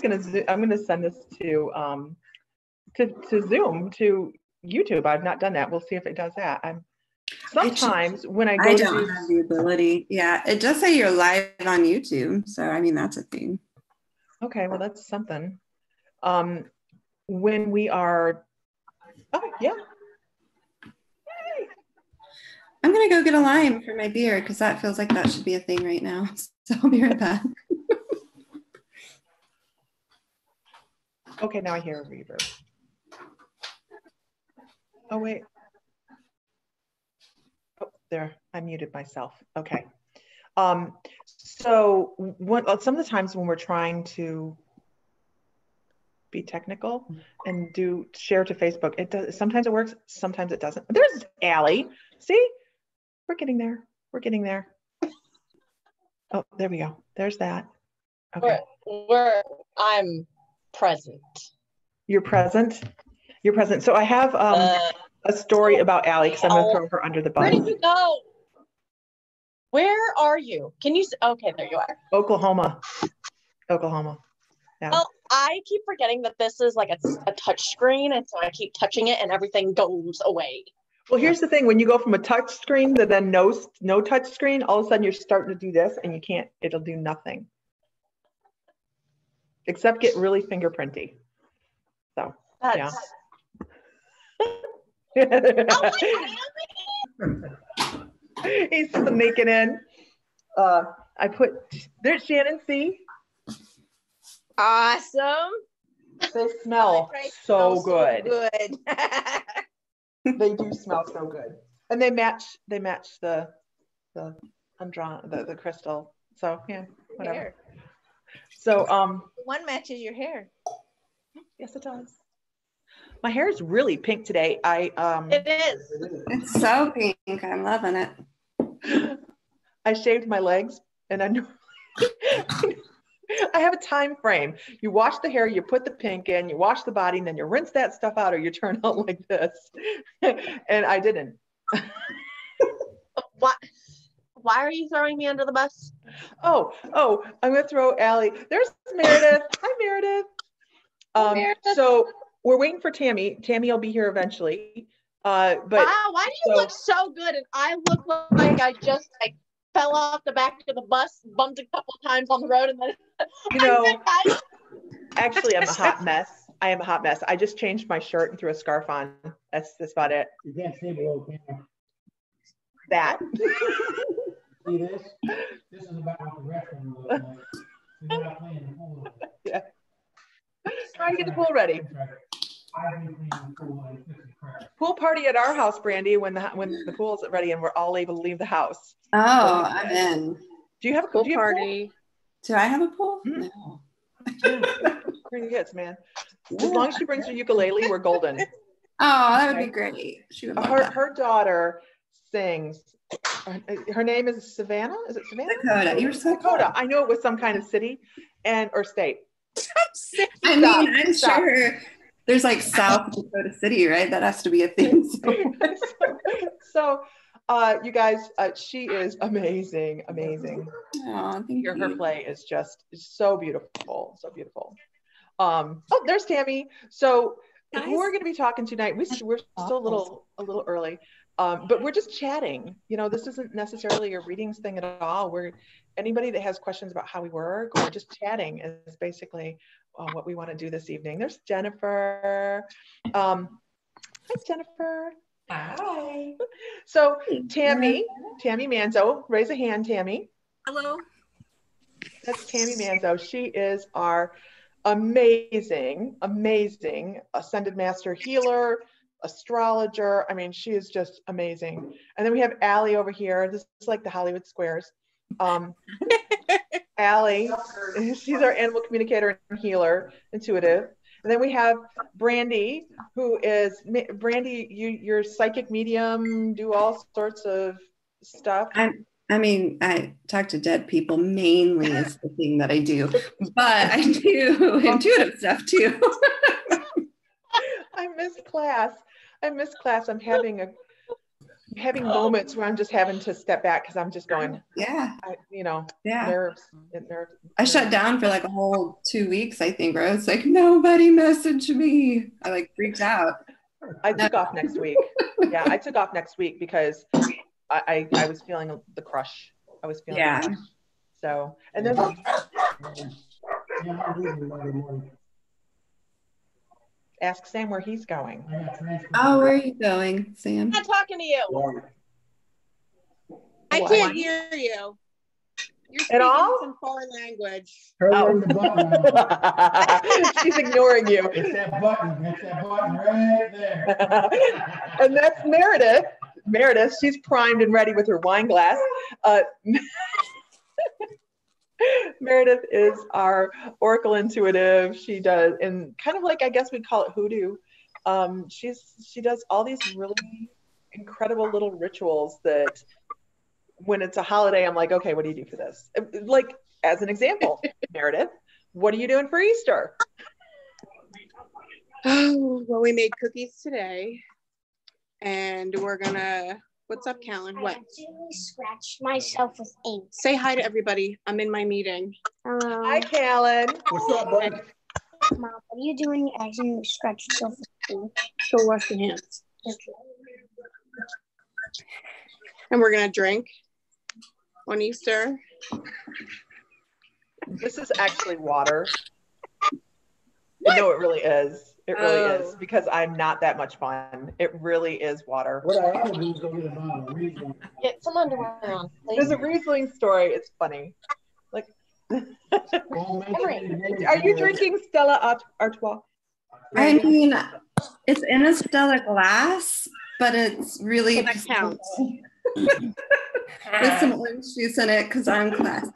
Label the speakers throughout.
Speaker 1: just gonna zo- I'm gonna send this to um to to Zoom to YouTube. I've not done that. We'll see if it does that. I'm sometimes when I go
Speaker 2: I
Speaker 1: to
Speaker 2: don't
Speaker 1: do,
Speaker 2: have the ability. Yeah, it does say you're live on YouTube, so I mean that's a thing.
Speaker 1: okay, well that's something. Um, when we are, oh yeah,
Speaker 2: I'm gonna go get a lime for my beer because that feels like that should be a thing right now. So I'll be right back.
Speaker 1: Okay, now I hear a reverb. Oh wait. Oh, there, I muted myself. Okay. Um, so what, uh, some of the times when we're trying to be technical and do share to Facebook, it does, sometimes it works, sometimes it doesn't. There's Allie. See, we're getting there. We're getting there. Oh, there we go. There's that. Okay.
Speaker 3: We're, we're I'm present.
Speaker 1: You're present. You're present. So I have um,
Speaker 3: Uh,
Speaker 1: a story about Allie because I'm going to throw her under the bus.
Speaker 3: where did you go? Where are you? Can you? Okay, there you are.
Speaker 1: Oklahoma. Oklahoma. Yeah.
Speaker 3: Well, I keep forgetting that this is like a, a touch screen, and so I keep touching it, and everything goes away.
Speaker 1: Well, here's the thing: when you go from a touch screen to then no no touch screen, all of a sudden you're starting to do this, and you can't. It'll do nothing except get really fingerprinty. So.
Speaker 3: That's
Speaker 1: Yeah.
Speaker 3: oh my God,
Speaker 1: He's sneaking in. Uh, I put there's Shannon. See,
Speaker 4: Awesome.
Speaker 1: they smell so
Speaker 4: smells
Speaker 1: good.
Speaker 4: good.
Speaker 1: they do smell so good and they match they match the the undrawn the, the crystal so yeah whatever
Speaker 4: Hair.
Speaker 1: So um
Speaker 4: One matches your hair.
Speaker 1: yes it does my hair is really pink today i um
Speaker 3: it is.
Speaker 2: It's so pink. I'm loving it.
Speaker 1: i shaved my legs and i knew I have a time frame. You wash the hair, you put the pink in, you wash the body, and then you rinse that stuff out, or you turn out like this. and I didn't.
Speaker 3: What? Why are you throwing me under the bus?
Speaker 1: Oh, oh, I'm gonna throw Allie. There's Meredith. Hi, Meredith. Um,
Speaker 3: Meredith.
Speaker 1: so we're waiting for Tammy. Tammy will be here eventually. Uh, but
Speaker 3: wow, why do you
Speaker 1: so-
Speaker 3: look so good, and I look like I just like fell off the back of the bus, bumped a couple times on the road, and then
Speaker 1: you know,
Speaker 3: I said,
Speaker 1: actually, I'm a hot mess. I am a hot mess. I just changed my shirt and threw a scarf on. That's that's about it.
Speaker 5: You can't see below camera.
Speaker 1: That.
Speaker 5: See this? This is about what the restroom looks like. We're not playing the pool. Yeah.
Speaker 1: Trying to get the pool ready.
Speaker 5: I've been cleaning the pool and fixing crap.
Speaker 1: Pool party at our house, Brandy. When the when the pool's ready and we're all able to leave the house.
Speaker 2: Oh, I'm in.
Speaker 1: Do you have a
Speaker 4: Pool
Speaker 1: do you have a pool?
Speaker 4: party.
Speaker 2: Do I have a pool?
Speaker 1: Mm.
Speaker 2: No.
Speaker 1: Pretty good, man. As long as she brings her ukulele, we're golden.
Speaker 2: Oh, that would be great. She would
Speaker 1: her her daughter sings. Her, her name is Savannah. Is it Savannah?
Speaker 2: Dakota. You're so
Speaker 1: Dakota. I knew it was some kind of city and or state.
Speaker 2: I mean,
Speaker 1: Stop,
Speaker 2: I'm
Speaker 1: stop.
Speaker 2: sure there's like South Dakota City, right? That has to be a thing. So.
Speaker 1: so, uh, you guys, uh, she is amazing, amazing.
Speaker 2: Oh, thank
Speaker 1: Her, her play is just so beautiful, so beautiful. Um, oh, there's Tammy. So
Speaker 6: Guys.
Speaker 1: who we're going to be talking tonight? We, we're still a little a little early, um, but we're just chatting. You know, this isn't necessarily a readings thing at all. We're anybody that has questions about how we work or just chatting is basically uh, what we want to do this evening. There's Jennifer. Um, hi, Jennifer.
Speaker 6: Hi.
Speaker 1: So Tammy, Tammy Manzo, raise a hand, Tammy.
Speaker 6: Hello.
Speaker 1: That's Tammy Manzo. She is our amazing, amazing ascended master healer, astrologer. I mean, she is just amazing. And then we have Allie over here. This is like the Hollywood squares. Um, Allie, she's our animal communicator and healer, intuitive. And then we have Brandy, who is Brandy. You, you're psychic medium, do all sorts of stuff.
Speaker 2: I, I mean, I talk to dead people mainly is the thing that I do, but I do intuitive stuff too.
Speaker 1: I missed class. I missed class. I'm having a having moments where I'm just having to step back because I'm just going,
Speaker 2: Yeah.
Speaker 1: I, you know,
Speaker 2: Yeah.
Speaker 1: nerves, it nerves.
Speaker 2: I shut down for like a whole two weeks, I think, where I was like, nobody messaged me. I like freaked out.
Speaker 1: I took off next week. Yeah, I took off next week because I, I, I was feeling the crush. I was feeling
Speaker 2: Yeah.
Speaker 1: the crush. So, and then
Speaker 5: Yeah, I'm leaving Monday morning.
Speaker 1: Ask Sam where he's going.
Speaker 5: I got transferred.
Speaker 2: Oh, where are you going, Sam?
Speaker 3: I'm not talking to you.
Speaker 5: Florida.
Speaker 3: I can't hear you. You're speaking
Speaker 1: all?
Speaker 3: some foreign language.
Speaker 5: Her
Speaker 1: Oh.
Speaker 5: ring the button.
Speaker 1: She's ignoring you.
Speaker 5: It's that button, it's that button right there.
Speaker 1: and that's Meredith. Meredith, she's primed and ready with her wine glass. Uh, Meredith is our Oracle intuitive. She does, and kind of like I guess we'd call it hoodoo. Um, she's she does all these really incredible little rituals that when it's a holiday, I'm like, okay, what do you do for this? Like as an example, Meredith, what are you doing for Easter?
Speaker 4: Oh, well, we made cookies today. And we're gonna, what's up, Callan?
Speaker 6: I
Speaker 4: What?
Speaker 6: accidentally scratched myself with ink.
Speaker 4: Say hi to everybody. I'm in my meeting.
Speaker 6: Hello.
Speaker 1: Hi, Callan.
Speaker 5: What's up, buddy?
Speaker 6: Mom, what are you doing? You accidentally scratched yourself with ink.
Speaker 4: Go wash your hands.
Speaker 6: Okay.
Speaker 4: And we're gonna drink on Easter.
Speaker 1: This is actually water. No, it really is. It really
Speaker 4: Oh.
Speaker 1: is because I'm not that much fun. It really is water.
Speaker 5: What I ought to do is go get a bottle of Riesling.
Speaker 3: Get some underwear on,
Speaker 1: There's a Riesling story. It's funny. Like,
Speaker 5: Don't mention
Speaker 3: Henry,
Speaker 5: any names.
Speaker 1: are you drinking Stella Art- Artois?
Speaker 2: I mean, it's in a Stella glass, but it's really
Speaker 4: So that counts.
Speaker 2: With some orange juice in it because I'm classy.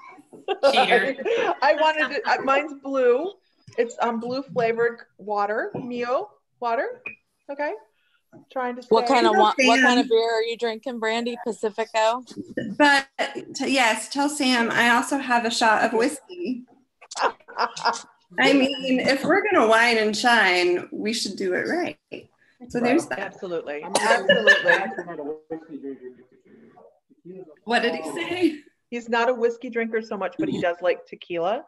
Speaker 1: I wanted to, uh, mine's blue. It's um blue flavored water, Mio water. Okay. Trying to
Speaker 7: What kind of
Speaker 2: Tell
Speaker 7: wa- what kind of beer are you drinking, Brandy? Pacifico.
Speaker 2: But t- yes, tell Sam I also have a shot of whiskey. I mean, if we're gonna wine and shine, we should do it right. So there's that.
Speaker 1: Absolutely. Absolutely.
Speaker 5: I'm not a whiskey drinker.
Speaker 2: What did he say?
Speaker 1: He's not a whiskey drinker so much, but he does like tequila.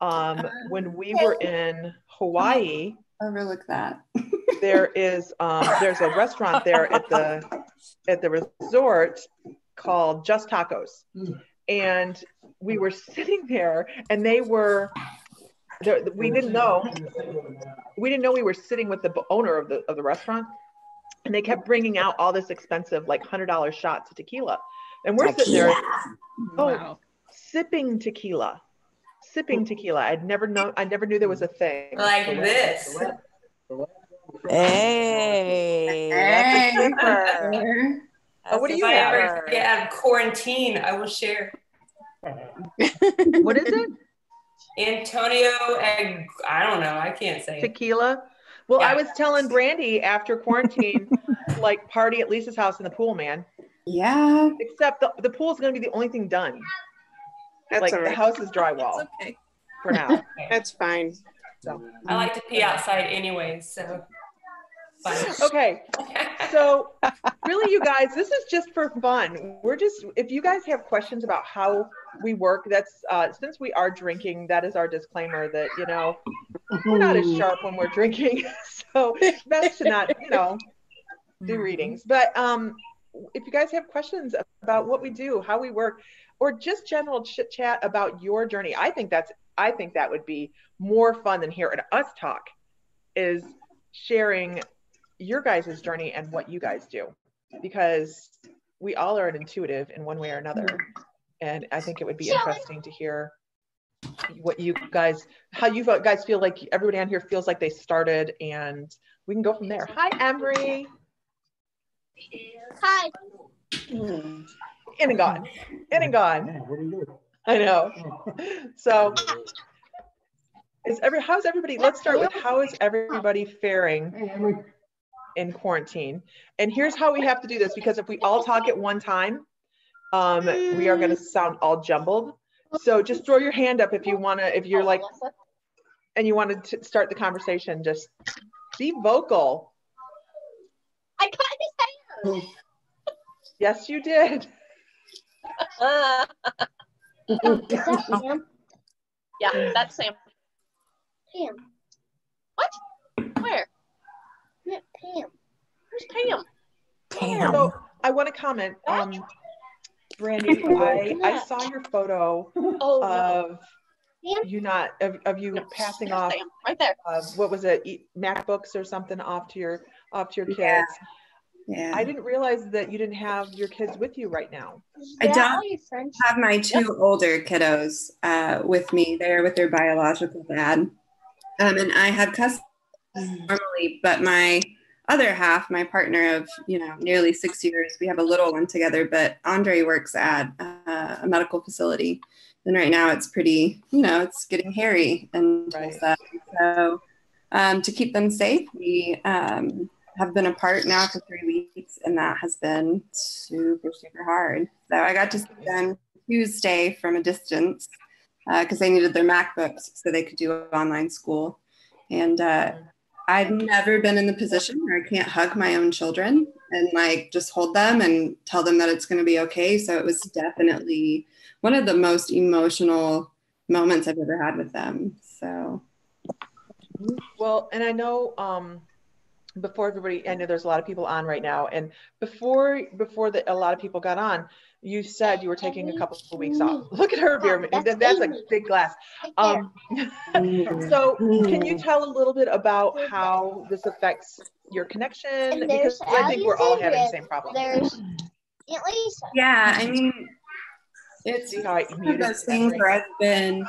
Speaker 1: Um, when we were in Hawaii,
Speaker 2: Overlook that.
Speaker 1: there is um, there's a restaurant there at the at the resort called Just Tacos,
Speaker 5: Mm.
Speaker 1: and we were sitting there, and they were. there- We didn't know. We didn't know we were sitting with the owner of the of the restaurant, and they kept bringing out all this expensive, like hundred dollar shots of tequila, and we're sitting there Oh, sipping tequila, sipping tequila. I'd never know. I never knew there was a thing.
Speaker 8: Like this.
Speaker 7: Hey,
Speaker 2: Hey.
Speaker 7: that's.
Speaker 1: Oh, what do you
Speaker 8: If I
Speaker 1: have?
Speaker 8: ever get out of quarantine, I will share.
Speaker 1: What is it?
Speaker 8: Antonio, Ag- I don't know. I can't say.
Speaker 1: Tequila. Well, I was telling Brandy after quarantine, like party at Lisa's house in the pool, man.
Speaker 2: Yeah.
Speaker 1: Except the, the pool's gonna be the only thing done.
Speaker 4: That's
Speaker 1: like
Speaker 4: all
Speaker 1: the house is drywall
Speaker 2: It's okay.
Speaker 1: for now.
Speaker 4: That's fine.
Speaker 8: I like to pee outside anyway, so.
Speaker 1: Okay, so really, you guys, this is just for fun. We're just if you guys have questions about how we work, that's uh, since we are drinking. That is our disclaimer that you know we're not as sharp when we're drinking, so best to not you know do readings. But um, if you guys have questions about what we do, how we work, or just general chit chat about your journey, I think that's I think that would be more fun than hearing us talk. Is sharing your guys' journey and what you guys do, because we all are an intuitive in one way or another, and I think it would be interesting to hear what you guys how you guys feel like everybody on here feels like they started and we can go from there. Hi emery
Speaker 6: Hi. Hmm.
Speaker 1: In and gone. In and gone.
Speaker 5: Yeah, what do you do?
Speaker 1: i know. So is every how's everybody let's start with how is everybody faring in quarantine? And here's how we have to do this because if we all talk at one time um we are going to sound all jumbled. So just throw your hand up if you want to if you're like and you want to start the conversation just be vocal.
Speaker 3: I cut his hair.
Speaker 1: Yes, you did.
Speaker 3: Uh,
Speaker 6: Is that Pam?
Speaker 3: yeah, that's Sam.
Speaker 6: Pam. What?
Speaker 3: Where?
Speaker 6: Not Pam.
Speaker 3: Where's Pam?
Speaker 7: Pam.
Speaker 1: So I want to comment. Um, Brandy, I, I saw your photo
Speaker 3: Oh, no.
Speaker 1: of you not of, of you
Speaker 3: No,
Speaker 1: passing off
Speaker 3: Sam, right there.
Speaker 1: uh, what was it e- MacBooks or something off to your off to your kids.
Speaker 2: Yeah. Yeah.
Speaker 1: I didn't realize that you didn't have your kids with you right now.
Speaker 2: I don't
Speaker 6: all your friends?
Speaker 2: have my two older kiddos uh, with me. They're with their biological dad. Um, and I have custody normally, but my other half, my partner of, you know, nearly six years, we have a little one together, but Andre works at uh, a medical facility. And right now it's pretty, you know, it's getting hairy and
Speaker 1: Right.
Speaker 2: So um, to keep them safe, we um, have been apart now for three weeks, and that has been super, super hard. So I got to see them Tuesday from a distance because they needed their MacBooks so they could do online school. And uh, I've never been in the position where I can't hug my own children and like just hold them and tell them that it's going to be okay. So it was definitely one of the most emotional moments I've ever had with them. So
Speaker 1: Well, and I know um, before everybody, I know there's a lot of people on right now, and before before the, a lot of people got on, you said you were taking a couple of weeks off. Look at her, beer.
Speaker 6: That's
Speaker 1: That's a big glass. Um, so, can you tell a little bit about how this affects your connection? Because I think we're all having the same problem.
Speaker 6: There's Aunt Lisa.
Speaker 2: yeah, I mean, it's
Speaker 1: See how
Speaker 2: one of those things where? I've been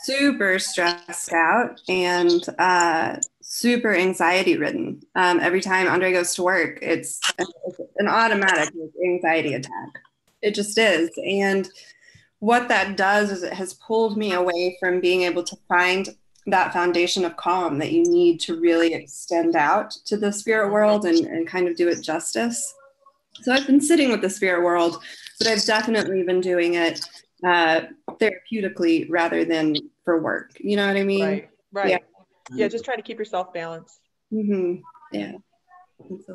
Speaker 2: super stressed out and uh, super anxiety ridden. Um, every time Andre goes to work, it's an automatic anxiety attack. It just is. And what that does is it has pulled me away from being able to find that foundation of calm that you need to really extend out to the spirit world and, and kind of do it justice. So I've been sitting with the spirit world, but I've definitely been doing it uh, therapeutically rather than for work. You know what I mean?
Speaker 1: Right, right.
Speaker 2: Yeah.
Speaker 1: Yeah. just try to keep yourself balanced.
Speaker 2: hmm Yeah.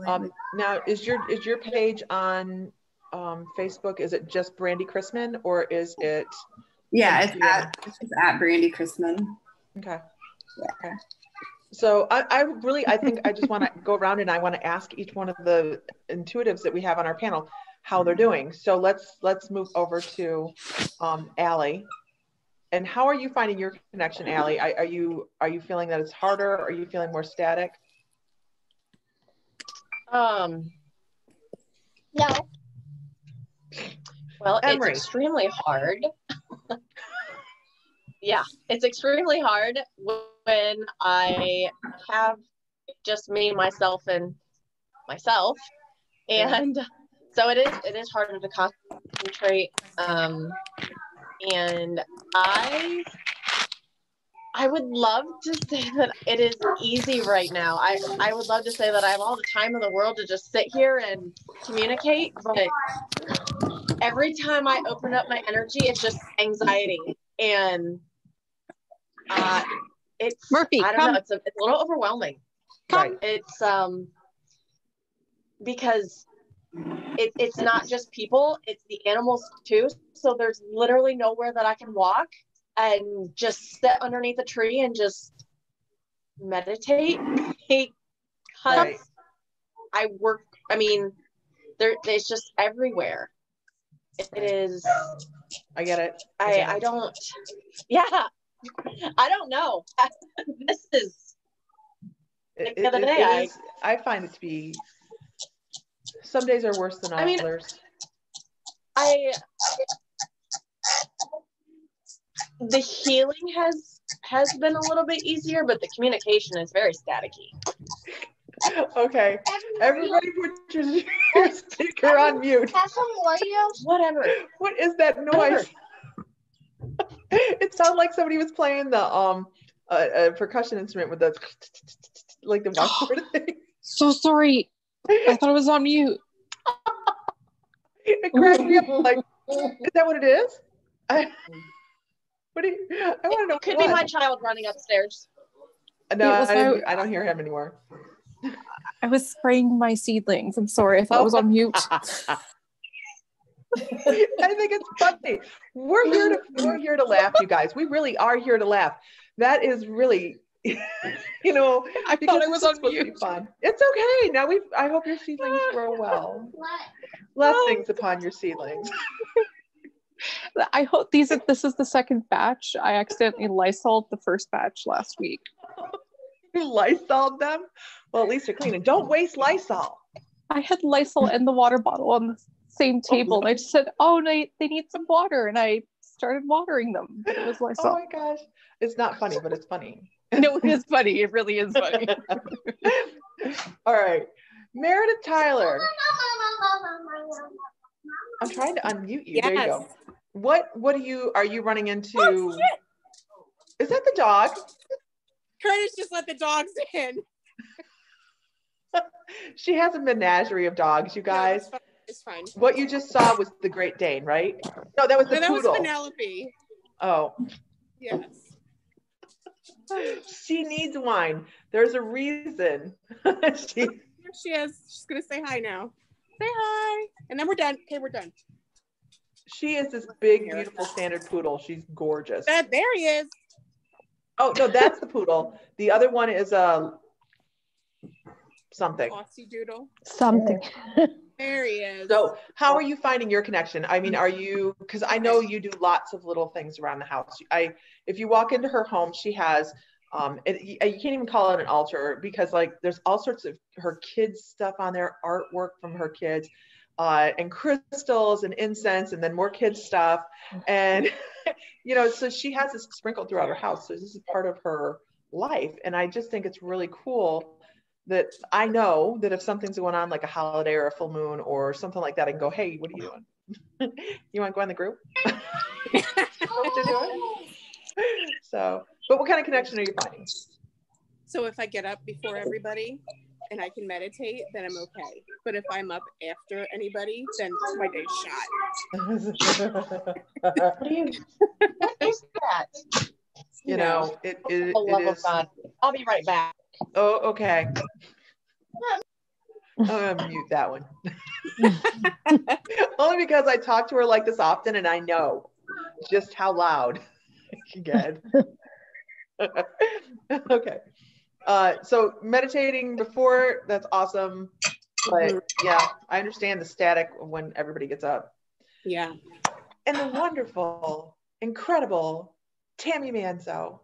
Speaker 1: Um, now, is your is your page on um, Facebook? Is it just Brandy Chrisman, or is it
Speaker 2: yeah, it's
Speaker 1: yeah.
Speaker 2: at, it's at Brandy Chrisman.
Speaker 1: okay?
Speaker 2: Yeah.
Speaker 1: So I, I really, I think I just want to go around and I want to ask each one of the intuitives that we have on our panel how they're doing. So let's let's move over to um, Allie. And how are you finding your connection, Allie? Are, are you are you feeling that it's harder? Are you feeling more static?
Speaker 3: Um,
Speaker 6: No.
Speaker 3: well,
Speaker 1: Emery.
Speaker 3: it's extremely hard. yeah, it's extremely hard when I have just me, myself, and myself. And so it is it is harder to concentrate. Um, and I I would love to say that it is easy right now. I, I would love to say that I have all the time in the world to just sit here and communicate, but every time I open up my energy, it's just anxiety. And uh, it's
Speaker 7: Murphy,
Speaker 3: I don't
Speaker 7: come.
Speaker 3: know, it's a, it's a little overwhelming.
Speaker 1: Right.
Speaker 3: It's um because it, it's not just people, it's the animals too. So there's literally nowhere that I can walk and just sit underneath a tree and just meditate because
Speaker 1: Right.
Speaker 3: I work. I mean, there it's just everywhere. It is.
Speaker 1: I get it.
Speaker 3: I
Speaker 1: get
Speaker 3: I don't. Yeah, I don't know. this is
Speaker 1: It-
Speaker 3: the other
Speaker 1: it-
Speaker 3: day,
Speaker 1: it
Speaker 3: I-
Speaker 1: is- I find it to be, some days are worse than
Speaker 3: I mean,
Speaker 1: others.
Speaker 3: I. The healing has has been a little bit easier, but the communication is very staticky.
Speaker 1: Okay, everybody put your, your speaker on mute.
Speaker 6: Have some Oreos.
Speaker 3: Whatever.
Speaker 1: What is that noise? It sounded like somebody was playing the, um, a, a percussion instrument with the, like the washboard thing.
Speaker 7: So sorry. I thought it was on mute.
Speaker 1: It cracked me up, like, is that what it is? I, what do you, I want to know
Speaker 3: It could be my child running upstairs.
Speaker 1: No, I,
Speaker 7: so-
Speaker 1: didn't- I don't hear him anymore.
Speaker 7: I was spraying my seedlings. I'm sorry. I thought I was on mute.
Speaker 1: I think it's funny. We're here to we're here to laugh, you guys. We really are here to laugh. That is really, you know,
Speaker 7: I thought I was on
Speaker 1: supposed
Speaker 7: mute.
Speaker 1: Fun. It's okay. Now we. I hope your seedlings grow well. Blessings oh. upon your seedlings.
Speaker 7: I hope these are this is the second batch. I accidentally lysoled the first batch last week.
Speaker 1: You Lysol them. Well, at least they're clean. And don't waste Lysol.
Speaker 7: I had Lysol and the water bottle on the same oh. table, and I just said, "Oh, they they need some water," and I started watering them. But it was
Speaker 1: oh
Speaker 7: Lysol.
Speaker 1: Oh my gosh, it's not funny, but it's funny.
Speaker 7: no, it is funny. It really is funny.
Speaker 1: All right, Meredith Tyler. I'm trying to unmute you. There you go. What What are you? Are you running into?
Speaker 4: Oh.
Speaker 1: Is that the dog?
Speaker 4: Curtis just let the dogs in.
Speaker 1: She has a menagerie of dogs, you
Speaker 4: No,
Speaker 1: guys.
Speaker 4: it's fine. It's fine.
Speaker 1: What you just saw was the Great Dane, right? No, that was the
Speaker 4: No, that was. Penelope.
Speaker 1: oh,
Speaker 4: Yes.
Speaker 1: She needs wine. There's a reason. she,
Speaker 4: Here she is. She's gonna say hi now. Say hi. And then we're done. Okay, we're done.
Speaker 1: she is this big, beautiful standard poodle. She's gorgeous.
Speaker 4: That there he is.
Speaker 1: Oh no, that's the poodle. The other one is a something.
Speaker 4: Aussie Doodle.
Speaker 7: Something.
Speaker 4: There he is.
Speaker 1: So, how are you finding your connection? I mean, are you because I know you do lots of little things around the house. I if you walk into her home, she has um it, you can't even call it an altar because like there's all sorts of her kids stuff on there, artwork from her kids, uh, and crystals and incense, and then more kids stuff, and you know, so she has this sprinkled throughout her house. So this is part of her life, and I just think it's really cool that I know that if something's going on like a holiday or a full moon or something like that, I can go, hey, what are you doing? you want to go in the group? What you're doing? So, but what kind of connection are you finding?
Speaker 4: So if I get up before everybody and I can meditate, then I'm okay. But if I'm up after anybody, then my day's shot.
Speaker 3: What do you? What is that?
Speaker 1: you know, it, it,
Speaker 3: For the love
Speaker 1: it
Speaker 3: of
Speaker 1: is.
Speaker 3: God. I'll be right back.
Speaker 1: Oh, okay. I'm gonna mute that one. Only because I talk to her like this often and I know just how loud can get. okay. Uh, so meditating before, that's awesome. But yeah, I understand the static when everybody gets up.
Speaker 4: Yeah.
Speaker 1: And the wonderful, incredible Tammy Manzo.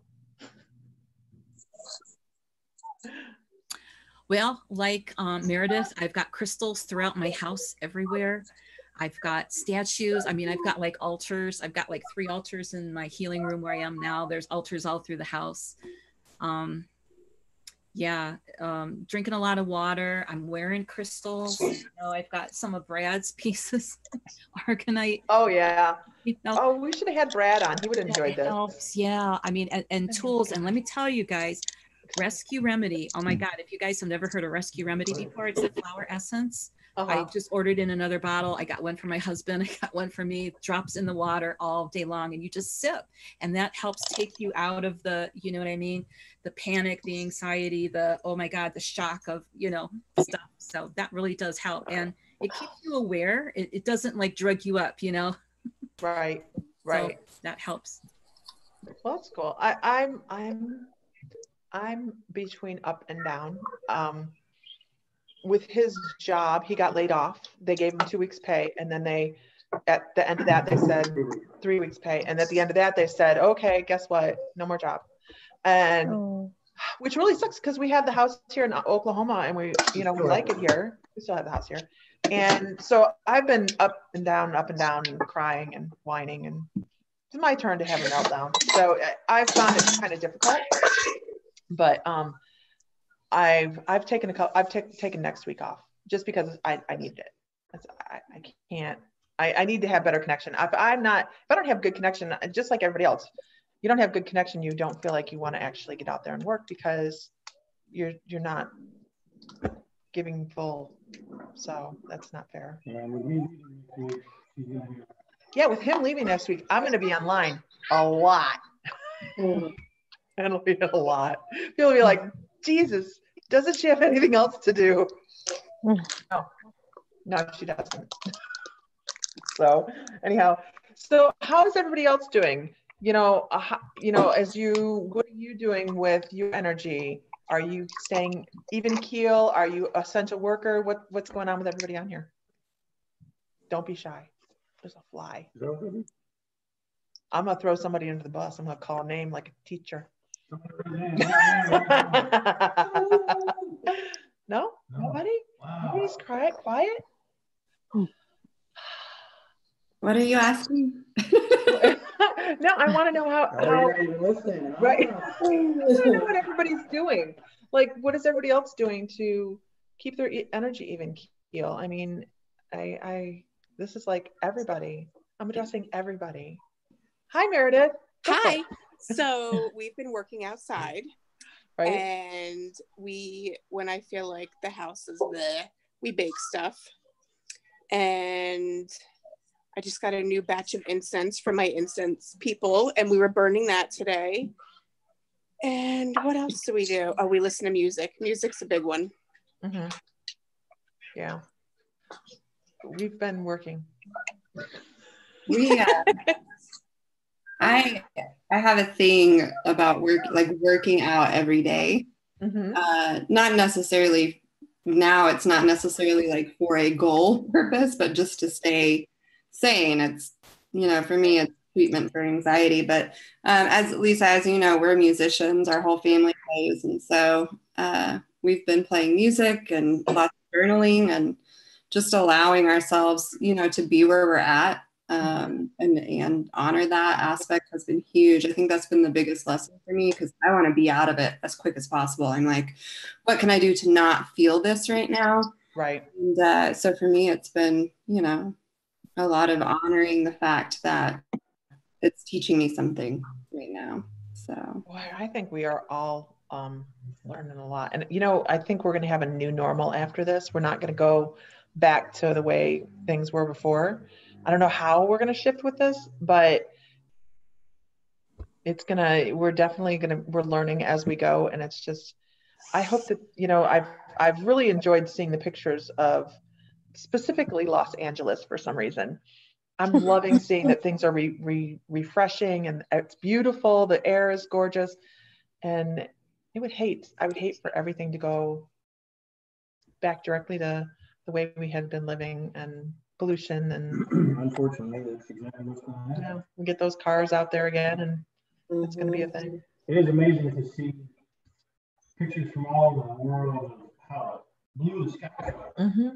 Speaker 9: Well, like um, Meredith, I've got crystals throughout my house everywhere. I've got statues. I mean, I've got like altars. I've got like three altars in my healing room where I am now. There's altars all through the house. Um, yeah, um, drinking a lot of water. I'm wearing crystals. You know, I've got some of Brad's pieces, orgonite.
Speaker 1: Oh yeah.
Speaker 9: You know,
Speaker 1: Oh, we should have had Brad on. He would have enjoyed this.
Speaker 9: helps. Yeah, I mean, and, and tools. And let me tell you guys, Rescue Remedy. Oh my God, if you guys have never heard of Rescue Remedy before, it's a flower essence. I
Speaker 1: Uh-huh.
Speaker 9: just ordered in another bottle. I got one for my husband. I got one for me. Drops in the water all day long, and you just sip, and that helps take you out of the, you know what I mean, the panic, the anxiety, the oh my god, the shock of you know stuff. So that really does help, and it keeps you aware. It, it doesn't like drug you up, you know.
Speaker 1: Right.
Speaker 9: So
Speaker 1: Right.
Speaker 9: that helps.
Speaker 1: Well, that's cool. I, I'm I'm I'm between up and down. Um, with his job, he got laid off. They gave him two weeks pay, and then they, at the end of that, they said three weeks pay, and at the end of that, they said, okay, guess what? No more job, and
Speaker 7: Oh.
Speaker 1: which really sucks because we have the house here in Oklahoma, and we, you know, we like it here. We still have the house here, and so I've been up and down, up and down, and crying and whining, and it's my turn to have a meltdown. So I- I've found it kind of difficult, but um, I've I've taken a couple. I've ta- taken next week off just because I, I needed it. That's, I, I can't. I, I need to have better connection. If I'm not, if I don't have good connection, just like everybody else, you don't have good connection. You don't feel like you want to actually get out there and work because you're you're not giving full. So that's not fair.
Speaker 5: And with me leaving next week, she's gonna be
Speaker 1: Yeah, with him leaving next week, I'm going to be online a lot. It'll be a lot. People will be like, Jesus, Doesn't she have anything else to do? No, no, she doesn't. So anyhow, so how is everybody else doing? You know, uh, you know, as you, what are you doing with your energy? Are you staying even keel? Are you a essential worker? What what's going on with everybody on here? Don't be shy. There's a fly. I'm gonna throw somebody under the bus. I'm gonna call a name like a teacher. no, nobody. Nobody's quiet. Quiet.
Speaker 2: What are you asking?
Speaker 1: no, I want to know how. How
Speaker 5: you're not even listening.
Speaker 1: right. I want to know what everybody's doing. Like, what is everybody else doing to keep their e- energy even keel? I mean, I, I, this is like everybody. I'm addressing everybody. Hi, Meredith. Go for
Speaker 4: Hi.
Speaker 1: It.
Speaker 4: So we've been working outside,
Speaker 1: Right.
Speaker 4: and we, when I feel like the house is there, we bake stuff. And I just got a new batch of incense from my incense people, and we were burning that today. And what else do we do? Oh, we listen to music. Music's a big one.
Speaker 1: Mm-hmm. Yeah. We've been working.
Speaker 2: We, uh, I I have a thing about work like working out every day.
Speaker 1: Mhm.
Speaker 2: Uh, not necessarily now. It's not necessarily like for a goal purpose, but just to stay sane. It's you know for me it's treatment for anxiety. But um, as Lisa, as you know, we're musicians. Our whole family plays, and so uh, we've been playing music and lots of journaling and just allowing ourselves, you know, to be where we're at um, and and honor that aspect has been huge. I think that's been the biggest lesson for me because I want to be out of it as quick as possible. I'm like, what can I do to not feel this right now?
Speaker 1: Right.
Speaker 2: And uh, so for me, it's been, you know, a lot of honoring the fact that it's teaching me something right now. So
Speaker 1: Boy, I think we are all um, learning a lot. And, you know, I think we're going to have a new normal after this. We're not going to go back to the way things were before. I don't know how we're going to shift with this, but it's going to, we're definitely going to, we're learning as we go. And it's just, I hope that, you know, I've, I've really enjoyed seeing the pictures of specifically Los Angeles for some reason. I'm loving seeing that things are re, re, refreshing and it's beautiful. The air is gorgeous. And I would hate, I would hate for everything to go back directly to the way we had been living and pollution and
Speaker 5: Unfortunately, that's exactly what's going
Speaker 1: you know, we get those cars out there again and it's going to be a thing.
Speaker 5: It is amazing to see pictures from all over the world of how blue the sky was.
Speaker 1: hmm.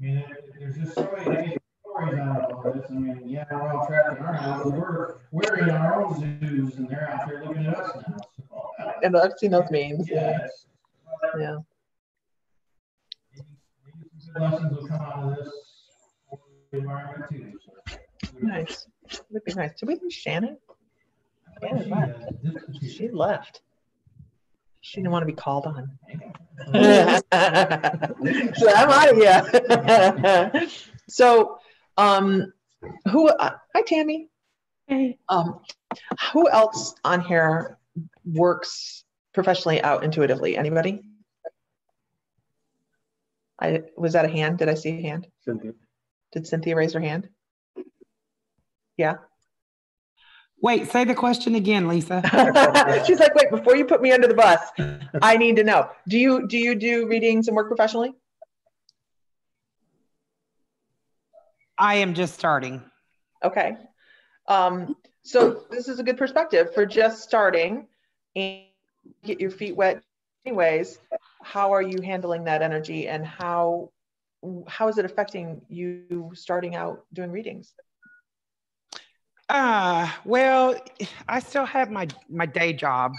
Speaker 5: I mean, there's just so many stories out of all this. I mean, yeah, we're all trapped in our house, but we're, we're in our own zoos and they're out there looking at us now. So,
Speaker 1: And I've seen those memes. Yeah.
Speaker 5: Yes.
Speaker 1: Yeah.
Speaker 5: Maybe some good lessons will come out of this for the environment too. so.
Speaker 1: Nice. Would be nice. Did we lose Shannon? Shannon
Speaker 5: She,
Speaker 1: left.
Speaker 5: uh,
Speaker 1: She left. She didn't want to be called on. so I'm out of here. so, um, who? Uh, hi, Tammy.
Speaker 7: Hey.
Speaker 1: Um, who else on here works professionally out intuitively? Anybody? I was that a hand? Did I see a hand?
Speaker 5: Cynthia.
Speaker 1: Did Cynthia raise her hand? Yeah.
Speaker 10: Wait, say the question again, Lisa.
Speaker 1: She's like, wait, before you put me under the bus, I need to know. Do you do you do readings and work professionally?
Speaker 10: I am just starting.
Speaker 1: Okay. Um, so this is a good perspective for just starting and get your feet wet anyways. How are you handling that energy and how how is it affecting you starting out doing readings?
Speaker 10: Uh, well, I still have my my day job.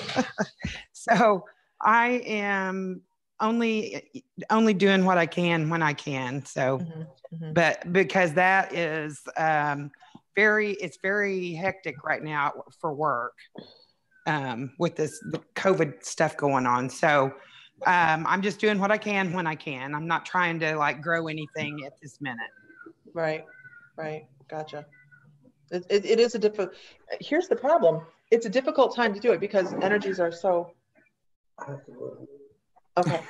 Speaker 10: so I am only only doing what I can when I can. So
Speaker 1: Mhm, mhm.
Speaker 10: but because that is um very it's very hectic right now for work um with this the covid stuff going on so um i'm just doing what i can when i can i'm not trying to like grow anything at this minute
Speaker 1: Right, right. Gotcha. It, it, it is a difficult, here's the problem. It's a difficult time to do it because energies are so, okay.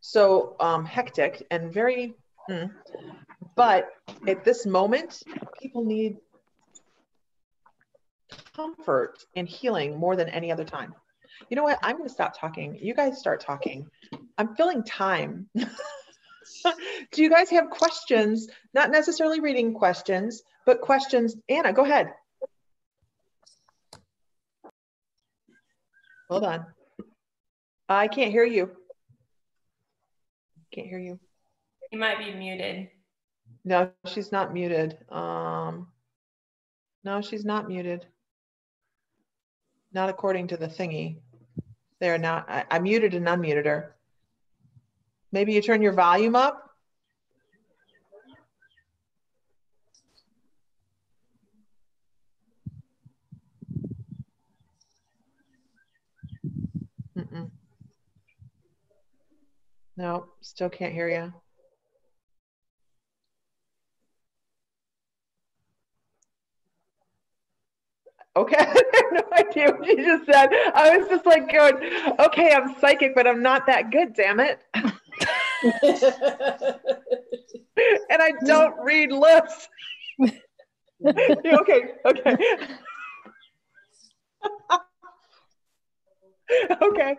Speaker 1: So um, hectic and very, mm. but at this moment, people need comfort and healing more than any other time. You know what? I'm going to stop talking. You guys start talking. I'm filling time. Do you guys have questions? Not necessarily reading questions, but questions. Anna, go ahead. Hold on. I can't hear you. Can't hear you.
Speaker 8: You might be muted.
Speaker 1: No, she's not muted. Um, no, she's not muted. Not according to the thingy. There, not. I, I muted and unmuted her. Maybe you turn your volume up. Mm-mm. No, still can't hear you. Okay, I have no idea what you just said. I was just like going, okay, I'm psychic, but I'm not that good, damn it. and I don't read lips. okay, okay. okay.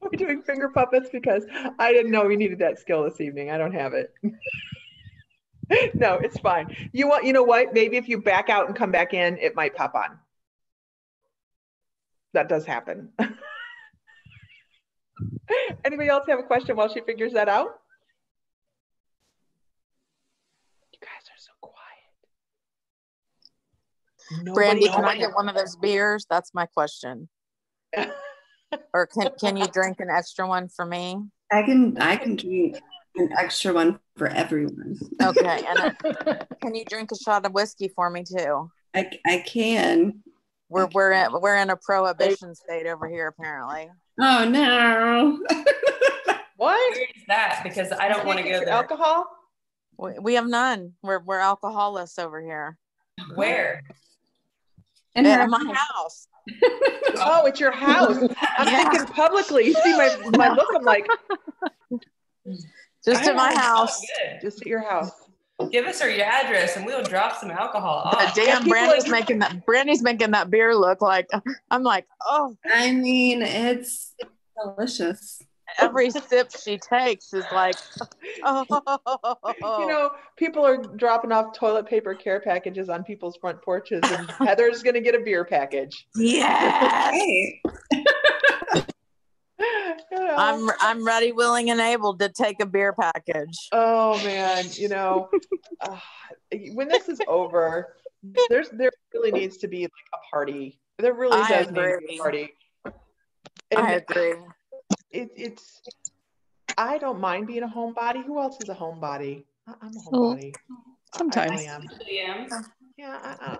Speaker 1: We're doing finger puppets because I didn't know we needed that skill this evening. I don't have it. no, it's fine. You want, you know what? Maybe if you back out and come back in, it might pop on. That does happen. Anybody else have a question while she figures that out? You guys are so quiet. Nobody
Speaker 11: Brandy, can I get one of those beers? That's my question. or can can you drink an extra one for me?
Speaker 2: I can I can drink an extra one for everyone.
Speaker 11: Okay, and uh, can you drink a shot of whiskey for me too?
Speaker 2: I, I can.
Speaker 11: We're we're in, we're in a prohibition state over here apparently.
Speaker 2: Oh no.
Speaker 1: What?
Speaker 8: Where is that? Because I don't want to go there.
Speaker 1: Alcohol?
Speaker 11: We, we have none. We're we're alcoholists over here.
Speaker 8: Where?
Speaker 2: In
Speaker 11: At
Speaker 2: her
Speaker 11: my house.
Speaker 1: Oh, it's your house. I'm
Speaker 11: Yeah.
Speaker 1: thinking publicly. You see my, my look? I'm like,
Speaker 11: Just at my house.
Speaker 8: good.
Speaker 1: just at your house.
Speaker 8: Give us your address and we'll drop some alcohol
Speaker 11: But
Speaker 8: off.
Speaker 11: damn,
Speaker 1: people
Speaker 11: Brandy's
Speaker 1: are-
Speaker 11: making that Brandy's making that beer look like I'm like, oh,
Speaker 2: I mean, it's delicious.
Speaker 11: every sip she takes is like, oh,
Speaker 1: You know, people are dropping off toilet paper care packages on people's front porches, and Heather's going to get a beer package.
Speaker 11: yes.
Speaker 2: Hey.
Speaker 1: You know?
Speaker 11: I'm I'm ready, willing, and able to take a beer package.
Speaker 1: Oh man, you know, uh, when this is over, there's there really needs to be like a party. There really
Speaker 11: I
Speaker 1: does need to be a party.
Speaker 11: I agree.
Speaker 1: It, it's. I don't mind being a homebody. Who else is a homebody? I- I'm a
Speaker 7: Oh,
Speaker 1: homebody. I
Speaker 7: sometimes.
Speaker 1: am.
Speaker 8: Yams.
Speaker 1: Yeah, I,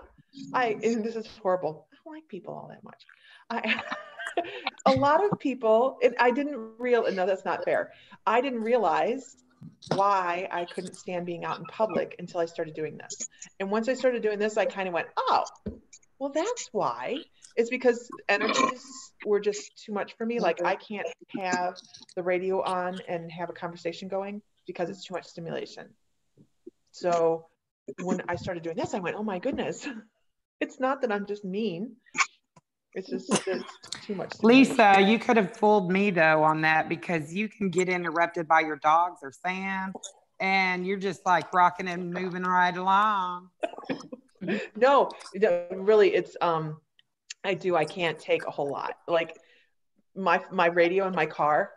Speaker 1: I, I and this is horrible. I don't like people all that much. I a lot of people, and I didn't real. No, that's not fair. I didn't realize why I couldn't stand being out in public until I started doing this. And once I started doing this, I kind of went, oh, well, that's why. It's because energies were just too much for me. Like I can't have the radio on and have a conversation going because it's too much stimulation. So when I started doing this, I went, oh my goodness. It's not that I'm just mean. It's just it's too much. stimulation.
Speaker 10: Lisa, you could have fooled me though on that because you can get interrupted by your dogs or Sam, and you're just like rocking and moving right along.
Speaker 1: No, no, really, it's um, I do. I can't take a whole lot. Like my my radio in my car,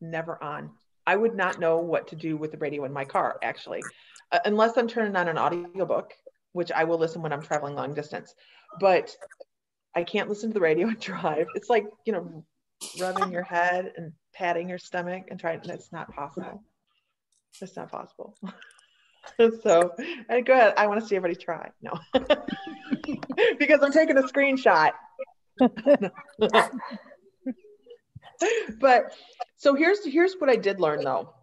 Speaker 1: never on. I would not know what to do with the radio in my car actually, uh, unless I'm turning on an audiobook, which I will listen when I'm traveling long distance. But I can't listen to the radio and drive. It's like you know, rubbing your head and patting your stomach and trying. That's not possible. That's not possible. so uh, go ahead. I want to see everybody try. No, because I'm taking a screenshot. but so here's here's what I did learn though.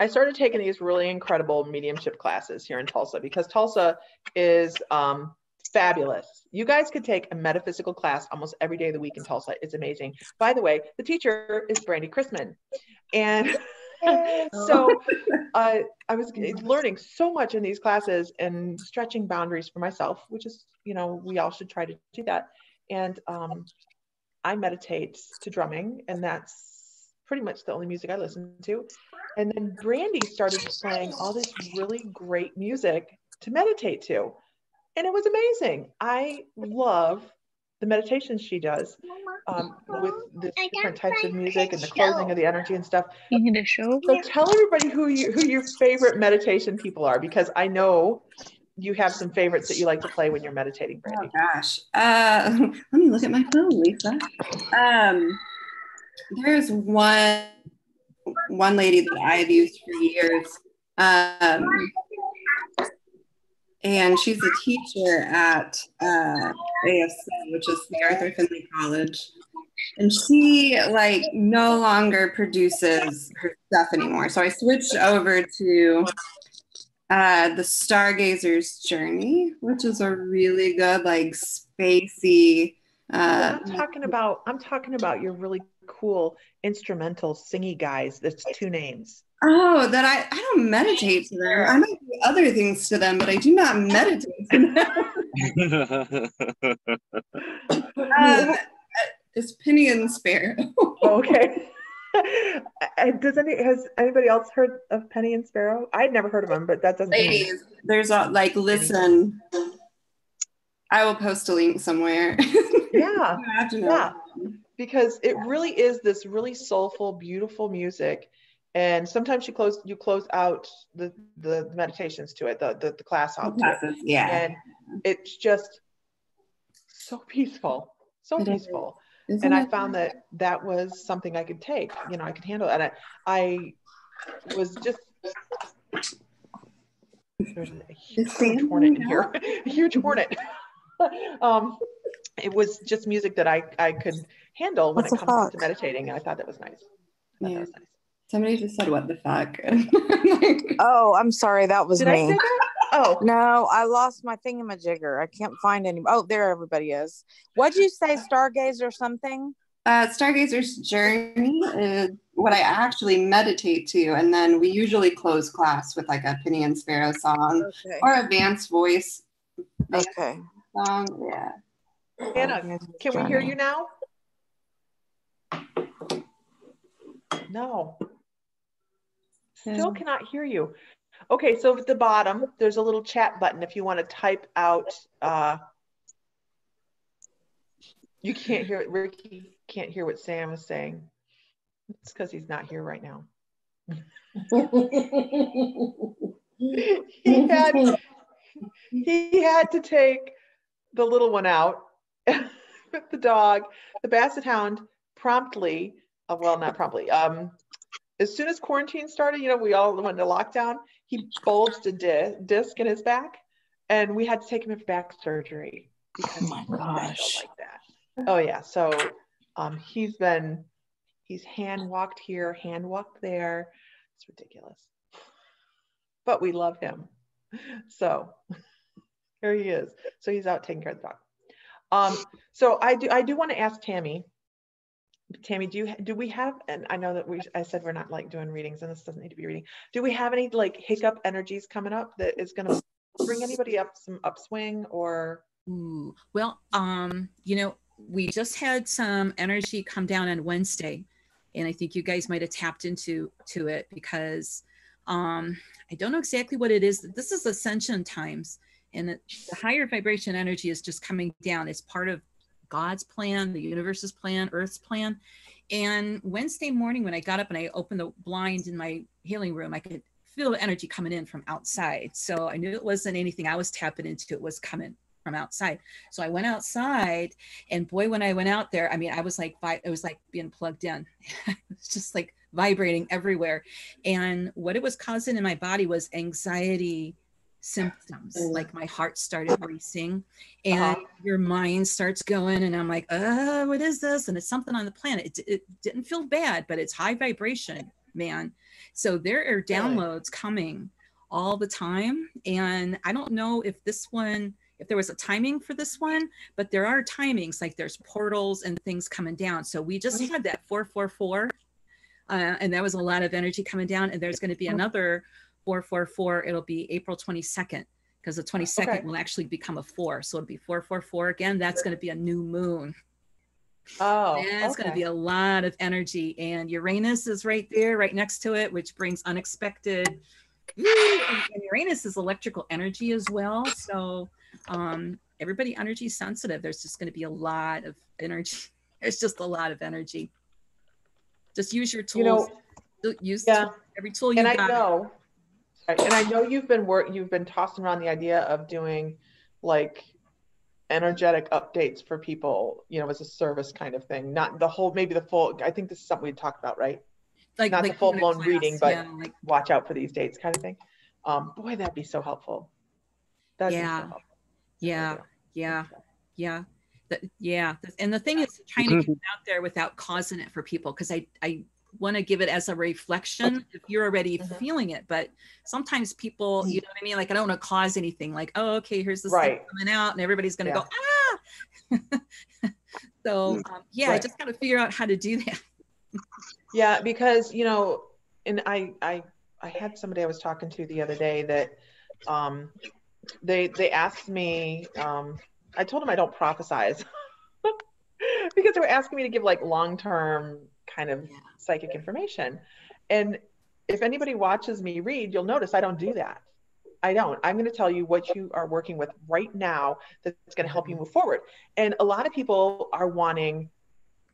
Speaker 1: I started taking these really incredible mediumship classes here in Tulsa because Tulsa is um, fabulous. You guys could take a metaphysical class almost every day of the week in Tulsa. It's amazing. By the way, the teacher is Brandy Chrisman. And so uh, I was learning so much in these classes and stretching boundaries for myself, which is, you know, we all should try to do that. And um, I meditate to drumming, and that's pretty much the only music I listen to. And then Brandy started playing all this really great music to meditate to. And it was amazing. I love the meditations she does um, with the different types of music and the closing of the energy and stuff.
Speaker 7: You need a show?
Speaker 1: So tell everybody who you who your favorite meditation people are because I know you have some favorites that you like to play when you're meditating, Brandy.
Speaker 2: Oh gosh. Uh, let me look at my phone, Lisa. Um, there's one one lady that I've used for years. Um, and she's a teacher at uh, AFC, which is the Arthur Findlay College. And she like no longer produces her stuff anymore. So I switched over to uh, the Stargazer's Journey, which is a really good like spacey. Uh,
Speaker 1: I'm talking about I'm talking about your really cool instrumental singy guys. That's two names.
Speaker 2: Oh, that I, I don't meditate to them. I might do other things to them, but I do not meditate to them. um, it's Penny and Sparrow.
Speaker 1: okay. Does any has anybody else heard of Penny and Sparrow? I'd never heard of them, but that doesn't.
Speaker 2: Ladies, mean... there's a like listen. I will post a link somewhere.
Speaker 1: Yeah, yeah, because it really is this really soulful, beautiful music and sometimes you close you close out the the meditations to it the the, the class
Speaker 2: Classes, yeah.
Speaker 1: And it's just so peaceful so it peaceful. And i found that that was something i could take you know i could handle it. And i, I was just there's a huge hornet in here. A huge hornet um it was just music that i i could handle when What's it comes to meditating and i thought that was nice.
Speaker 2: Yeah. That was nice. Somebody just said, "What the fuck?"
Speaker 11: oh, I'm sorry. That was
Speaker 1: Did
Speaker 11: me.
Speaker 1: That? Oh
Speaker 11: no, I lost my thingamajigger. I can't find any. Oh, there everybody is. What'd you say, Stargazer or something?
Speaker 2: Uh, Stargazer's Journey is what I actually meditate to, and then we usually close class with like a Penny and Sparrow song okay. or advanced voice.
Speaker 11: Okay.
Speaker 2: Song, yeah.
Speaker 1: Anna, can we hear you now? No still cannot hear you. Okay, so at the bottom, there's a little chat button if you want to type out. Uh, you can't hear it. Ricky can't hear what Sam is saying. It's because he's not here right now. he had he had to take the little one out with the dog. The basset hound promptly, uh, well, not promptly, um, as soon as quarantine started, you know, we all went into lockdown. He bulged a di- disc in his back, and we had to take him in for back surgery
Speaker 11: because oh my gosh,
Speaker 1: like that. Oh yeah, so um, he's been he's hand walked here, hand walked there. It's ridiculous, but we love him. So here he is. So he's out taking care of the dog. Um, so I do I do want to ask Tammy Tammy, do you do we have? And I know that we I said we're not like doing readings, and this doesn't need to be reading. Do we have any like hiccup energies coming up that is going to bring anybody up some upswing or?
Speaker 9: Ooh, well, um, you know, we just had some energy come down on Wednesday, and I think you guys might have tapped into to it because um, I don't know exactly what it is. This is ascension times, and the, the higher vibration energy is just coming down. It's part of God's plan, the universe's plan, Earth's plan. And Wednesday morning, when I got up and I opened the blind in my healing room, I could feel the energy coming in from outside. So I knew it wasn't anything I was tapping into, it was coming from outside. So I went outside, and boy, when I went out there, I mean, I was like, it was like being plugged in. it's just like vibrating everywhere. And what it was causing in my body was anxiety, symptoms mm. like my heart started racing and uh-huh. your mind starts going and i'm like uh what is this and it's something on the planet it, it didn't feel bad but it's high vibration man. So there are downloads coming all the time. And I don't know if this one, if there was a timing for this one, but there are timings, like there's portals and things coming down. So we just had that 444, uh, and that was a lot of energy coming down. And there's going to be another 444. It'll be April 22nd because the 22nd
Speaker 1: Okay.
Speaker 9: will actually become a four. So it'll be 444 again. That's going to be a new moon.
Speaker 1: Oh,
Speaker 9: That's going to
Speaker 1: okay.
Speaker 9: be a lot of energy. And Uranus is right there, right next to it, which brings unexpected. Woo! And and Uranus is electrical energy as well. So um, everybody energy sensitive. There's just going to be a lot of energy. There's just a lot of energy. Just use your tools.
Speaker 1: You know,
Speaker 9: use
Speaker 1: yeah.
Speaker 9: every tool you
Speaker 1: and I
Speaker 9: got.
Speaker 1: know, and I know you've been work, you've been tossing around the idea of doing like energetic updates for people, you know, as a service kind of thing. Not the whole, maybe the full. I think this is something we talked about, right?
Speaker 9: Like-
Speaker 1: not
Speaker 9: like
Speaker 1: the full
Speaker 9: doing a
Speaker 1: blown reading, but
Speaker 9: yeah, like-
Speaker 1: watch out for these dates, kind of thing. Um, boy, that'd be so helpful. That'd be so
Speaker 9: yeah
Speaker 1: helpful.
Speaker 9: yeah yeah yeah The- yeah and the thing is trying to get out there without causing it for people because i i want to give it as a reflection if you're already
Speaker 1: Mm-hmm.
Speaker 9: feeling it but sometimes people you know what i mean? Like i don't want to cause anything like oh okay here's this
Speaker 1: Right.
Speaker 9: coming out and everybody's going to
Speaker 1: Yeah.
Speaker 9: go ah! So um, yeah i just got to figure out how to do that.
Speaker 1: Yeah, because you know, and I I I had somebody I was talking to the other day that um they they asked me um I told them I don't prophesize. Because they were asking me to give like long-term kind of psychic information. And if anybody watches me read, you'll notice I don't do that. I don't. I'm going to tell you what you are working with right now that's going to help you move forward. And a lot of people are wanting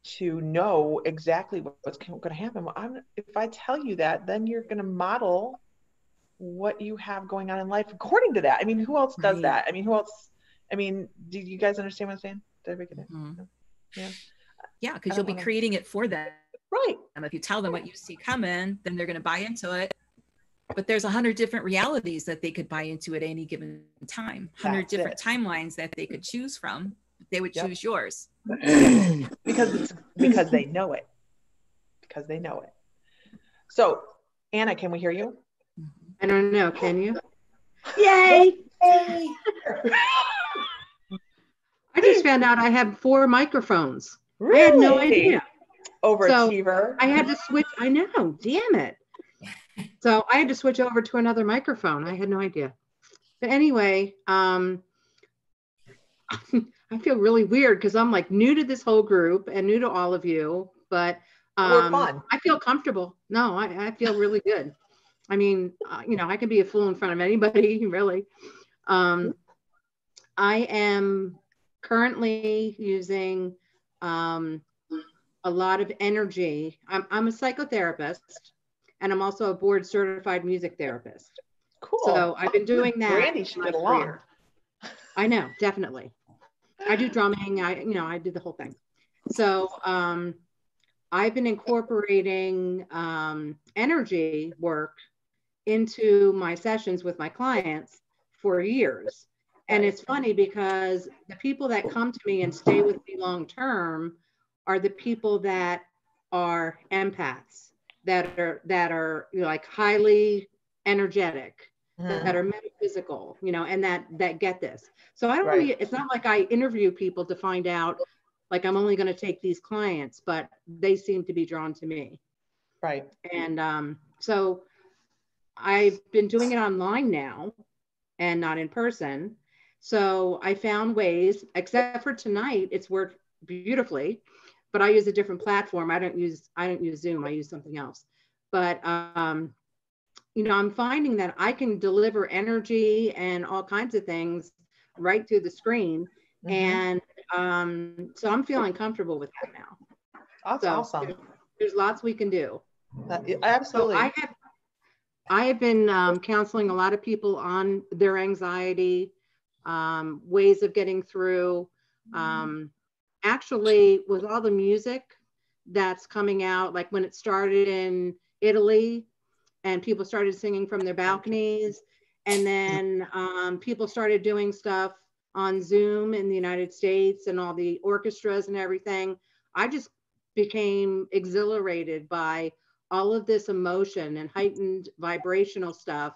Speaker 1: to know exactly what's going to happen. Well, I'm, if I tell you that, then you're going to model what you have going on in life according to that. I mean, who else does
Speaker 9: Right.
Speaker 1: that? I mean, who else? I mean, do you guys understand what I'm saying? Did I make it? Mm-hmm. Yeah.
Speaker 9: yeah because you'll be
Speaker 1: wanna-
Speaker 9: creating it for them
Speaker 1: right
Speaker 9: and if you tell them what you see coming then they're going to buy into it but there's a hundred different realities that they could buy into at any given time hundred
Speaker 1: That's
Speaker 9: different timelines that they could choose from they would
Speaker 1: Yep.
Speaker 9: choose yours
Speaker 1: because it's because they know it. Because they know it. So, Anna, can we hear you?
Speaker 12: I don't know. Can you? Yay! I just found out I have four microphones. Really? I had no idea.
Speaker 1: Overachiever.
Speaker 12: I had to switch. I know. Damn it. So I had to switch over to another microphone. I had no idea. But anyway, um, I feel really weird because I'm like new to this whole group and new to all of you, but um. I feel comfortable. No, I, I feel really good. I mean, uh, you know, I can be a fool in front of anybody, really. Um, I am currently using um, a lot of energy. I'm, I'm a psychotherapist and I'm also a board certified music therapist.
Speaker 1: Cool.
Speaker 12: So I've been doing that.
Speaker 1: Brandy should get along.
Speaker 12: I know, definitely. I do drumming. I, you know, I did the whole thing. So um, I've been incorporating um, energy work into my sessions with my clients for years. And it's funny because the people that come to me and stay with me long term are the people that are empaths, that are that are you know, like highly energetic,
Speaker 1: Mhm.
Speaker 12: that are metaphysical, you know, and that that get this. So I don't
Speaker 1: Right.
Speaker 12: really. It's not like I interview people to find out like I'm only going to take these clients, but they seem to be drawn to me.
Speaker 1: Right.
Speaker 12: And um, so I've been doing it online now and not in person. So I found ways, except for tonight, it's worked beautifully, but I use a different platform. I don't use I don't use Zoom. I use something else. But um, you know, I'm finding that I can deliver energy and all kinds of things right through the screen.
Speaker 1: Mhm.
Speaker 12: And um, so I'm feeling comfortable with that now.
Speaker 1: That's
Speaker 12: So
Speaker 1: awesome.
Speaker 12: There's, there's lots we can do.
Speaker 1: That- absolutely.
Speaker 12: So I have, I have been um, counseling a lot of people on their anxiety, um, ways of getting through. Um, actually, with all the music that's coming out, like when it started in Italy, and people started singing from their balconies, and then um, people started doing stuff on Zoom in the United States and all the orchestras and everything. I just became exhilarated by all of this emotion and heightened vibrational stuff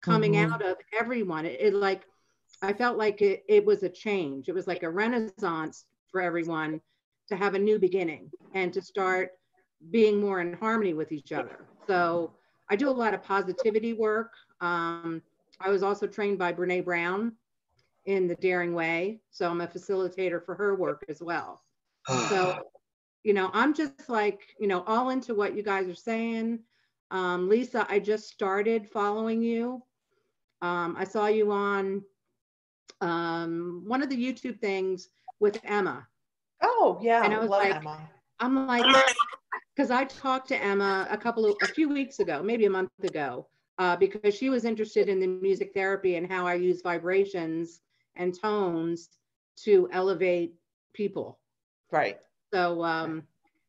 Speaker 12: coming
Speaker 1: Mhm.
Speaker 12: out of everyone. It, it like, I felt like it, it was a change. It was like a renaissance for everyone to have a new beginning and to start being more in harmony with each other. So I do a lot of positivity work. Um, I was also trained by Brene Brown in the Daring Way. So I'm a facilitator for her work as well. so, you know, I'm just like, you know, all into what you guys are saying. Um, Lisa, I just started following you. Um, I saw you on um, one of the YouTube things with Emma.
Speaker 1: Oh yeah,
Speaker 12: And I was
Speaker 1: love
Speaker 12: like,
Speaker 1: Emma.
Speaker 12: I'm like, because I talked to Emma a couple of, a few weeks ago, maybe a month ago, uh, because she was interested in the music therapy and how I use vibrations and tones to elevate people.
Speaker 1: Right.
Speaker 12: So, um,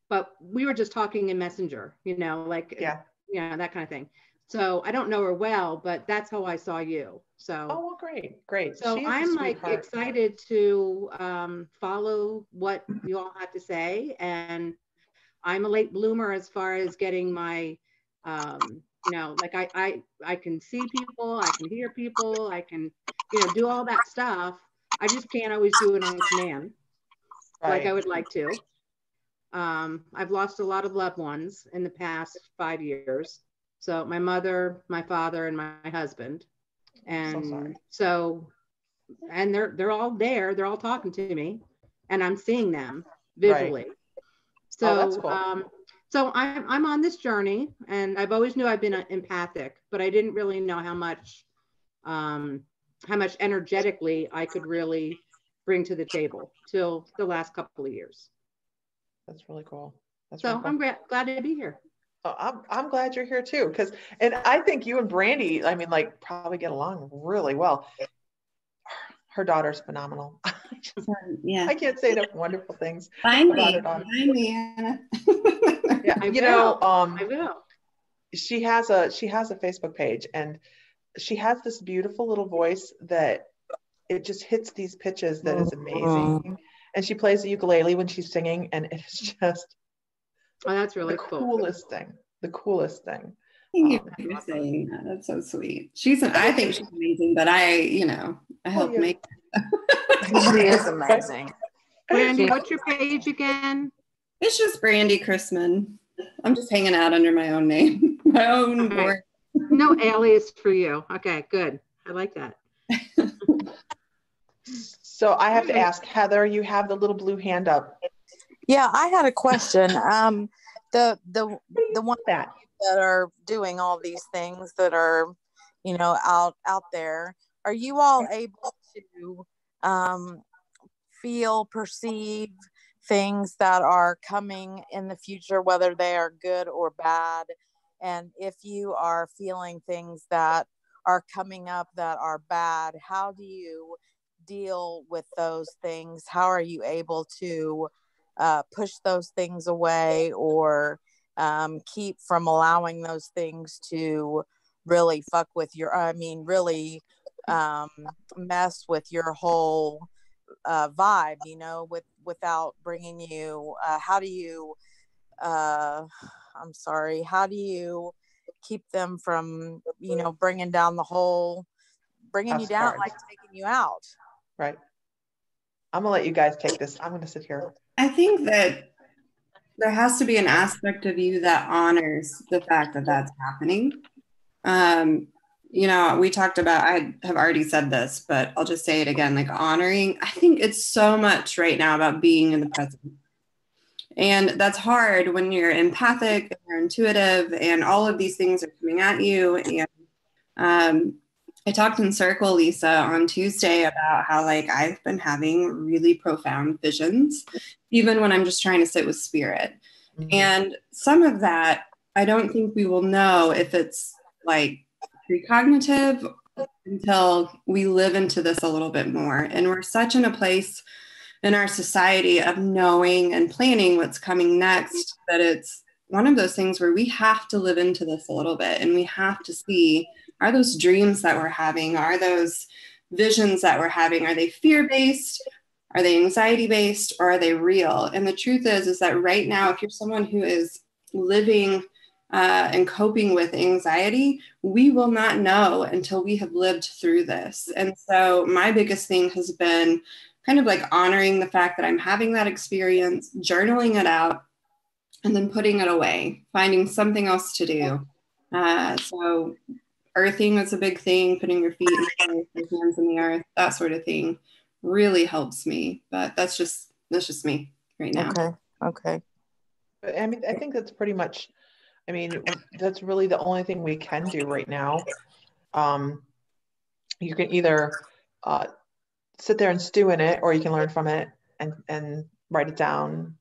Speaker 12: but we were just talking in Messenger, you know, like,
Speaker 1: Yeah.
Speaker 12: you know, that kind of thing. So I don't know her well, but that's how I saw you. So.
Speaker 1: Oh well, great, great.
Speaker 12: So
Speaker 1: She is a
Speaker 12: I'm like excited to um, follow what you all have to say, and I'm a late bloomer as far as getting my, um, you know, like I I I can see people, I can hear people, I can, you know, do all that stuff. I just can't always do it on command, like I would like to. Um, I've lost a lot of loved ones in the past five years. So my mother, my father, and my husband. And
Speaker 1: sorry.
Speaker 12: so, and they're they're all there. They're all talking to me, and I'm seeing them visually. So,
Speaker 1: Oh, that's cool.
Speaker 12: um, so I'm I'm on this journey, and I've always knew I've been uh, empathic, but I didn't really know how much, um, how much energetically I could really bring to the table till the last couple of years.
Speaker 1: That's really cool. That's
Speaker 12: So
Speaker 1: really cool.
Speaker 12: I'm glad to be here.
Speaker 1: Oh, I'm I'm glad you're here too, because and I think you and Brandy, I mean, like probably get along really well. Her daughter's phenomenal. I just-
Speaker 2: yeah.
Speaker 1: I can't say enough wonderful things
Speaker 2: Find
Speaker 1: about
Speaker 2: me.
Speaker 1: her daughter.
Speaker 2: Find me, Hannah.
Speaker 1: Yeah,
Speaker 12: I
Speaker 1: you know, um,
Speaker 12: I will.
Speaker 1: she has a she has a Facebook page and she has this beautiful little voice that it just hits these pitches that is amazing. And she plays the ukulele when she's singing, and it's just
Speaker 12: Oh, that's really
Speaker 1: the
Speaker 12: cool.
Speaker 1: coolest thing. The coolest thing.
Speaker 2: Thank you um, for saying that. That's so sweet. She's an, I think she's amazing, but I, you know, I helped
Speaker 1: yeah.
Speaker 2: make
Speaker 11: She is amazing.
Speaker 12: Brandy, what's your page again?
Speaker 2: It's just Brandy Chrisman. I'm just hanging out under my own name, my own
Speaker 12: Okay.
Speaker 2: board.
Speaker 12: No alias for you. Okay, good. I like that.
Speaker 1: So I have to ask Heather, you have the little blue hand up.
Speaker 11: Yeah, I had a question. Um, the the the one
Speaker 1: that
Speaker 11: that are doing all these things that are, you know, out out there. Are you all able to um, feel, perceive things that are coming in the future, whether they are good or bad? And if you are feeling things that are coming up that are bad, how do you deal with those things? How are you able to uh, push those things away or um, keep from allowing those things to really fuck with your, I mean, really um, mess with your whole uh, vibe, you know, with without bringing you, uh, how do you, uh, I'm sorry, how do you keep them from, you know, bringing down the whole, bringing
Speaker 1: House
Speaker 11: you down,
Speaker 1: cards.
Speaker 11: like taking you out?
Speaker 1: Right. I'm gonna let you guys take this. I'm gonna sit here.
Speaker 2: I think that there has to be an aspect of you that honors the fact that that's happening. Um, you know, we talked about, I have already said this, but I'll just say it again like honoring. I think it's so much right now about being in the present. And that's hard when you're empathic and you're intuitive and all of these things are coming at you. And um, I talked in Circle, Lisa, on Tuesday about how like I've been having really profound visions, even when I'm just trying to sit with spirit. Mm-hmm. And some of that, I don't think we will know if it's like precognitive until we live into this a little bit more. And we're such in a place in our society of knowing and planning what's coming next that it's one of those things where we have to live into this a little bit and we have to see are those dreams that we're having are those visions that we're having are they fear based are they anxiety based or are they real and the truth is is that right now if you're someone who is living uh, and coping with anxiety, we will not know until we have lived through this. And so, my biggest thing has been kind of like honoring the fact that I'm having that experience, journaling it out, and then putting it away, finding something else to do. Uh, so, earthing is a big thing, putting your feet in the earth, your hands in the earth, that sort of thing really helps me. But that's just that's just me right now.
Speaker 11: Okay. Okay.
Speaker 1: But I mean, I think that's pretty much, I mean, that's really the only thing we can do right now. Um, you can either uh, sit there and stew in it, or you can learn from it and and write it down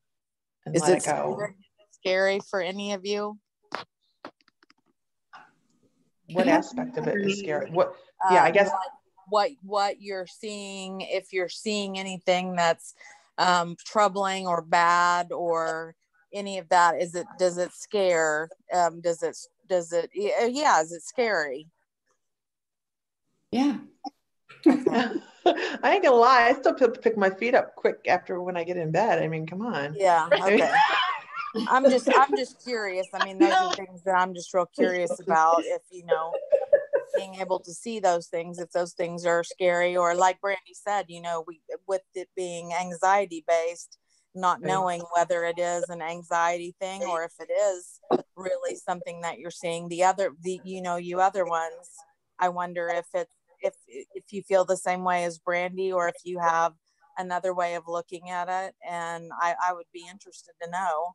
Speaker 1: and
Speaker 11: Is
Speaker 1: let
Speaker 11: it
Speaker 1: it go.
Speaker 11: scary- scary for any of you?
Speaker 1: What aspect of it is scary? What? Yeah, I
Speaker 11: Um,
Speaker 1: guess.
Speaker 11: like what what you're seeing if you're seeing anything that's um troubling or bad or any of that is it does it scare um does it does it yeah yeah, is it scary
Speaker 2: Yeah.
Speaker 1: I ain't gonna lie, I still pick pick my feet up quick after when I get in bed. I mean, come on.
Speaker 11: yeah okay i'm just i'm just curious. I mean those are things that i'm just real curious about if you know being able to see those things if those things are scary or like brandy said you know we with it being anxiety based not knowing whether it is an anxiety thing or if it is really something that you're seeing. The other the you know you other ones i wonder if it's if if you feel the same way as brandy or if you have another way of looking at it. And i i would be interested to know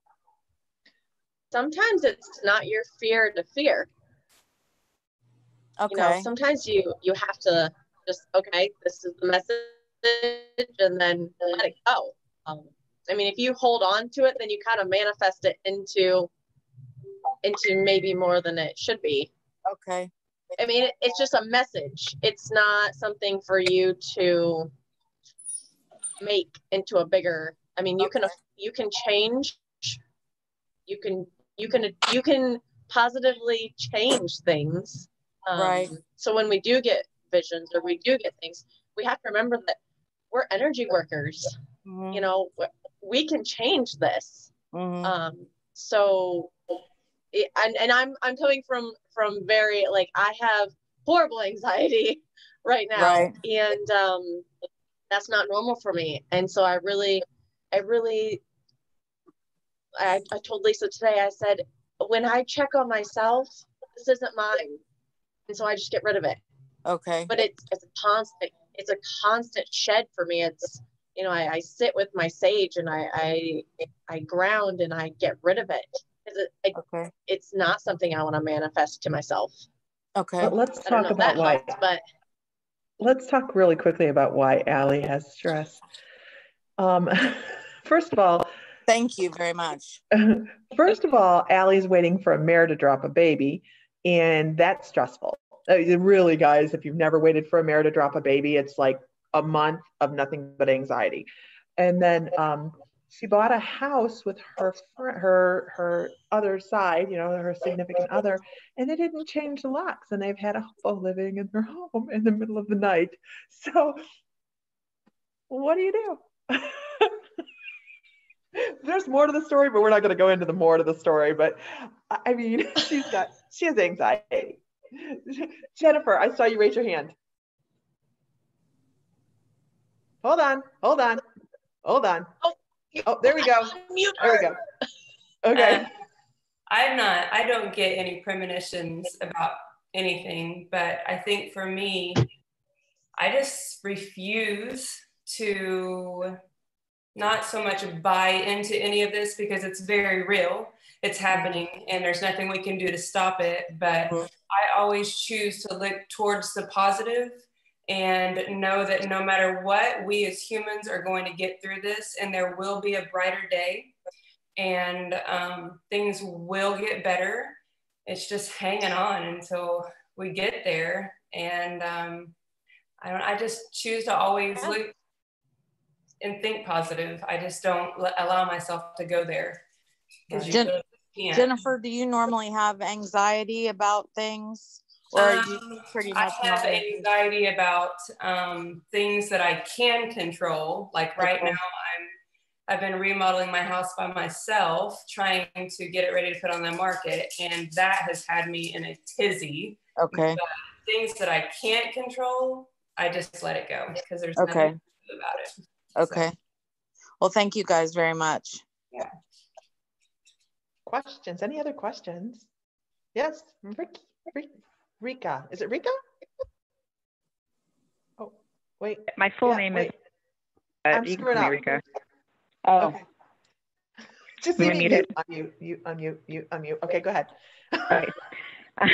Speaker 3: sometimes it's not your fear to fear. You know,
Speaker 11: Okay.
Speaker 3: sometimes you you have to just okay, this is the message, and then let it go. Um, I mean, if you hold on to it, then you kind of manifest it into into maybe more than it should be.
Speaker 11: Okay.
Speaker 3: I mean, it, it's just a message. It's not something for you to make into a bigger. I mean, you can you can change. You can you can you can positively change things. Um,
Speaker 11: Right.
Speaker 3: So when we do get visions or we do get things, we have to remember that we're energy workers. You know, we can change this. Um, so, it, and, and I'm I'm coming from from very like I have horrible anxiety right now,
Speaker 11: Right.
Speaker 3: and um, that's not normal for me. And so I really, I really, I, I told Lisa today. I said when I check on myself, this isn't mine, and so I just get rid of it.
Speaker 11: Okay.
Speaker 3: But it's it's a constant it's a constant shed for me. It's you know I, I sit with my sage and I, I I ground and I get rid of it. 'Cause It, it,
Speaker 11: okay.
Speaker 3: It's not something I want to manifest to myself.
Speaker 11: Okay.
Speaker 1: But let's talk
Speaker 3: know if that
Speaker 1: about why.
Speaker 3: helps, but
Speaker 1: Let's talk really quickly about why Allie has stress. Um, first of all,
Speaker 11: thank you very much.
Speaker 1: First of all, Allie's waiting for a mare to drop a baby, and that's stressful. Uh, really, guys, if you've never waited for a mare to drop a baby, it's like a month of nothing but anxiety. And then um, she bought a house with her her her other side, you know, her significant other, and they didn't change the locks, and they've had a hobo living in their home in the middle of the night. So, what do you do? There's more to the story, but we're not going to go into the more to the story. But I I mean, she's got she has anxiety. Jennifer, I saw you raise your hand. Hold on, hold on, hold on. Oh, there we go. There we go. Okay.
Speaker 8: Uh, I'm not, I don't get any premonitions about anything, but I think for me, I just refuse to not so much buy into any of this because it's very real. It's happening and there's nothing we can do to stop it. But I always choose to look towards the positive and know that no matter what, we as humans are going to get through this and there will be a brighter day and um, things will get better. It's just hanging on until we get there. And um, I don't. I just choose to always look and think positive. I just don't allow myself to go there.
Speaker 11: Jen-
Speaker 8: really.
Speaker 11: Jennifer, do you normally have anxiety about things? Or are you
Speaker 8: Um,
Speaker 11: pretty
Speaker 8: I
Speaker 11: much
Speaker 8: have anxiety about um, things that I can control. Like right
Speaker 11: Okay.
Speaker 8: now, I'm I've been remodeling my house by myself, trying to get it ready to put on the market, and that has had me in a tizzy.
Speaker 11: Okay.
Speaker 8: But things that I can't control, I just let it go because there's
Speaker 11: Okay.
Speaker 8: nothing to do about it.
Speaker 11: Okay. Well, thank you guys very much.
Speaker 8: Yeah.
Speaker 1: Questions? Any other questions? Yes, Rick, Rick, Rika. Is it Rika? Oh, wait.
Speaker 13: My full
Speaker 1: Yeah,
Speaker 13: name
Speaker 1: wait.
Speaker 13: is. Uh,
Speaker 1: I'm screwing
Speaker 13: call
Speaker 1: up.
Speaker 13: Rika. Oh,
Speaker 1: Okay. Just
Speaker 13: You
Speaker 1: leave
Speaker 13: wanna
Speaker 1: me
Speaker 13: mute
Speaker 1: mute, unmute, you unmute, you unmute. Okay, go ahead.
Speaker 13: right.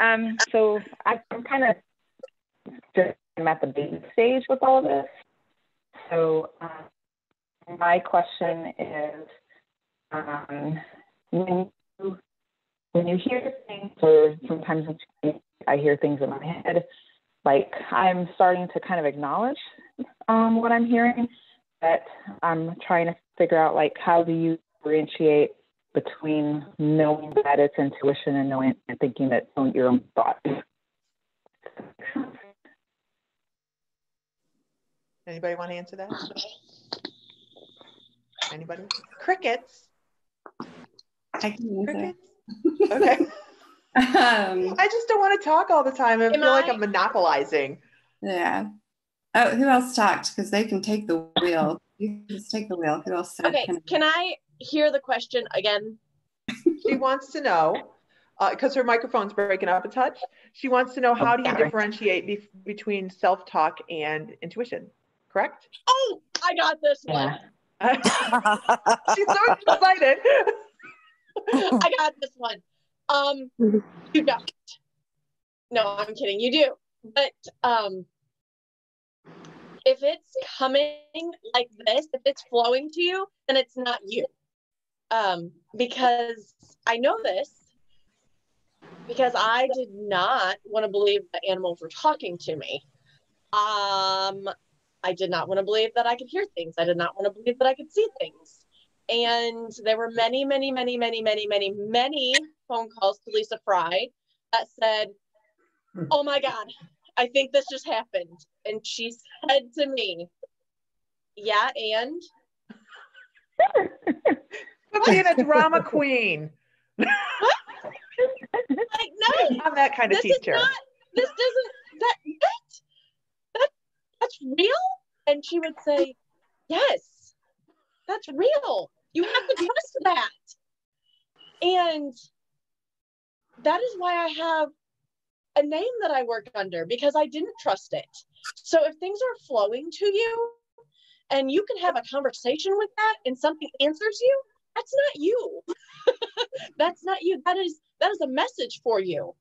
Speaker 13: um, so I, I'm kind of just I'm at the baby stage with all of this. So um, my question is, um, when you when you hear things, or sometimes I hear things in my head, like I'm starting to kind of acknowledge um, what I'm hearing, but I'm trying to figure out like how do you differentiate between knowing that it's intuition and knowing and thinking that it's your own thoughts.
Speaker 1: Anybody want to answer that? Anybody? Crickets.
Speaker 2: I can answer.
Speaker 1: Okay.
Speaker 2: Um,
Speaker 1: I just don't want to talk all the time. I
Speaker 2: Am
Speaker 1: feel like
Speaker 2: I-
Speaker 1: I'm monopolizing.
Speaker 2: yeah. Oh, who else talked? Because they can take the wheel. You can just take the wheel. Who else said?
Speaker 3: Okay,
Speaker 2: can-
Speaker 3: can I hear the question again?
Speaker 1: She wants to know, because her microphone's breaking up a touch. She wants to know how do you
Speaker 3: Okay.
Speaker 1: differentiate be- between self-talk and intuition? Correct?
Speaker 3: Oh, I got this one.
Speaker 1: She's so excited.
Speaker 3: I got this one. Um, you don't. No, I'm kidding. You do. But um, if it's coming like this, if it's flowing to you, then it's not you. Um, because I know this because I did not want to believe that animals were talking to me. Um, I did not want to believe that I could hear things. I did not want to believe that I could see things. And there were many, many, many, many, many, many, many phone calls to Lisa Fry that said, hmm. Oh my God, I think this just happened. And she said to me, Yeah, and
Speaker 1: Quit being a drama queen.
Speaker 3: like, no,
Speaker 1: I'm that kind of
Speaker 3: this is not, this doesn't, that, that, that, that's real? And she would say, Yes, that's real. You have to trust that. And that is why I have a name that I work under because I didn't trust it. So if things are flowing to you and you can have a conversation with that and something answers you, that's not you. that's not you. That is that is a message for you.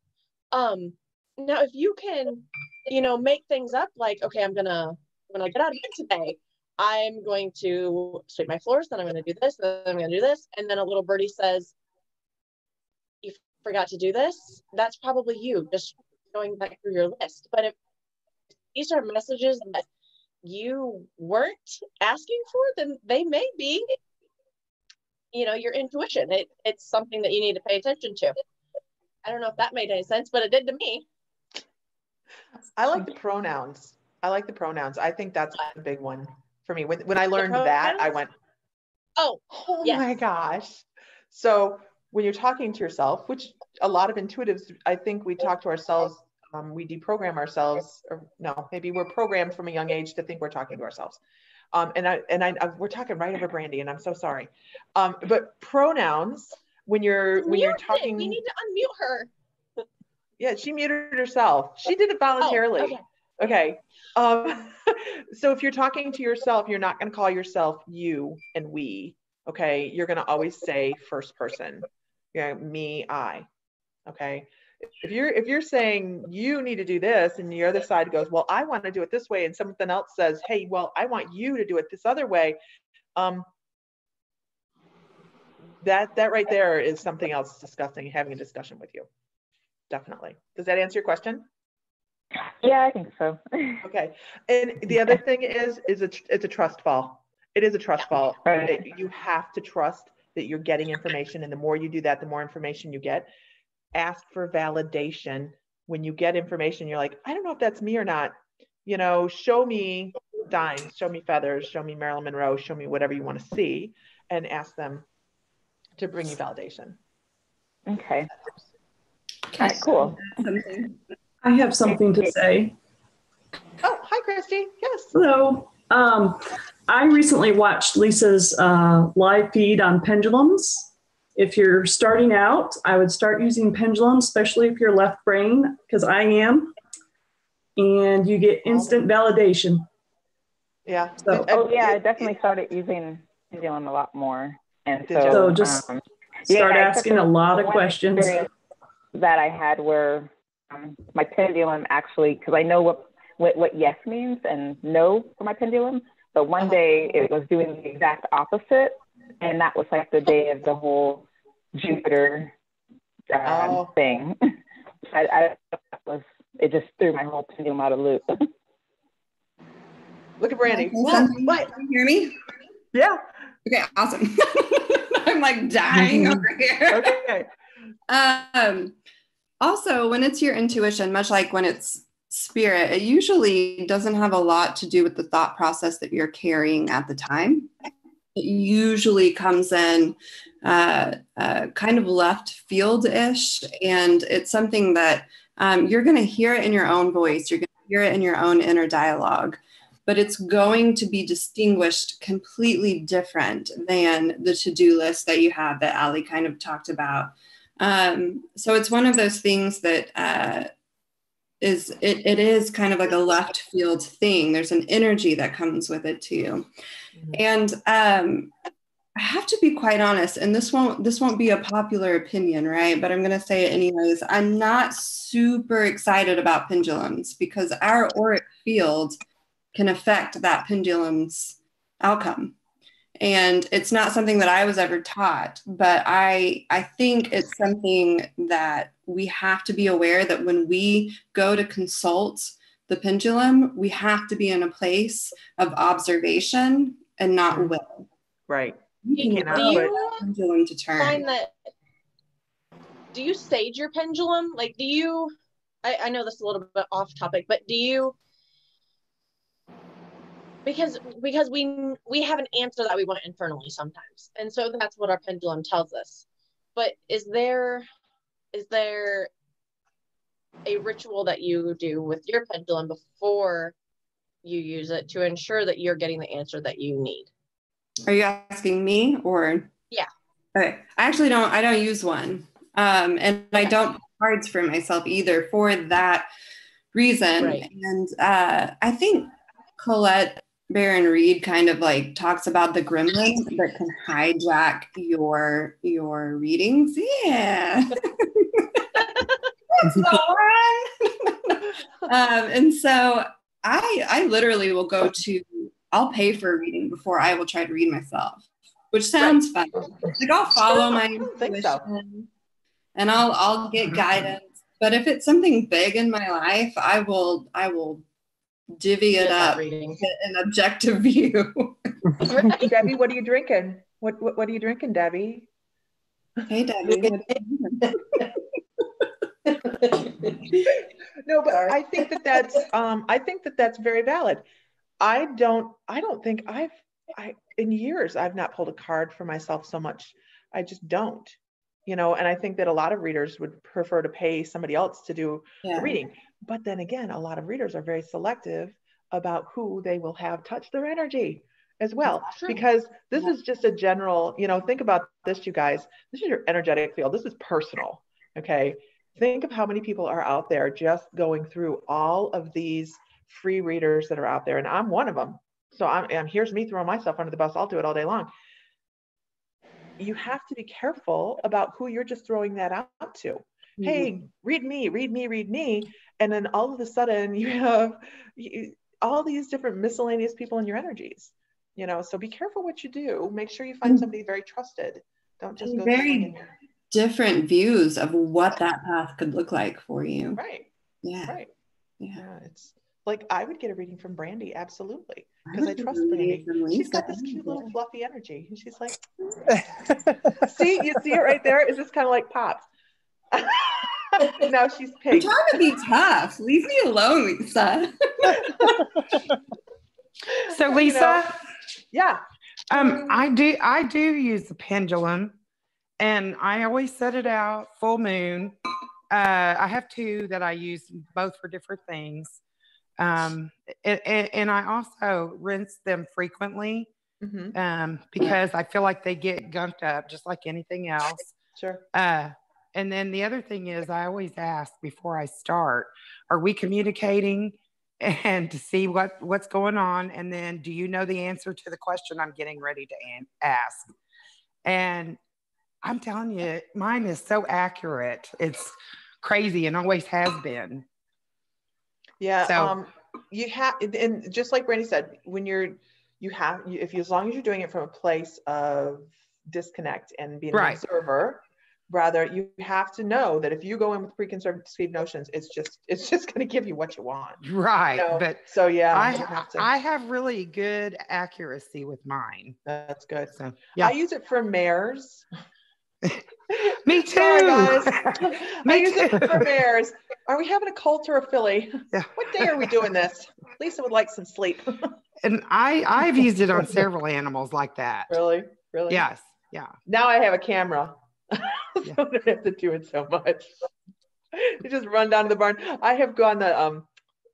Speaker 3: Um now if you can, you know, make things up like, okay, I'm gonna when I get out of bed today, I'm going to sweep my floors, then I'm gonna do this, then I'm gonna do this, and then a little birdie says, You forgot to do this, that's probably you just going back through your list. But if these are messages that you weren't asking for, then they may be, you know, your intuition. It, it's something that you need to pay attention to. I don't know if that made any sense, but it did to me.
Speaker 1: I like the pronouns. I like the pronouns. I think that's a big one for me. When when I learned that, I went,
Speaker 3: Oh,
Speaker 1: oh
Speaker 3: yes.
Speaker 1: my gosh. So when you're talking to yourself, which a lot of intuitives, I think we talk to ourselves, um, we deprogram ourselves, or no, maybe we're programmed from a young age to think we're talking to ourselves. Um, and I and I, I we're talking right over Brandy, and I'm so sorry. Um, but pronouns when you're when you're
Speaker 3: Mute it.
Speaker 1: talking,
Speaker 3: We need to unmute her.
Speaker 1: Yeah, she muted herself. She did it voluntarily.
Speaker 3: Oh, okay.
Speaker 1: Okay. Um, so if you're talking to yourself, you're not going to call yourself you and we. Okay. You're going to always say first person. Yeah, me, I. Okay. If you're if you're saying you need to do this and the other side goes, well, I want to do it this way, and something else says, hey, well, I want you to do it this other way. Um, that that right there is something else discussing, having a discussion with you. Definitely. Does that answer your question?
Speaker 13: Yeah, I think so.
Speaker 1: Okay. And the other thing is, is it's, it's a trust fall. It is a trust fall.
Speaker 13: Right.
Speaker 1: You have to trust that you're getting information. And the more you do that, the more information you get. Ask for validation. When you get information, you're like, I don't know if that's me or not. You know, show me dimes, show me feathers, show me Marilyn Monroe, show me whatever you want to see, and ask them to bring you validation.
Speaker 13: Okay. All right, cool.
Speaker 14: I have something to say.
Speaker 1: Oh, hi, Christy. Yes.
Speaker 14: Hello. Um, I recently watched Lisa's uh, live feed on pendulums. If you're starting out, I would start using pendulums, especially if you're left brain, because I am, and you get instant validation.
Speaker 1: Yeah.
Speaker 14: So,
Speaker 13: Oh yeah, I definitely started using pendulum a lot more, and so.
Speaker 14: So just
Speaker 13: um,
Speaker 14: start
Speaker 13: I
Speaker 14: asking
Speaker 13: took
Speaker 14: a lot of questions.
Speaker 13: experience That I had where um, my pendulum actually, because I know what, what what yes means and no for my pendulum, but one day it was doing the exact opposite, and that was like the day of the whole Jupiter um, thing. I, I that was it just threw my whole pendulum out of loop.
Speaker 1: Look at Brandy.
Speaker 2: Well,
Speaker 1: what?
Speaker 2: Can you hear me?
Speaker 1: Yeah.
Speaker 2: Okay, awesome. I'm like dying over here.
Speaker 1: Okay.
Speaker 2: Um, also, when it's your intuition, much like when it's spirit, it usually doesn't have a lot to do with the thought process that you're carrying at the time. It usually comes in uh, uh, kind of left field ish, and it's something that um, you're going to hear it in your own voice, you're going to hear it in your own inner dialogue. But it's going to be distinguished completely different than the to do list that you have that Allie kind of talked about. Um, so it's one of those things that uh, is it, it is kind of like a left field thing. There's an energy that comes with it too, and um, I have to be quite honest. And this won't this won't be a popular opinion, right? But I'm going to say it anyways. I'm not super excited about pendulums because our auric field can affect that pendulum's outcome and it's not something that i was ever taught but i i think it's something that we have to be aware that when we go to consult the pendulum we have to be in a place of observation and not mm-hmm. will.
Speaker 1: Right.
Speaker 2: you
Speaker 1: cannot
Speaker 2: cannot
Speaker 3: do you
Speaker 2: pendulum to turn.
Speaker 3: find that do you sage your pendulum? Like do you I, I know this is a little bit off topic but do you because because we we have an answer that we want internally sometimes and so that's what our pendulum tells us but is there is there a ritual that you do with your pendulum before you use it to ensure that you're getting the answer that you need
Speaker 2: are you asking me or
Speaker 3: yeah
Speaker 2: Okay. I actually don't I don't use one. Um and I don't put cards for myself either for that reason.
Speaker 3: Right.
Speaker 2: And uh I think Colette Baron Reed kind of like talks about the gremlin that can hijack your your readings. Yeah. That's the one. um, and so I I literally will go to I'll pay for a reading before I will try to read myself, which sounds fun. Like I'll follow my intuition and I'll I'll get guidance. But if it's something big in my life, I will I will divvy it
Speaker 3: Get
Speaker 2: up,
Speaker 3: reading.
Speaker 2: an objective view.
Speaker 1: Debbie, what are you drinking? What, what what are you drinking, Debbie?
Speaker 2: Hey Debbie.
Speaker 1: no, but I think that that's um I think that that's very valid. I don't I don't think I've I in years I've not pulled a card for myself so much. I just don't. You know, and I think that a lot of readers would prefer to pay somebody else to do
Speaker 2: Yeah.
Speaker 1: a reading. But then again, a lot of readers are very selective about who they will have touch their energy as well because this is just a general you know think about this you guys. This is your energetic field. This is personal okay? Think of how many people are out there just going through all of these free readers that are out there and i'm one of them so i'm, I'm here's me throwing myself under the bus. I'll do it all day long. You have to be careful about who you're just throwing that out to. Mm-hmm. Hey read me read me read me and then all of a sudden you have all these different miscellaneous people in your energies you know? So be careful what you do. Make sure you find mm. somebody very trusted. Don't just go
Speaker 2: very different views of what that path could look like for you.
Speaker 1: right.
Speaker 2: Yeah.
Speaker 1: right.
Speaker 2: Yeah.
Speaker 1: it's like i would get a reading from brandy absolutely because i
Speaker 2: would get a
Speaker 1: trust
Speaker 2: reading
Speaker 1: brandy she's got this cute little fluffy energy and she's like see you see it right there? there is this kind of like pops now she's
Speaker 2: I'm trying to be tough. Leave me alone, Lisa.
Speaker 10: So
Speaker 1: You know,
Speaker 10: Lisa,
Speaker 1: yeah.
Speaker 10: um, I do I do use the pendulum, and I always set it out full moon. Uh, I have two that I use both for different things, um, and, and, and I also rinse them frequently
Speaker 1: Mhm.
Speaker 10: um, because I feel like they get gunked up just like anything else.
Speaker 1: Sure.
Speaker 10: Uh, and then the other thing is, I always ask before I start, are we communicating? And to see what what's going on, and then do you know the answer to the question I'm getting ready to an- ask? And I'm telling you, mine is so accurate. It's crazy and always has been.
Speaker 1: Yeah.
Speaker 10: So-
Speaker 1: um, you have, and just like Brandy said, when you're, you have, if you, as long as you're doing it from a place of disconnect and being
Speaker 10: Right.
Speaker 1: an observer, rather you have to know that if you go in with preconceived notions, it's just, it's just going to give you what you want.
Speaker 10: Right.
Speaker 1: know,
Speaker 10: but
Speaker 1: so yeah,
Speaker 10: I
Speaker 1: have to-
Speaker 10: I have really good accuracy with mine.
Speaker 1: That's good.
Speaker 10: So yeah.
Speaker 1: I use it for mares.
Speaker 10: Me too.
Speaker 1: Sorry, guys. I
Speaker 10: Me
Speaker 1: use it for mares. Are we having a colt or a filly? What day are we doing this? Lisa would like some sleep.
Speaker 10: And I I've used it on several animals like that.
Speaker 1: Really? Really?
Speaker 10: Yes. Yeah.
Speaker 1: Now I have a camera. so I don't have to do it so much. you just run down to the barn. I have gone the um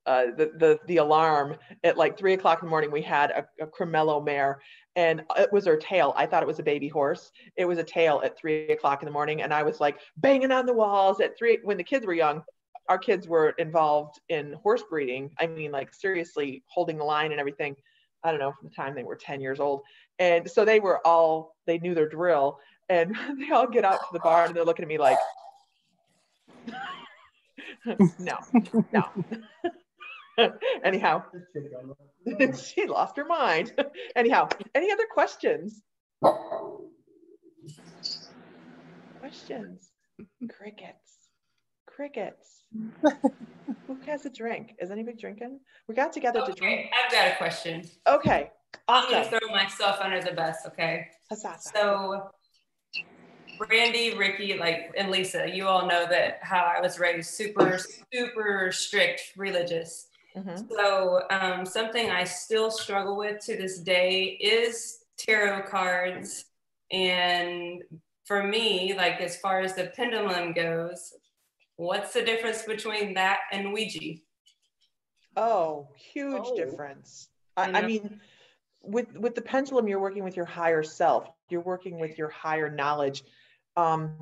Speaker 1: uh the the, the alarm at like three o'clock in the morning. We had a, a Cremello mare and it was her tail. I thought it was a baby horse. It was a tail at three o'clock in the morning. And I was like banging on the walls at three when the kids were young. Our kids were involved in horse breeding. I mean, like seriously holding the line and everything. I don't know, from the time they were 10 years old. And so they were all, they knew their drill. And they all get out to the barn and they're looking at me like, no, no. Anyhow, she lost her mind. Anyhow, any other questions? Questions? Crickets. Crickets. Who has a drink? Is anybody drinking? We got together to drink.
Speaker 8: I've got a question.
Speaker 1: Okay. awesome.
Speaker 8: I'm gonna throw myself under the bus, okay?
Speaker 1: Huzzah.
Speaker 8: So, Brandy, Ricky, like, and Lisa, you all know that how I was raised super, super strict religious.
Speaker 1: Mhm.
Speaker 8: So, um, something I still struggle with to this day is tarot cards. And for me, like, as far as the pendulum goes, what's the difference between that and Ouija?
Speaker 1: Oh, huge
Speaker 8: Oh.
Speaker 1: difference. I, I
Speaker 8: Yeah.
Speaker 1: mean, with with the pendulum, you're working with your higher self. You're working with your higher knowledge. Um,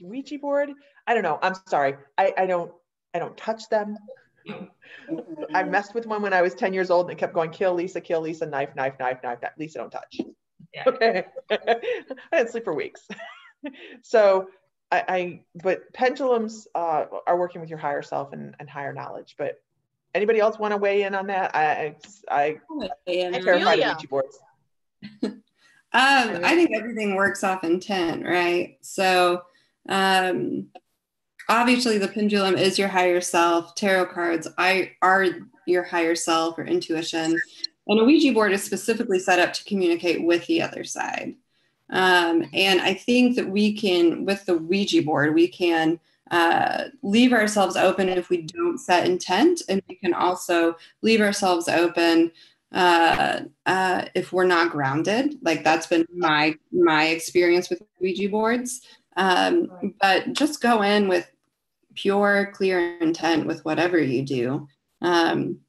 Speaker 1: Ouija board. I don't know. I'm sorry. I, I don't I don't touch them. I messed with one when I was 10 years old and it kept going, kill Lisa, kill Lisa, knife, knife, knife, knife, knife. Lisa, don't touch. Okay. I didn't sleep for weeks. so I, I but pendulums uh, are working with your higher self and, and higher knowledge. But anybody else want to weigh in on that? I I, I I'm terrified of Ouija boards.
Speaker 2: Um, I think everything works off intent, right? So, um, obviously, the pendulum is your higher self. Tarot cards I are your higher self or intuition, and a Ouija board is specifically set up to communicate with the other side. Um, and I think that we can, with the Ouija board, we can uh, leave ourselves open if we don't set intent, and we can also leave ourselves open uh, uh, if we're not grounded. Like that's been my my experience with Ouija boards. Um, but just go in with pure, clear intent with whatever you do. Um,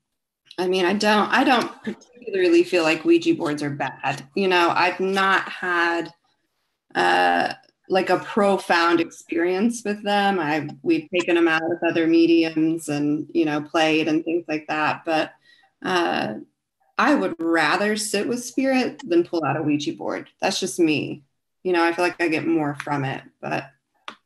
Speaker 2: I mean, I don't I don't particularly feel like Ouija boards are bad. You know, I've not had uh, like a profound experience with them. I've we've taken them out with other mediums and you know played and things like that. But uh, I would rather sit with spirit than pull out a Ouija board. That's just me. You know, I feel like I get more from it. But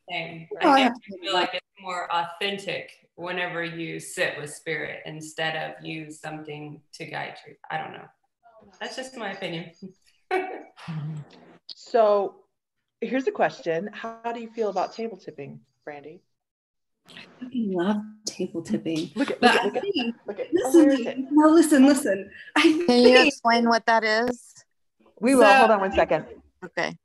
Speaker 8: Same.
Speaker 2: Oh,
Speaker 8: I feel like it's more authentic whenever you sit with spirit instead of use something to guide you. I don't know. That's just my opinion.
Speaker 1: So here's a question. How do you feel about table tipping, Brandy?
Speaker 2: I love table tipping.
Speaker 1: Look at,
Speaker 2: But
Speaker 1: look at, look at,
Speaker 2: think-
Speaker 1: look at. oh, where is
Speaker 2: listen, no, listen, listen. I
Speaker 11: Can you explain what that is?
Speaker 1: We will.
Speaker 2: So-
Speaker 1: Hold on one second.
Speaker 11: Okay.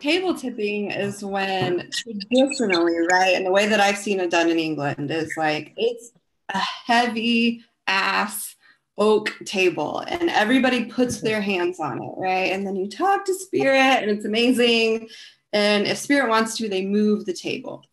Speaker 2: table tipping is when traditionally, right, and the way that I've seen it done in England is like it's a heavy ass oak table and everybody puts their hands on it, right? And then you talk to spirit and it's amazing. And if spirit wants to, they move the table.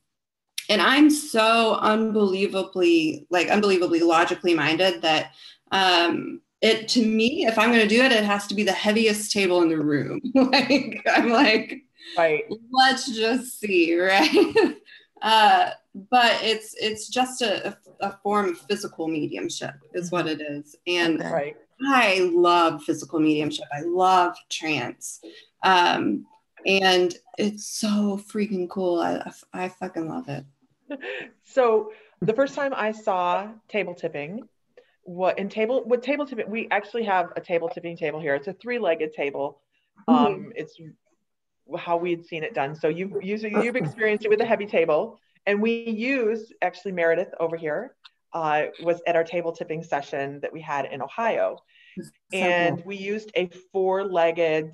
Speaker 2: And I'm so unbelievably, like unbelievably logically minded that um it to me, if I'm going to do it, it has to be the heaviest table in the room. like I'm like,
Speaker 1: right.
Speaker 2: Let's just see, right? uh, but it's it's just a, a form of physical mediumship, is what it is, and
Speaker 1: right.
Speaker 2: I love physical mediumship. I love trance, um, and it's so freaking cool. I I fucking love it.
Speaker 1: So the first time I saw table tipping what in table with table tipping we actually have a table tipping table here it's a three-legged table um
Speaker 2: Mhm.
Speaker 1: it's how we'd seen it done so you've used you've experienced it with a heavy table and we used actually meredith over here uh, was at our table tipping session that we had in ohio and we used a four-legged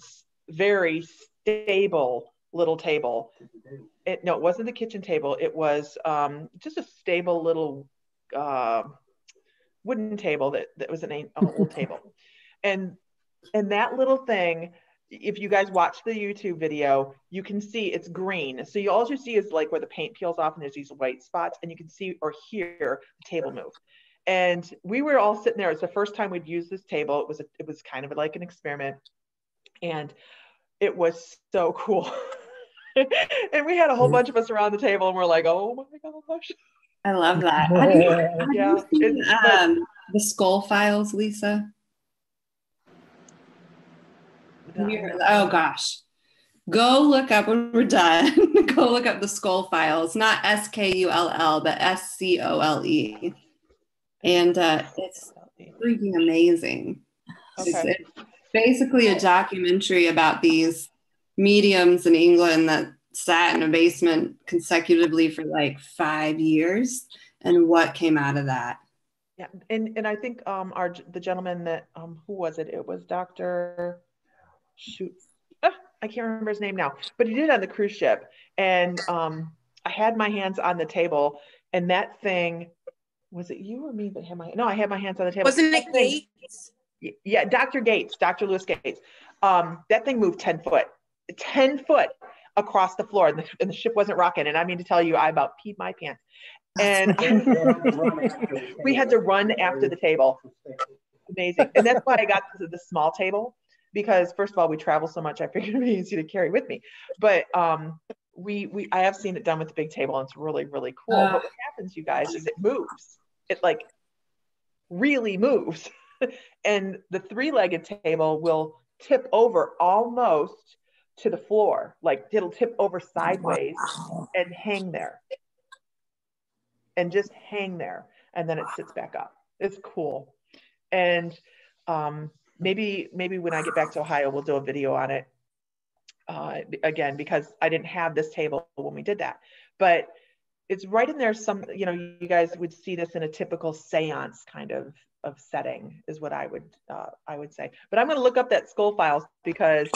Speaker 1: very stable little table. It no it wasn't the kitchen table. It was um just a stable little uh, wooden table that, that was an, an old table. And and that little thing if you guys watch the youtube video you can see it's green. So you all you see is like where the paint peels off and there's these white spots and you can see or hear the table move. And we were all sitting there. It's the first time we'd used this table. It was a, it was kind of like an experiment. And it was so cool and we had a whole bunch of us around the table and we're like oh my gosh
Speaker 2: I love that. Have you, have
Speaker 1: Yeah,
Speaker 2: you seen um, the Scole Files, Lisa? Have oh gosh. Go look up when we're done. Go look up the Scole Files, not S K U L L, but S C O L E. And uh, it's freaking amazing. It's,
Speaker 1: Okay.
Speaker 2: it's basically a documentary about these mediums in England that sat in a basement consecutively for like five years and what came out of that.
Speaker 1: Yeah, and and I think um our the gentleman that um who was it? It was Dr. Shoot. Ah, I can't remember his name now, but he did it on the cruise ship. And um I had my hands on the table and that thing was it you or me that had my no, I had my hands on the table.
Speaker 4: Wasn't it
Speaker 1: thing-
Speaker 4: Gates?
Speaker 1: Y- Yeah, Dr. Gates, Dr. Lewis Gates. Um, that thing moved 10 foot, 10 foot across the floor, and the, and the ship wasn't rocking. And I mean to tell you, I about peed my pants. And we had to run after the table. Amazing. And that's why I got the, the small table because first of all, we travel so much, I figured it'd be easy to carry with me. But um, we we I have seen it done with the big table, and it's really really cool.
Speaker 2: Uh.
Speaker 1: but what happens, you guys, is it moves. It like really moves, and the three-legged table will tip over almost to the floor, like it'll tip over sideways and hang there, and just hang there, and then it sits back up. It's cool, and um, maybe maybe when I get back to Ohio, we'll do a video on it. Uh, again because I didn't have this table when we did that, but it's right in there. Some you know you guys would see this in a typical séance kind of of setting is what I would uh, I would say. But I'm going to look up that Scole files because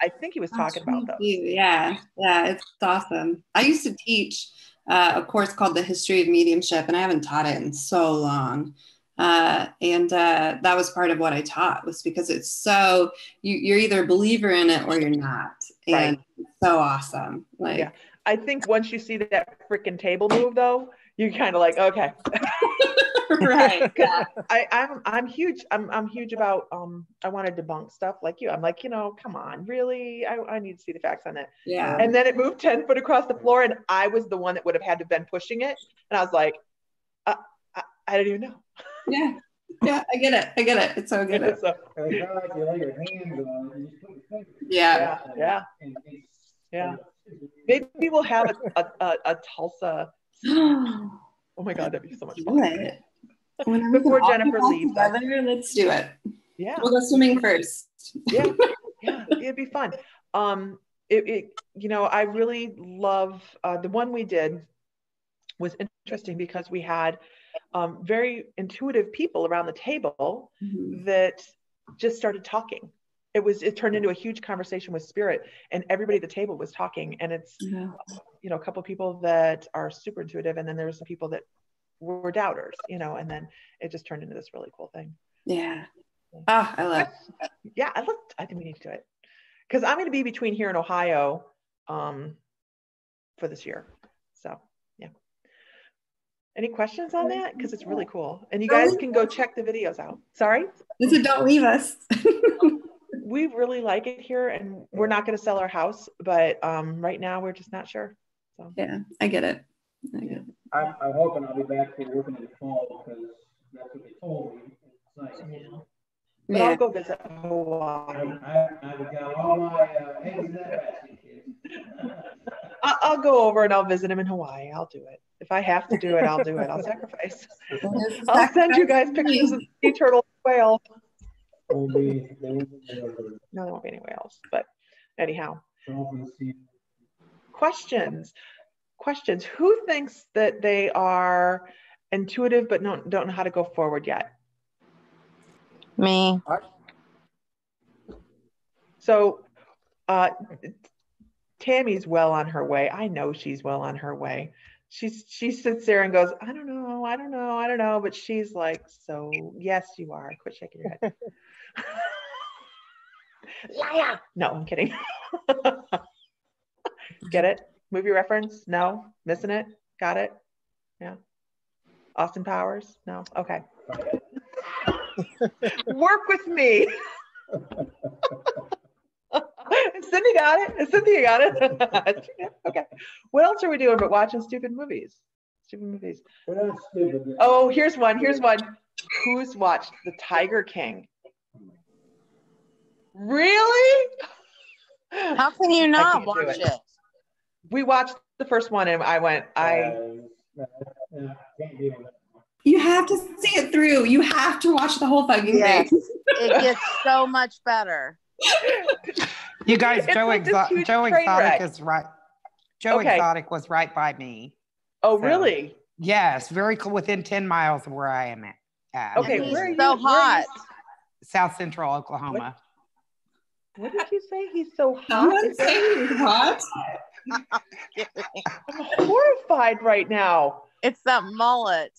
Speaker 1: I think he was talking about those.
Speaker 2: Yeah, yeah, it's awesome. I used to teach uh, a course called The History of Mediumship, and I haven't taught it in so long. Uh, and uh, that was part of what I taught was because it's so you, you're either a believer in it or you're not, and it's so awesome. Like,
Speaker 1: Yeah. I think once you see that freaking table move though, you're kind of like, okay.
Speaker 2: right. Yeah.
Speaker 1: I, I'm I'm huge. I'm I'm huge about um I want to debunk stuff like you. I'm like, you know, come on, really? I, I need to see the facts on that.
Speaker 2: Yeah.
Speaker 1: And then it moved 10 foot across the floor, and I was the one that would have had to have been pushing it. And I was like, uh, I, I didn't even know.
Speaker 2: yeah, yeah, I get it. I get it. It's so good.
Speaker 5: It's not like you lay your hands on it, you just put.
Speaker 2: Yeah.
Speaker 1: yeah, yeah. Maybe we'll have a, a, a, a Tulsa. Oh my God, that'd be so much fun.
Speaker 2: it. Whenever
Speaker 1: Before Jennifer leaves.
Speaker 2: together, let's do it.
Speaker 1: Yeah.
Speaker 2: We'll go swimming first.
Speaker 1: yeah yeah it'd be fun um it, it you know i really love uh, the one we did was interesting because we had um, very intuitive people around the table
Speaker 2: Mhm.
Speaker 1: that just started talking it was it turned into a huge conversation with spirit and everybody at the table was talking and it's
Speaker 2: Yeah.
Speaker 1: you know a couple people that are super intuitive and then there's some people that were doubters you know and then it just turned into this really cool thing
Speaker 2: Yeah. Oh, I love.
Speaker 1: Yeah, I love I think we need to do it because I'm going to be between here and Ohio um, for this year. So yeah. Any questions on that? Because it's really cool, and you guys can go check the videos out. Sorry.
Speaker 2: This is don't leave us.
Speaker 1: we really like it here, and we're not going to sell our house, but um, right now we're just not sure. So
Speaker 2: yeah, I get it. I get it.
Speaker 5: I'm, I'm hoping I'll be back here working in the fall because that's what they told me. It's nice.
Speaker 1: But
Speaker 2: Yeah.
Speaker 1: I'll go visit Hawaii.
Speaker 5: I, I've got all my uh, eggs in that basket, kids.
Speaker 1: I'll go over and I'll visit him in Hawaii. I'll do it. If I have to do it, I'll do it. I'll sacrifice. I'll send you guys pictures of sea turtle whale.
Speaker 5: Won't be, there won't be,
Speaker 1: No, there won't be any whales. But anyhow, questions. Questions. Who thinks that they are intuitive but don't don't know how to go forward yet?
Speaker 11: Me.
Speaker 1: So uh Tammy's well on her way. I know she's well on her way. She's she sits there and goes, I don't know, I don't know, I don't know. But she's like, so yes, you are. Quit shaking your head. Liar. No, I'm kidding. Get it? Movie reference? No? Missing it? Got it? Yeah. Austin Powers? No? Okay. Work with me. Cindy got it. Cynthia got it. okay. What else are we doing but watching stupid movies? Stupid movies.
Speaker 5: Stupid.
Speaker 1: Oh, here's one. Here's one. Who's watched The Tiger King? Really?
Speaker 11: How can you not
Speaker 1: can't
Speaker 11: watch
Speaker 1: it.
Speaker 11: it?
Speaker 1: We watched the first one and I went, I
Speaker 5: can't deal with it.
Speaker 2: You have to see it through. You have to watch the whole fucking
Speaker 11: Yes.
Speaker 2: thing.
Speaker 11: It gets so much better.
Speaker 10: You guys,
Speaker 1: It's
Speaker 10: Joe,
Speaker 1: like
Speaker 10: Exo- Joe Exotic
Speaker 1: wreck.
Speaker 10: is right. Joe
Speaker 1: Okay.
Speaker 10: Exotic was right by me.
Speaker 1: Oh,
Speaker 10: So-
Speaker 1: really?
Speaker 10: Yes, very cool, within 10 miles of where I am at. at.
Speaker 1: Okay,
Speaker 11: He's
Speaker 1: where are you?
Speaker 11: so
Speaker 1: where are you-
Speaker 11: hot.
Speaker 10: South Central Oklahoma.
Speaker 1: What did you say? He's so hot.
Speaker 2: Someone say he's hot.
Speaker 1: I'm horrified right now.
Speaker 11: It's that mullet.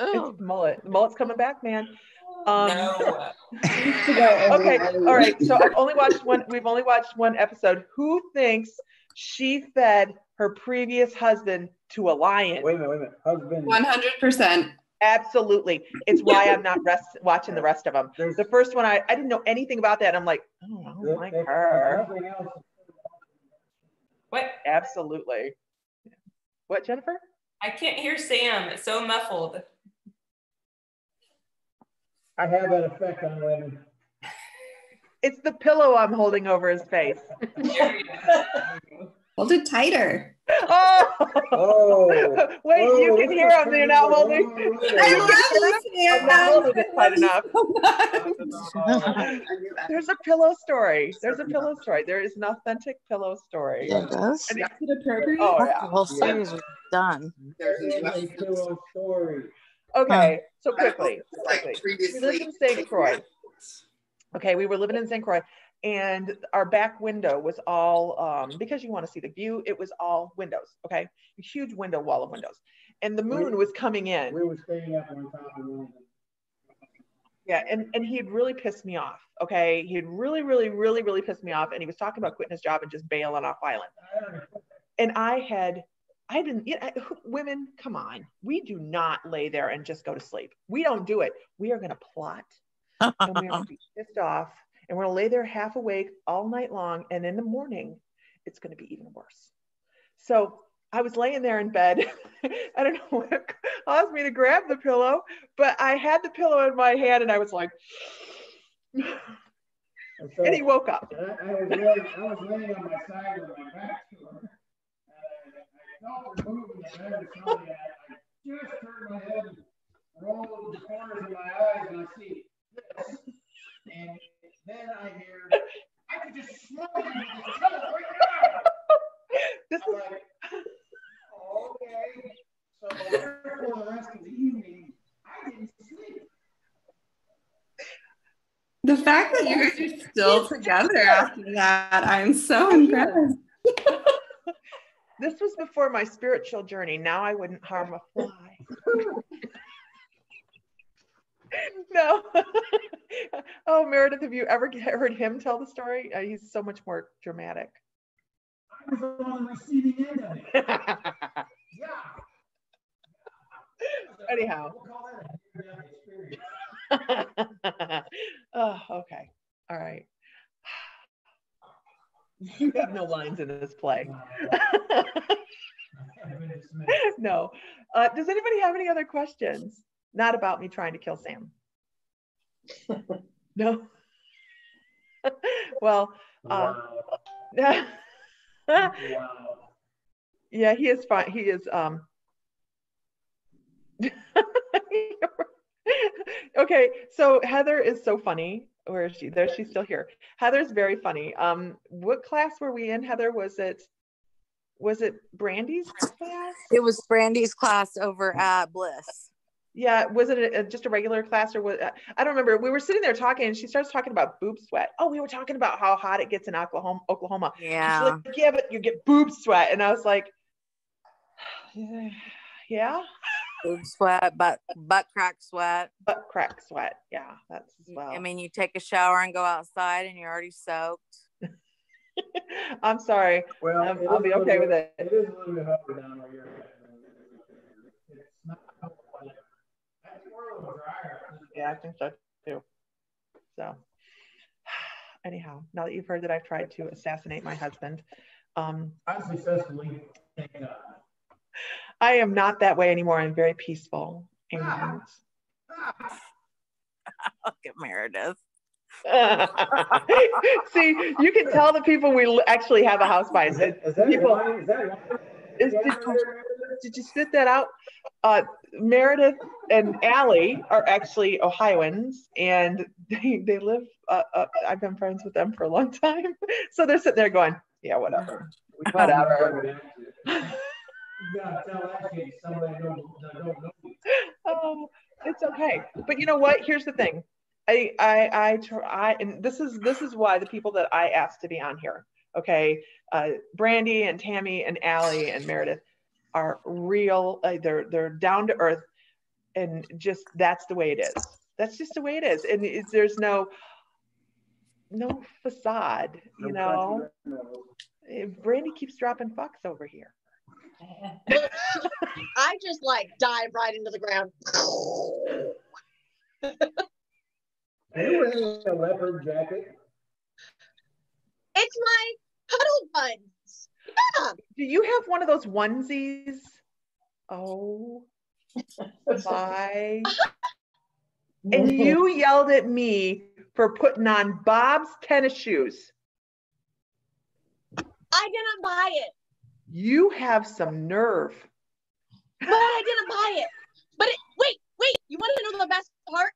Speaker 11: Ooh.
Speaker 1: It's mullet. Mullet's coming back, man. Um,
Speaker 8: No.
Speaker 1: okay, all right. So I've only watched one. We've only watched one episode. Who thinks she fed her previous husband to a lion?
Speaker 5: Wait a minute, wait a minute. Husband.
Speaker 2: One hundred percent.
Speaker 1: Absolutely. It's why I'm not rest, watching the rest of them.
Speaker 5: There's-
Speaker 1: The first one, I, I didn't know anything about that. I'm like, oh, I don't like her.
Speaker 8: What?
Speaker 1: Absolutely. What, Jennifer?
Speaker 8: I can't hear Sam. It's so muffled.
Speaker 5: I have that effect on women.
Speaker 1: It's the pillow I'm holding over his face.
Speaker 8: There we go.
Speaker 2: Hold it tighter.
Speaker 1: Oh,
Speaker 5: Oh.
Speaker 1: wait, you
Speaker 5: Oh,
Speaker 1: can hear
Speaker 5: is
Speaker 1: him. You're not holding.
Speaker 5: Oh,
Speaker 2: I
Speaker 5: yeah.
Speaker 2: love you,
Speaker 1: I'm not holding it tight enough. There's a pillow story. There's a pillow story. There is an authentic pillow story.
Speaker 11: It does.
Speaker 1: And it-
Speaker 2: Is it appropriate?
Speaker 1: oh yeah.
Speaker 11: the whole series was done.
Speaker 5: It's a pillow story.
Speaker 1: Okay, so quickly, quickly. We lived in St. Croix. Okay, we were living in St. Croix, and our back window was all um, because you want to see the view. It was all windows. Okay, a huge window wall of windows, and the moon was coming in.
Speaker 5: We were staying up on top of one.
Speaker 1: Yeah, and and he had really pissed me off. Okay, he had really, really, really, really pissed me off, and he was talking about quitting his job and just bailing off island. And I had, I didn't, you know, women, come on, we do not lay there and just go to sleep. We don't do it. We are going to plot, and we're going to be pissed off, and we're going to lay there half awake all night long, and in the morning, it's going to be even worse. So I was laying there in bed. I don't know what caused me to grab the pillow, but I had the pillow in my hand, and I was like,
Speaker 5: And so-
Speaker 1: and he woke up.
Speaker 5: I, I was laying, I was laying on my side with my back to her. And I, I felt her moving the bed or something. And I, I just turned my head and rolled the corners of my eyes and I see this. And then I hear, I could just smell you with this pillow right now.
Speaker 1: This
Speaker 5: I'm
Speaker 1: is
Speaker 5: like, okay. So therefore the rest of the evening, I didn't sleep.
Speaker 2: The fact that you guys are still together after that, I'm so impressed.
Speaker 1: this was before my spiritual journey. Now I wouldn't harm a fly. no. Oh, Meredith, have you ever heard him tell the story? Uh, he's so much more dramatic.
Speaker 5: I was on the receiving end of it. Yeah.
Speaker 1: Anyhow.
Speaker 5: We'll call that a near-death experience.
Speaker 1: oh, okay. All right. You have no lines in this play.
Speaker 5: I've been dismissed.
Speaker 1: no. Uh, does anybody have any other questions? Not about me trying to kill Sam. No. well, uh,
Speaker 5: Wow. Wow.
Speaker 1: yeah, he is fine. He is. Um, okay, so Heather is so funny. Where is she? There, she's still here. Heather's very funny. Um, what class were we in? Heather, was it? Was it Brandy's class?
Speaker 11: It was Brandy's class over at Bliss.
Speaker 1: Yeah, was it a, a- just a regular class or was I don't remember. We were sitting there talking, and she starts talking about boob sweat. Oh, we were talking about how hot it gets in Oklahoma. Oklahoma. And she's
Speaker 11: Yeah.
Speaker 1: like, yeah, but you get boob sweat, and I was like, yeah,
Speaker 11: Boob sweat, butt butt crack sweat.
Speaker 1: butt crack sweat. Yeah, that's as well.
Speaker 11: I mean, you take a shower and go outside, and you're already soaked.
Speaker 1: I'm sorry.
Speaker 5: Well,
Speaker 1: Um, I'll be
Speaker 5: a little
Speaker 1: okay
Speaker 5: bit-
Speaker 1: with it.
Speaker 5: It is a little bit hotter down where you're at. It's not quite- I think we're a little drier.
Speaker 1: Yeah, I think so too. So, anyhow, now that you've heard that I've tried to assassinate my husband, um,
Speaker 5: Unsuccessfully, thank God.
Speaker 1: I am not that way anymore. I'm very peaceful. And
Speaker 11: Look at Meredith.
Speaker 1: see, you can tell the people we actually have a house by. Is
Speaker 5: Is that
Speaker 1: people,
Speaker 5: wine? Is that wine?
Speaker 1: Did, you spit that out? Uh, Meredith and Allie are actually Ohioans, and they they live. Uh, uh, I've been friends with them for a long time, so they're sitting there going, "Yeah, whatever, whatever."
Speaker 5: You gotta tell that somebody don't, that know
Speaker 1: oh, it's okay. But you know what? Here's the thing. I I I try, and this is this is why the people that I asked to be on here, okay, uh, Brandy and Tammy and Allie and Meredith are real. Uh, they're they're down to earth, and just that's the way it is. That's just the way it is, and it's, there's no no facade, you know. Eh, Brandy keeps dropping fucks over here.
Speaker 3: I just like dive right into the ground.
Speaker 5: Are you wearing a leopard jacket?
Speaker 3: It's my puddle buns. Yeah.
Speaker 1: Do you have one of those onesies? Oh my. And you yelled at me for putting on Bob's tennis shoes.
Speaker 3: I didn't buy it,
Speaker 1: You have some nerve.
Speaker 3: but I didn't buy it. But it, wait, wait. You want to know the best part?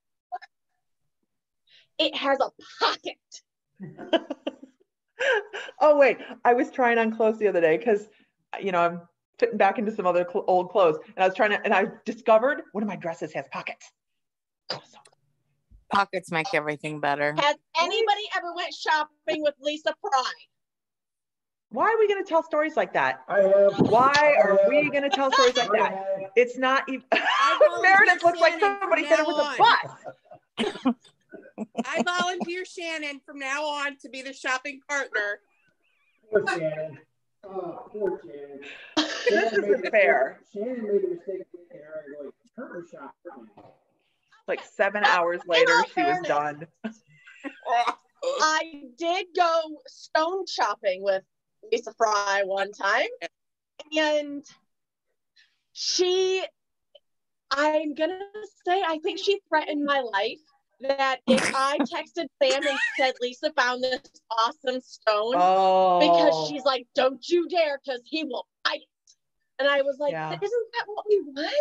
Speaker 3: It has a pocket.
Speaker 1: Oh wait, I was trying on clothes the other day because you know I'm fitting back into some other cl- old clothes, and I was trying to, and I discovered one of my dresses has pockets.
Speaker 11: Pockets make everything better.
Speaker 3: Has anybody ever went shopping with Lisa Fry?
Speaker 1: Why are we going to tell stories like that?
Speaker 5: I have.
Speaker 1: Why are we going to tell stories like that? It's not even. Meredith looks like somebody
Speaker 4: from
Speaker 1: hit her with a
Speaker 4: on.
Speaker 1: bus.
Speaker 4: I volunteer Shannon from now on to be the shopping partner.
Speaker 5: Poor Shannon. Oh, poor Shannon.
Speaker 1: This
Speaker 5: Shannon made
Speaker 1: isn't fair.
Speaker 5: Shannon made the mistake of looking at her and going, shop.
Speaker 1: Like seven hours later, she was done.
Speaker 3: I did go stone shopping with Lisa Fry one time, and she, I'm gonna say, I think she threatened my life. That if I texted Sam and said Lisa found this awesome stone,
Speaker 1: Oh.
Speaker 3: because she's like, "Don't you dare, because he will fight it." And I was like,
Speaker 1: Yeah.
Speaker 3: "Isn't that what we want?"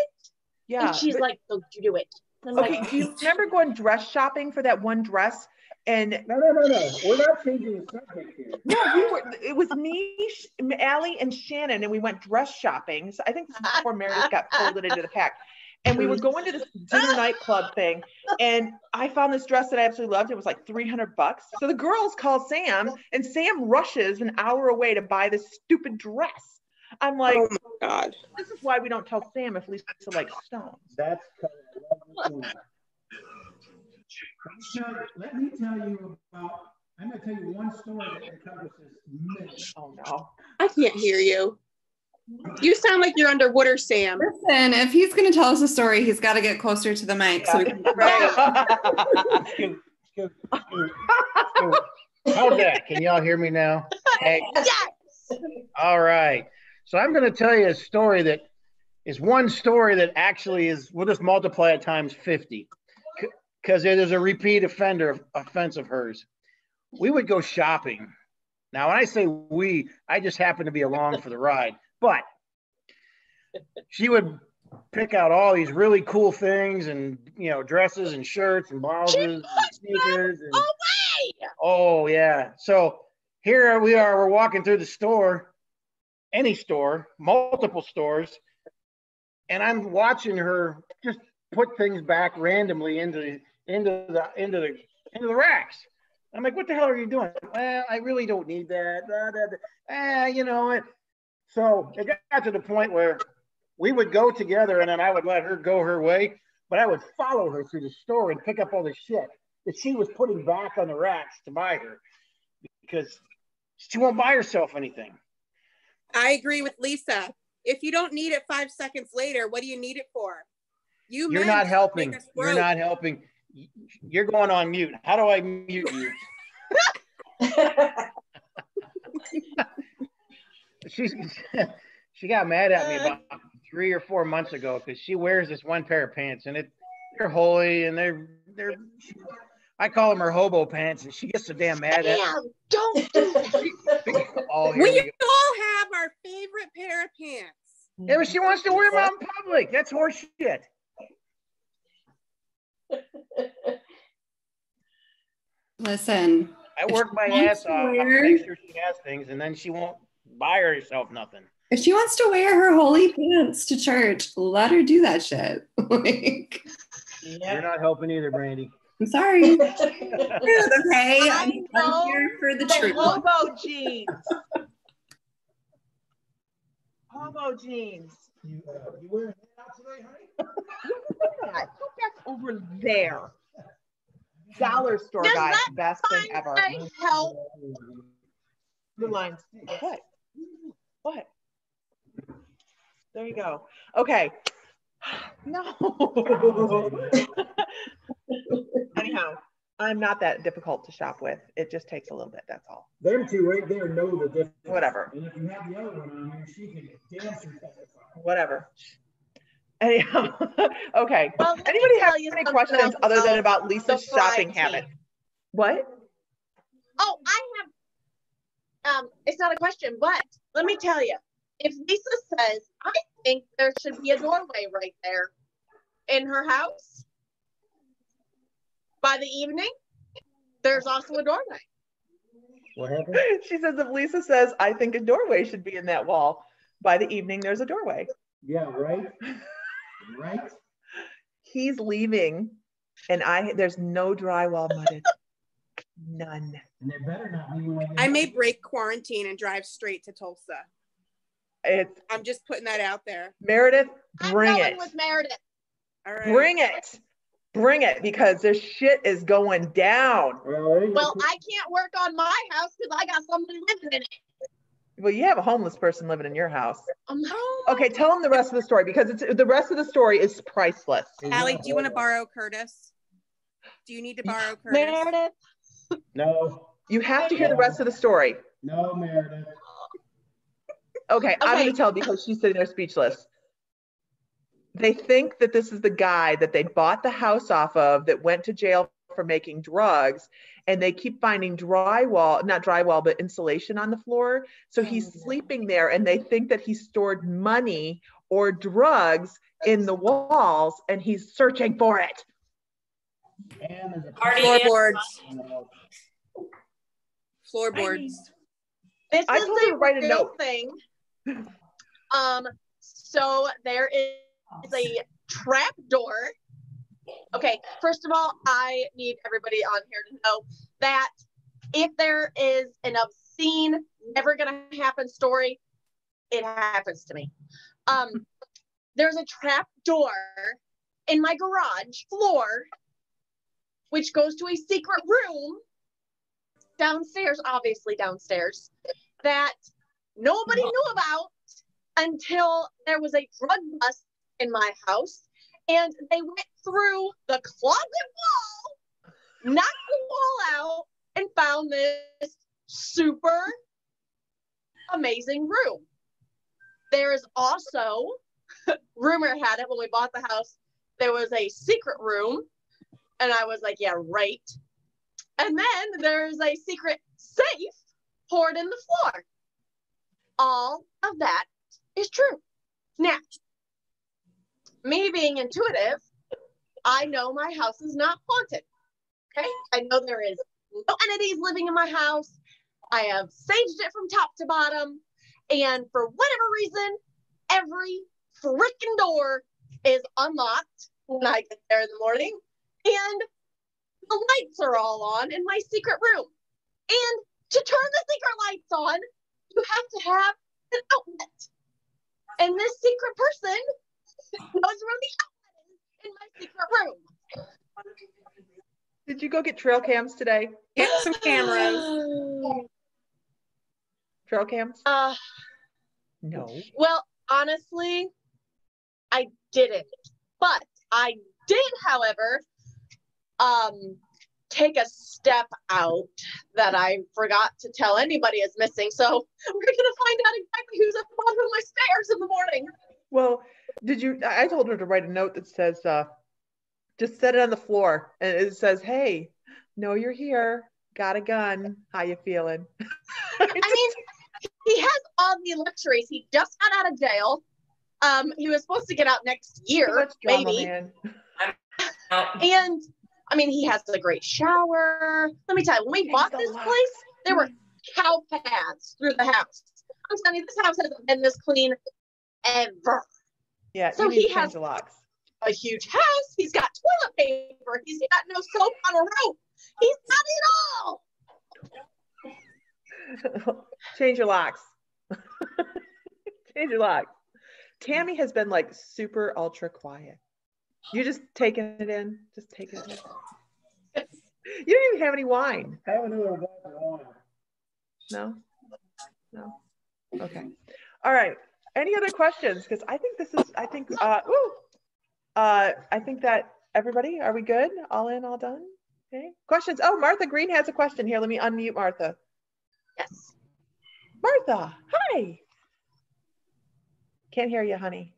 Speaker 1: Yeah.
Speaker 3: and she's
Speaker 1: but-
Speaker 3: like, "Don't you do it?" I'm
Speaker 1: okay,
Speaker 3: like,
Speaker 1: do you remember going dress shopping for that one dress? And
Speaker 5: No, no, no, no. We're not changing the subject here.
Speaker 1: no, we were, it was me, Sh- Allie, and Shannon, and we went dress shopping. So I think this is before Meredith got folded into the pack. And we were going to this dinner nightclub thing, and I found this dress that I absolutely loved. It was like 300 bucks. So the girls call Sam, and Sam rushes an hour away to buy this stupid dress. I'm like,
Speaker 4: Oh my god.
Speaker 1: this is why we don't tell Sam if Lisa likes stones.
Speaker 5: That's because I
Speaker 15: Let me tell you, let me tell you about, I'm gonna tell you one story that encompasses many.
Speaker 1: Oh, no.
Speaker 4: I can't hear you. You sound like you're underwater, Sam.
Speaker 2: Listen, if he's going to tell us a story, he's got to get closer to the mic. So we can
Speaker 5: How's that? Can y'all hear me now? Hey. All right. So I'm going to tell you a story that is one story that actually is, we'll just multiply it times 50 because it is a repeat offender offense of hers. We would go shopping. Now, when I say we, I just happen to be along for the ride, but she would pick out all these really cool things and, you know, dresses and shirts and blouses and sneakers. And, Oh yeah. So here we are. We're walking through the store, any store, multiple stores, and I'm watching her just put things back randomly into the into the into the into the racks. I'm like, what the hell are you doing? Well, I really don't need that. Blah, blah, blah. Eh, you know it. So it got to the point where we would go together, and then I would let her go her way, but I would follow her through the store and pick up all the shit that she was putting back on the racks to buy her because she won't buy herself anything.
Speaker 4: I agree with Lisa. If you don't need it five seconds later, what do you need it for? You
Speaker 5: You're not helping. You're not helping. You're going on mute. How do I mute you? She's she got mad at me uh, about three or four months ago because she wears this one pair of pants and it they're holy and they're they're I call them her hobo pants and she gets so damn mad at
Speaker 4: Damn, don't do that.
Speaker 5: Oh,
Speaker 4: we
Speaker 5: we
Speaker 4: all have our favorite pair of pants.
Speaker 5: Yeah, but she wants to wear them out in public. That's horseshit.
Speaker 2: Listen.
Speaker 5: I work my ass off to make sure she has things, and then she won't buy herself nothing.
Speaker 2: If she wants to wear her holy pants to church, let her do that shit. like,
Speaker 5: You're not helping either, Brandy.
Speaker 2: I'm sorry. Truth, okay, I'm, I'm here for the,
Speaker 1: the
Speaker 2: truth.
Speaker 1: hobo jeans. hobo jeans.
Speaker 15: You, uh, you wearing that out today, honey?
Speaker 1: Look at that. Put that over there. Dollar store
Speaker 3: Does
Speaker 1: guys, best thing ever.
Speaker 3: Help.
Speaker 1: The lines. What? What? There you go. Okay. No. Anyhow, I'm not that difficult to shop with. It just takes a little bit. That's all.
Speaker 15: Them two right there know the difference.
Speaker 1: Whatever.
Speaker 15: And if you have the other one on here, she can damn sure testify.
Speaker 1: Whatever. Anyhow, okay.
Speaker 3: Well, let me
Speaker 1: Anybody have
Speaker 3: tell you
Speaker 1: any questions other than
Speaker 3: about
Speaker 1: about Lisa's shopping habit? What?
Speaker 3: Oh, I have. Um, it's not a question, but let me tell you, if Lisa says, "I think there should be a doorway right there in her house," by the evening, there's also a doorway.
Speaker 5: What happened?
Speaker 1: She says if Lisa says, I think a doorway should be in that wall, by the evening there's a doorway.
Speaker 15: Yeah, right? Right?
Speaker 1: He's leaving and I there's no drywall mudded. None.
Speaker 15: And there better not be when
Speaker 4: I may break quarantine and drive straight to Tulsa.
Speaker 1: It's
Speaker 4: I'm just putting that out there.
Speaker 1: Meredith, bring
Speaker 3: I'm going
Speaker 1: it.
Speaker 3: with Meredith.
Speaker 4: All right.
Speaker 1: Bring it. Bring it because this shit is going down.
Speaker 3: Well, I can't work on my house because I got somebody living in it.
Speaker 1: Well, you have a homeless person living in your house.
Speaker 3: Um,
Speaker 1: Okay, tell them the rest of the story because it's the rest of the story is priceless.
Speaker 4: Allie, do you want to borrow Curtis? Do you need to borrow Curtis?
Speaker 3: Meredith.
Speaker 15: No,
Speaker 1: You have to hear the rest of the story.
Speaker 15: no, Meredith.
Speaker 1: Okay, I'm going to tell because she's sitting there speechless. They think that this is the guy that they bought the house off of that went to jail for making drugs, and they keep finding drywall, not drywall, but insulation on the floor. So he's sleeping there, and they think that he stored money or drugs in the walls, and he's searching for it.
Speaker 15: And there's a
Speaker 8: Party
Speaker 4: Floorboards.
Speaker 15: No.
Speaker 4: Floorboards.
Speaker 3: This
Speaker 1: I
Speaker 3: is
Speaker 1: told her
Speaker 3: a
Speaker 1: write a note.
Speaker 3: thing. Um, so there is a trap door. Okay, first of all, I need everybody on here to know that if there is an obscene, never gonna happen story, it happens to me. Um, there's a trap door in my garage floor which goes to a secret room downstairs, obviously downstairs, that nobody knew about until there was a drug bust in my house and they went through the closet wall, knocked the wall out, and found this super amazing room. There is also, rumor had it when we bought the house, there was a secret room. And I was like, yeah, right. And then there's a secret safe poured in the floor. All of that is true. Now, me being intuitive, I know my house is not haunted. Okay. I know there is no entities living in my house. I have saged it from top to bottom. And for whatever reason, every freaking door is unlocked when I get there in the morning. And the lights are all on in my secret room. And to turn the secret lights on, you have to have an outlet. And this secret person knows where the outlet is in my secret room.
Speaker 1: Did you go get trail cams today?
Speaker 4: Get some cameras.
Speaker 1: Trail cams?
Speaker 3: Uh,
Speaker 1: No.
Speaker 3: well, honestly, I didn't. But I did, however, um, take a step out that I forgot to tell anybody is missing. So we're gonna find out exactly who's at the bottom of my stairs in the morning.
Speaker 1: Well, did you? I I told her to write a note that says, uh, just set it on the floor and it says, hey, know you're here. Got a gun. How you feeling?
Speaker 3: I mean, he has all the luxuries. He just got out of jail. Um, he was supposed to get out next year,
Speaker 1: drama,
Speaker 3: maybe.
Speaker 1: man.
Speaker 3: And I mean, he has a great shower. Let me tell you, when we bought this place, there were mm. cow paths through the house. I'm telling you, this house hasn't been this clean ever.
Speaker 1: Yeah,
Speaker 3: So he has
Speaker 1: locks.
Speaker 3: a huge house. He's got toilet paper. He's got no soap on a rope. He's got it all.
Speaker 1: change your locks. change your locks. Tammy has been like super ultra quiet. You're just taking it in, just taking it in. You don't even have any wine.
Speaker 5: I Have another glass of wine.
Speaker 1: No? No? Okay. All right. Any other questions? Because I think this is, I think, uh, ooh, uh, I think that everybody, are we good? All in, all done? Okay. Questions? Oh, Martha Green has a question here. Let me unmute Martha.
Speaker 3: Yes.
Speaker 1: Martha, hi. Can't hear you, honey.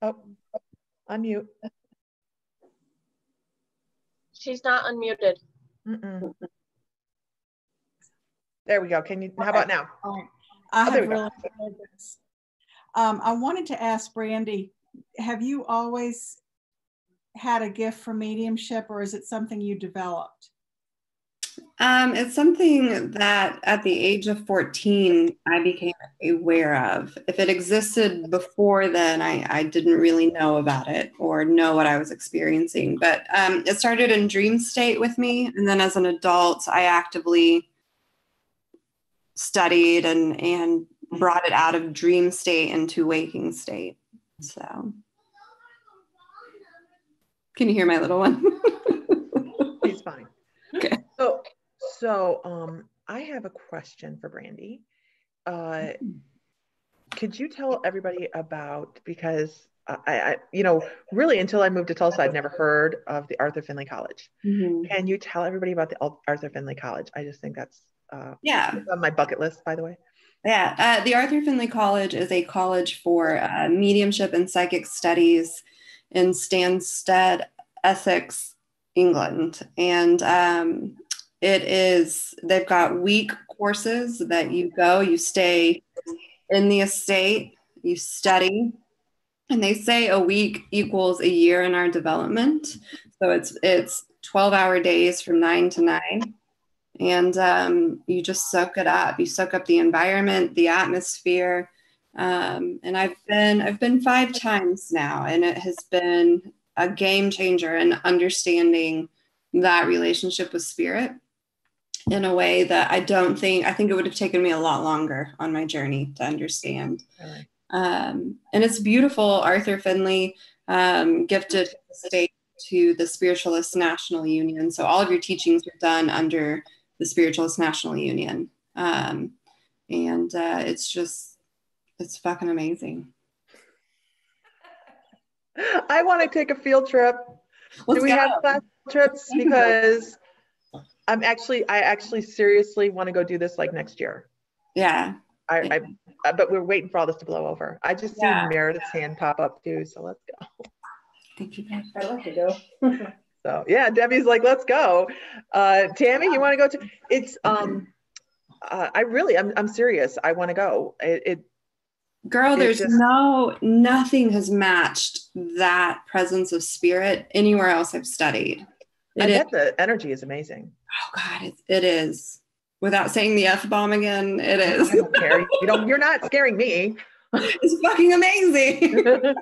Speaker 1: Oh, unmute.
Speaker 3: She's not unmuted.
Speaker 1: Mm-mm. There we go. Can you, how about now?
Speaker 16: I
Speaker 1: Oh,
Speaker 16: have really enjoyed this. Um, I wanted to ask Brandy, have you always had a gift for mediumship or is it something you developed?
Speaker 2: Um, it's something that at the age of 14, I became aware of. If it existed before then, I, I didn't really know about it or know what I was experiencing. But um, it started in dream state with me. And then as an adult, I actively studied and, and brought it out of dream state into waking state. So, can you hear my little one?
Speaker 1: He's fine.
Speaker 2: Okay.
Speaker 1: So, so um, I have a question for Brandy. Uh, could you tell everybody about because I, I, you know, really until I moved to Tulsa, I'd never heard of the Arthur Findlay College.
Speaker 2: Mhm.
Speaker 1: Can you tell everybody about the Arthur Findlay College? I just think that's uh,
Speaker 2: Yeah.
Speaker 1: on my bucket list, by the way.
Speaker 2: Yeah, uh, the Arthur Findlay College is a college for uh, mediumship and psychic studies in Stansted, Essex, England. And um, it is, they've got week courses that you go, you stay in the estate, you study. And they say a week equals a year in our development. So it's it's 12 hour days from nine to nine and um, you just soak it up. You soak up the environment, the atmosphere, um, and I've been I've been five times now, and it has been a game changer in understanding that relationship with spirit in a way that I don't think I think it would have taken me a lot longer on my journey to understand. Um, and it's beautiful. Arthur Findlay um, gifted the state to the Spiritualist National Union. So all of your teachings are done under the Spiritualist National Union. Um, and uh, it's just, it's fucking amazing.
Speaker 1: I want to take a field trip.
Speaker 2: Let's
Speaker 1: Do we
Speaker 2: go.
Speaker 1: have class trips? Because I'm actually, I actually seriously want to go do this like next year.
Speaker 2: Yeah.
Speaker 1: I, I, I- but we're waiting for all this to blow over. I just
Speaker 2: Yeah.
Speaker 1: see Meredith's hand pop up too, so let's go.
Speaker 2: Thank you.
Speaker 17: I'd like to go.
Speaker 1: So yeah, Debbie's like, let's go. Uh, Tammy, you want to go to? It's um, uh, I really, I'm, I'm serious. I want to go. It, it
Speaker 2: Girl,
Speaker 1: It
Speaker 2: there's
Speaker 1: just-
Speaker 2: no, nothing has matched that presence of spirit anywhere else I've studied.
Speaker 1: I
Speaker 2: It is,
Speaker 1: bet the energy is amazing.
Speaker 2: oh God, it, it is. Without saying the F bomb again, it is.
Speaker 1: I don't care. You don't. You're not scaring me.
Speaker 2: it's fucking amazing.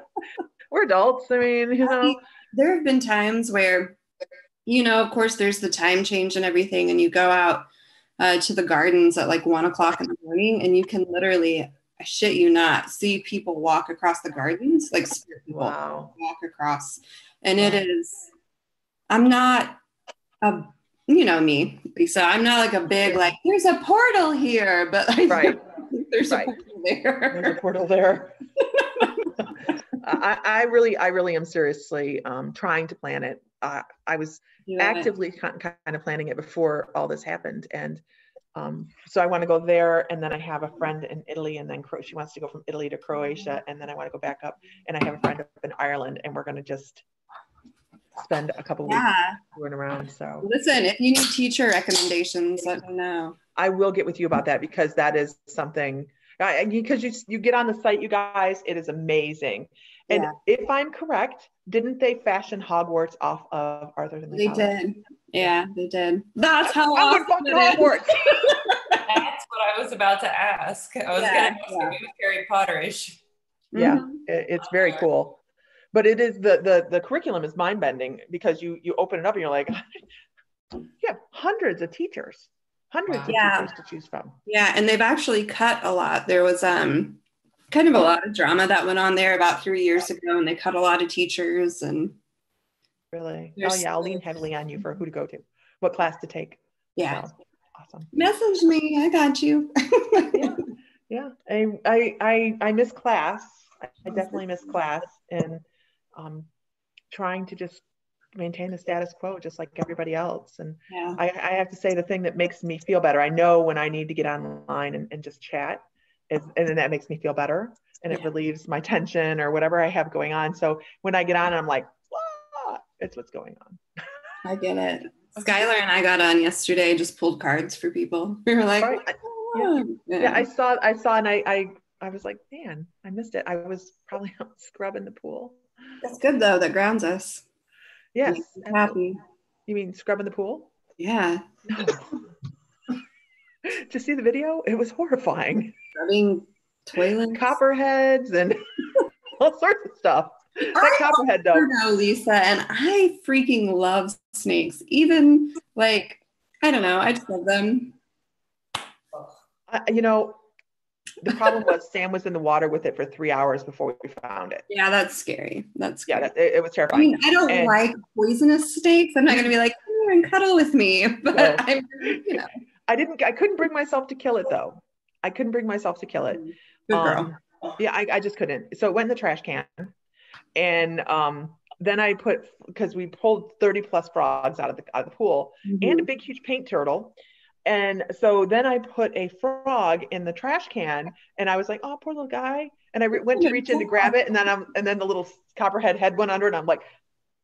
Speaker 1: We're adults. I mean, you know.
Speaker 2: there have been times where, you know, of course, there's the time change and everything, and you go out uh, to the gardens at like one o'clock in the morning, and you can literally, I shit you not, see people walk across the gardens, like spirit people
Speaker 1: Wow.
Speaker 2: walk across, and it is. I'm not a, you know me, Lisa. I'm not like a big like. There's a portal here, but I
Speaker 1: Right.
Speaker 2: there's
Speaker 1: Right.
Speaker 2: a portal there.
Speaker 1: There's a portal there. I, I really, I really am seriously um, trying to plan it. Uh, I was actively kind kind of planning it before all this happened, and um, so I want to go there. And then I have a friend in Italy, and then Cro- she wants to go from Italy to Croatia, and then I want to go back up. And I have a friend up in Ireland, and we're going to just spend a couple weeks
Speaker 2: Yeah.
Speaker 1: touring around. So
Speaker 2: Listen, if you need teacher recommendations, let me know.
Speaker 1: I will get with you about that because that is something because you you get on the site, you guys, it is amazing. And
Speaker 2: Yeah.
Speaker 1: if I'm correct, didn't they fashion Hogwarts off of Arthur and the
Speaker 2: They
Speaker 1: Covenant?
Speaker 2: did. Yeah, they did. That's how
Speaker 1: I would
Speaker 2: awesome
Speaker 1: fuck. Hogwarts.
Speaker 8: That's what I was about to ask. I was
Speaker 2: Yeah,
Speaker 8: going to ask if it was Harry Potterish.
Speaker 1: Yeah,
Speaker 2: Mhm.
Speaker 1: it- it's very cool. But it is the the the curriculum is mind bending because you you open it up and you're like, you have hundreds of teachers, hundreds of
Speaker 2: Yeah.
Speaker 1: teachers to choose from.
Speaker 2: Yeah, and they've actually cut a lot. There was um kind of a lot of drama that went on there about three years ago, and they cut a lot of teachers and
Speaker 1: Really? Oh yeah, I'll lean heavily on you for who to go to, what class to take.
Speaker 2: yeah.
Speaker 1: So, awesome.
Speaker 2: Message me, I got you.
Speaker 1: Yeah, I I I, I miss class. I definitely miss class and um, trying to just maintain the status quo, just like everybody else. And
Speaker 2: Yeah.
Speaker 1: I, I have to say the thing that makes me feel better. I know when I need to get online and, and just chat, is, and then that makes me feel better, and it
Speaker 2: Yeah.
Speaker 1: relieves my tension or whatever I have going on. So when I get on, I'm like, "Wah," it's what's going on.
Speaker 2: I get it. Skylar and I got on yesterday, just pulled cards for people. We were like,
Speaker 1: Right. I-
Speaker 2: "Oh."
Speaker 1: yeah, I saw, I saw, and I, I, I was like, man, I missed it. I was probably out scrubbing the pool.
Speaker 2: That's good though. That grounds us.
Speaker 1: Yes.
Speaker 2: Happy.
Speaker 1: You mean scrubbing the pool?
Speaker 2: Yeah.
Speaker 1: No. to see the video, it was horrifying.
Speaker 2: Rubbing toilets.
Speaker 1: Copperheads and all sorts of stuff. That
Speaker 2: I
Speaker 1: copperhead though.
Speaker 2: know, Lisa, and I freaking love snakes. Even like, I don't know, I just love them.
Speaker 1: I, you know, the problem was Sam was in the water with it for three hours before we found it.
Speaker 2: Yeah, that's scary. That's scary.
Speaker 1: Yeah, that, it, it was
Speaker 2: I
Speaker 1: terrifying.
Speaker 2: mean, I don't
Speaker 1: And-
Speaker 2: like poisonous snakes. I'm not going to be like, come here and cuddle with me. But
Speaker 1: No.
Speaker 2: I'm, you know,
Speaker 1: I didn't. I couldn't bring myself to kill it though. I couldn't bring myself to kill it.
Speaker 2: good girl.
Speaker 1: Um, yeah, I, I just couldn't. So it went in the trash can, and um, then I put because we pulled thirty plus frogs out of the out of the pool and a big huge paint turtle. And so then I put a frog in the trash can, and I was like, "Oh, poor little guy." And I re- went to reach in to grab it, and then I'm, and then the little copperhead head went under, and I'm like,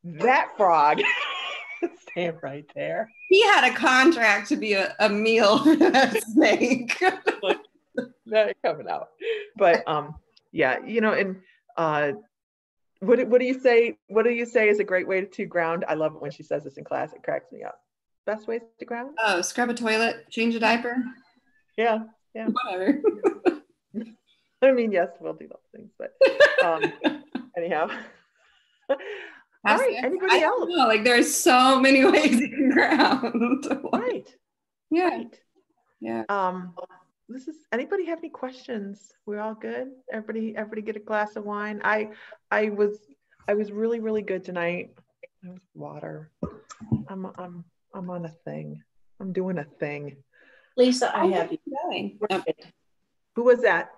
Speaker 1: "That frog, staying right there."
Speaker 2: he had a contract to be a, a meal for that snake.
Speaker 1: not coming out. But um, yeah, you know, and uh, what do- what do you say? What do you say is a great way to ground? I love it when she says this in class. It cracks me up. Best ways to ground?
Speaker 2: oh, scrub a toilet, change a diaper,
Speaker 1: Yeah, yeah.
Speaker 2: whatever.
Speaker 1: I mean, yes, we'll do those things, but um, anyhow. All right. Anybody
Speaker 2: I
Speaker 1: else?
Speaker 2: know. Like there's so many ways you can ground.
Speaker 1: Right.
Speaker 2: Yeah.
Speaker 1: Right.
Speaker 2: Yeah.
Speaker 1: Um, this is anybody have any questions? We're all good. Everybody, everybody get a glass of wine. I, I was, I was really, really good tonight. water. I'm I'm I'm on a thing. I'm doing a thing.
Speaker 17: Lisa, I
Speaker 1: Oh,
Speaker 17: have you.
Speaker 2: Going.
Speaker 1: Who was that?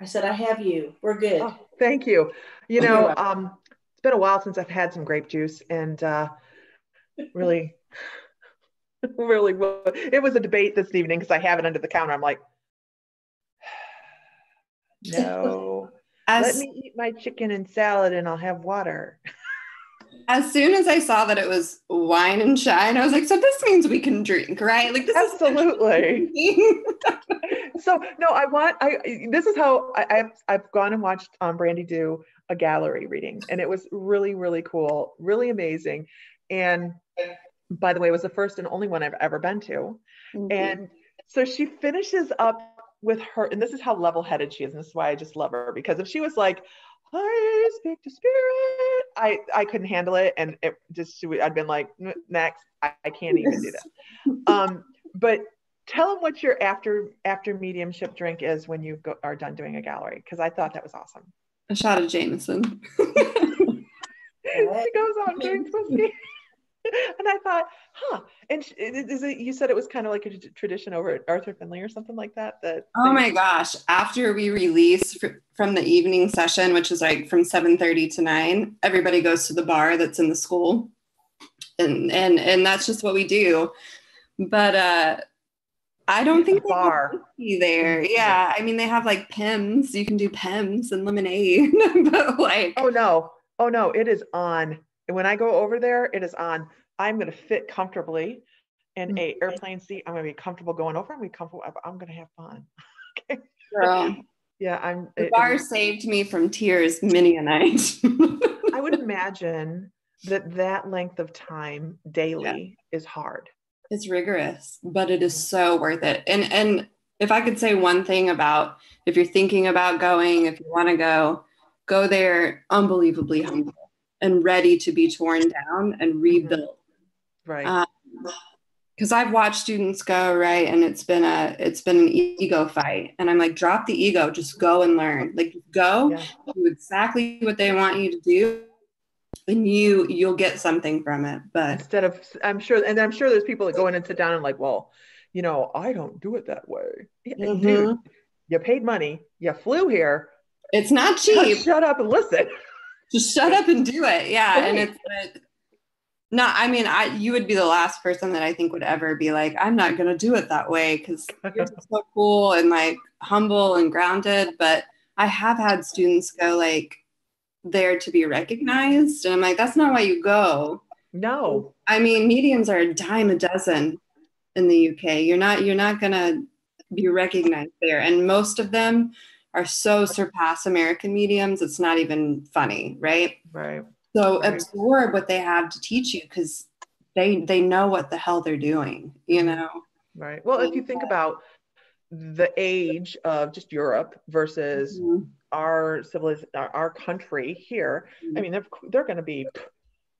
Speaker 17: I said, I have you. We're good.
Speaker 1: Oh, thank you. You know, um, it's been a while since I've had some grape juice, and uh, really, really, it was a debate this evening because I have it under the counter. I'm like, no, let me eat my chicken and salad, and I'll have water.
Speaker 2: As soon as I saw that it was wine and shine, I was like, so this means we can drink, right? Like this
Speaker 1: Absolutely. so no, I want. I this is how I, I've I've gone and watched um, Brandy do a gallery reading, and it was really really cool, really amazing. And by the way, it was the first and only one I've ever been to. And so she finishes up with her, and this is how level headed she is, and this is why I just love her because if she was like, I speak to spirit, I I couldn't handle it, and it just I'd been like, next, I, I can't even do that. Um, but tell them what your after after mediumship drink is when you go, are done doing a gallery because I thought that was awesome.
Speaker 2: a shot of Jameson.
Speaker 1: she goes out and drinks whiskey. And I thought, huh. And is is it, you said it was kind of like a tradition over at Arthur Findlay or something like that. That
Speaker 2: Oh my gosh. After we release fr- from the evening session, which is like from 7:30 to 9, everybody goes to the bar that's in the school. And and and that's just what we do. But uh I don't think they have
Speaker 1: bar
Speaker 2: whiskey there. Yeah, I mean they have like Pimm's. You can do Pimm's and lemonade, but like
Speaker 1: oh no, oh no, it is on. And when I go over there, it is on. I'm going to fit comfortably in a mm-hmm. airplane seat. I'm going to be comfortable going over. I'm going to be comfortable. I'm- going to have fun.
Speaker 2: girl,
Speaker 1: Yeah, I'm.
Speaker 2: the
Speaker 1: it-
Speaker 2: bar
Speaker 1: it-
Speaker 2: saved me from tears many a night.
Speaker 1: I would imagine that that length of time daily is hard.
Speaker 2: It's rigorous, but it is so worth it. And and if I could say one thing about if you're thinking about going, if you want to go, go there unbelievably humble and ready to be torn down and mm-hmm. rebuilt.
Speaker 1: Right.
Speaker 2: Because I've watched students go right, and it's been a it's been an ego fight, and I'm like, drop the ego, just go and learn. Like go, do exactly what they want you to do, and you you'll get something from it. But
Speaker 1: instead of i'm sure and i'm sure there's people that go in and sit down and like well you know i don't do it that way Yeah,
Speaker 2: Mhm.
Speaker 1: dude you paid money you flew here
Speaker 2: it's not cheap
Speaker 1: shut up and listen
Speaker 2: just shut up and do it yeah and it's no i mean i you would be the last person that i think would ever be like i'm not going to do it that way because you're so cool and like humble and grounded but i have had students go like there to be recognized and i'm like that's not why you go.
Speaker 1: No.
Speaker 2: I mean mediums are a dime a dozen in the uk you're not you're not going to be recognized there and most of them are so surpass american mediums it's not even funny right?
Speaker 1: Right
Speaker 2: so absorb what they have to teach you because they they know what the hell they're doing you mm-hmm. know?
Speaker 1: Right. Well if you think about the age of just europe versus
Speaker 2: Mm-hmm.
Speaker 1: our civilization our, our country here i mm-hmm. mean they're they're going to be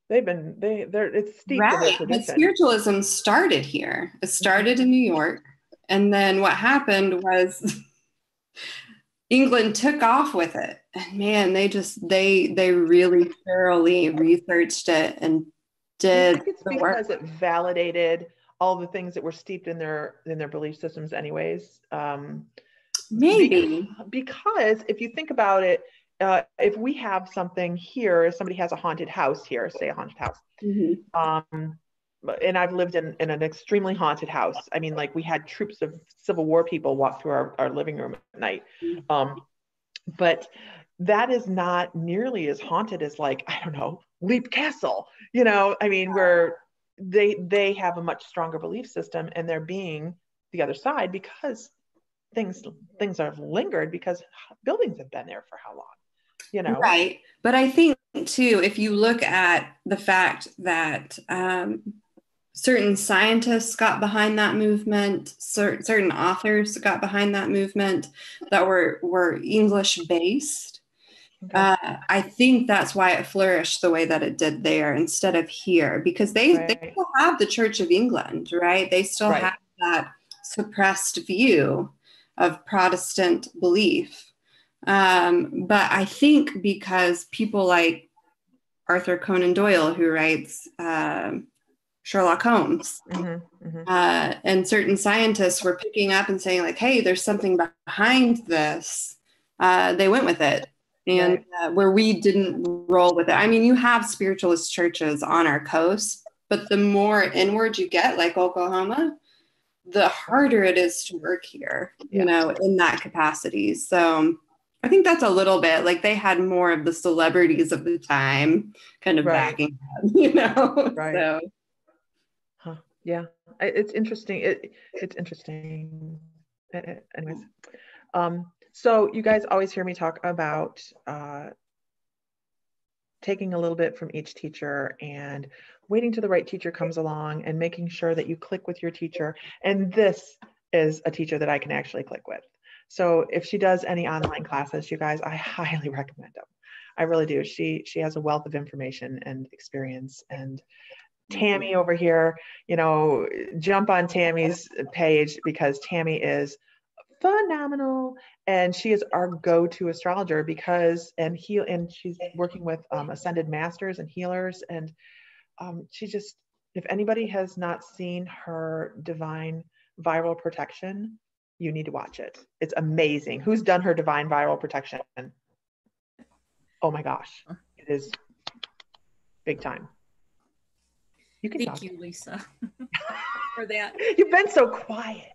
Speaker 1: they've been they they're it's steeped their
Speaker 2: right. But spiritualism started here. It started in new mm-hmm. york and then what happened was england took off with it. And man they just they they really thoroughly researched it and
Speaker 1: I
Speaker 2: did
Speaker 1: think it's
Speaker 2: the work.
Speaker 1: because it validated all the things that were steeped in their in their belief systems anyways? Um
Speaker 2: maybe.
Speaker 1: because if you think about it uh, if we have something here if somebody has a haunted house here say a haunted house
Speaker 2: Mhm.
Speaker 1: um and I've lived in, in an extremely haunted house. I mean, like we had troops of Civil War people walk through our, our living room at night. Um, but that is not nearly as haunted as like, I don't know, Leap Castle, you know, I mean, where they they have a much stronger belief system and they're being the other side because things things have lingered because buildings have been there for how long, you know?
Speaker 2: Right. But I think, too, if you look at the fact that um, certain scientists got behind that movement, cer- certain authors got behind that movement that were, were English based, uh, I think that's why it flourished the way that it did there instead of here, because they, they still have the Church of England, right? They still
Speaker 1: Right.
Speaker 2: have that suppressed view of Protestant belief. Um, but I think because people like Arthur Conan Doyle, who writes um Sherlock Holmes.
Speaker 1: Mm-hmm,
Speaker 2: Uh, and certain scientists were picking up and saying, like, hey, there's something behind this. Uh, they went with it. And uh, where we didn't roll with it. I mean, you have spiritualist churches on our coast, but the more inward you get, like Oklahoma, the harder it is to work here, you know, in that capacity. So I think that's a little bit like they had more of the celebrities of the time kind of
Speaker 1: Right.
Speaker 2: backing them, you know?
Speaker 1: Right.
Speaker 2: So.
Speaker 1: Yeah, it's interesting. It it's interesting. Anyways, um, so you guys always hear me talk about uh, taking a little bit from each teacher and waiting till the right teacher comes along and making sure that you click with your teacher. And this is a teacher that I can actually click with. So if she does any online classes, you guys, I highly recommend them. I really do. She she has a wealth of information and experience and Tammy over here, you know, jump on Tammy's page because Tammy is phenomenal. And she is our go-to astrologer because and heal and she's working with um, ascended masters and healers. And um, she just if anybody has not seen her divine viral protection you need to watch it. It's amazing. Who's done her divine viral protection? Oh my gosh. It is big time you can
Speaker 9: Thank
Speaker 1: talk.
Speaker 9: you, Lisa, for that.
Speaker 1: You've been so quiet.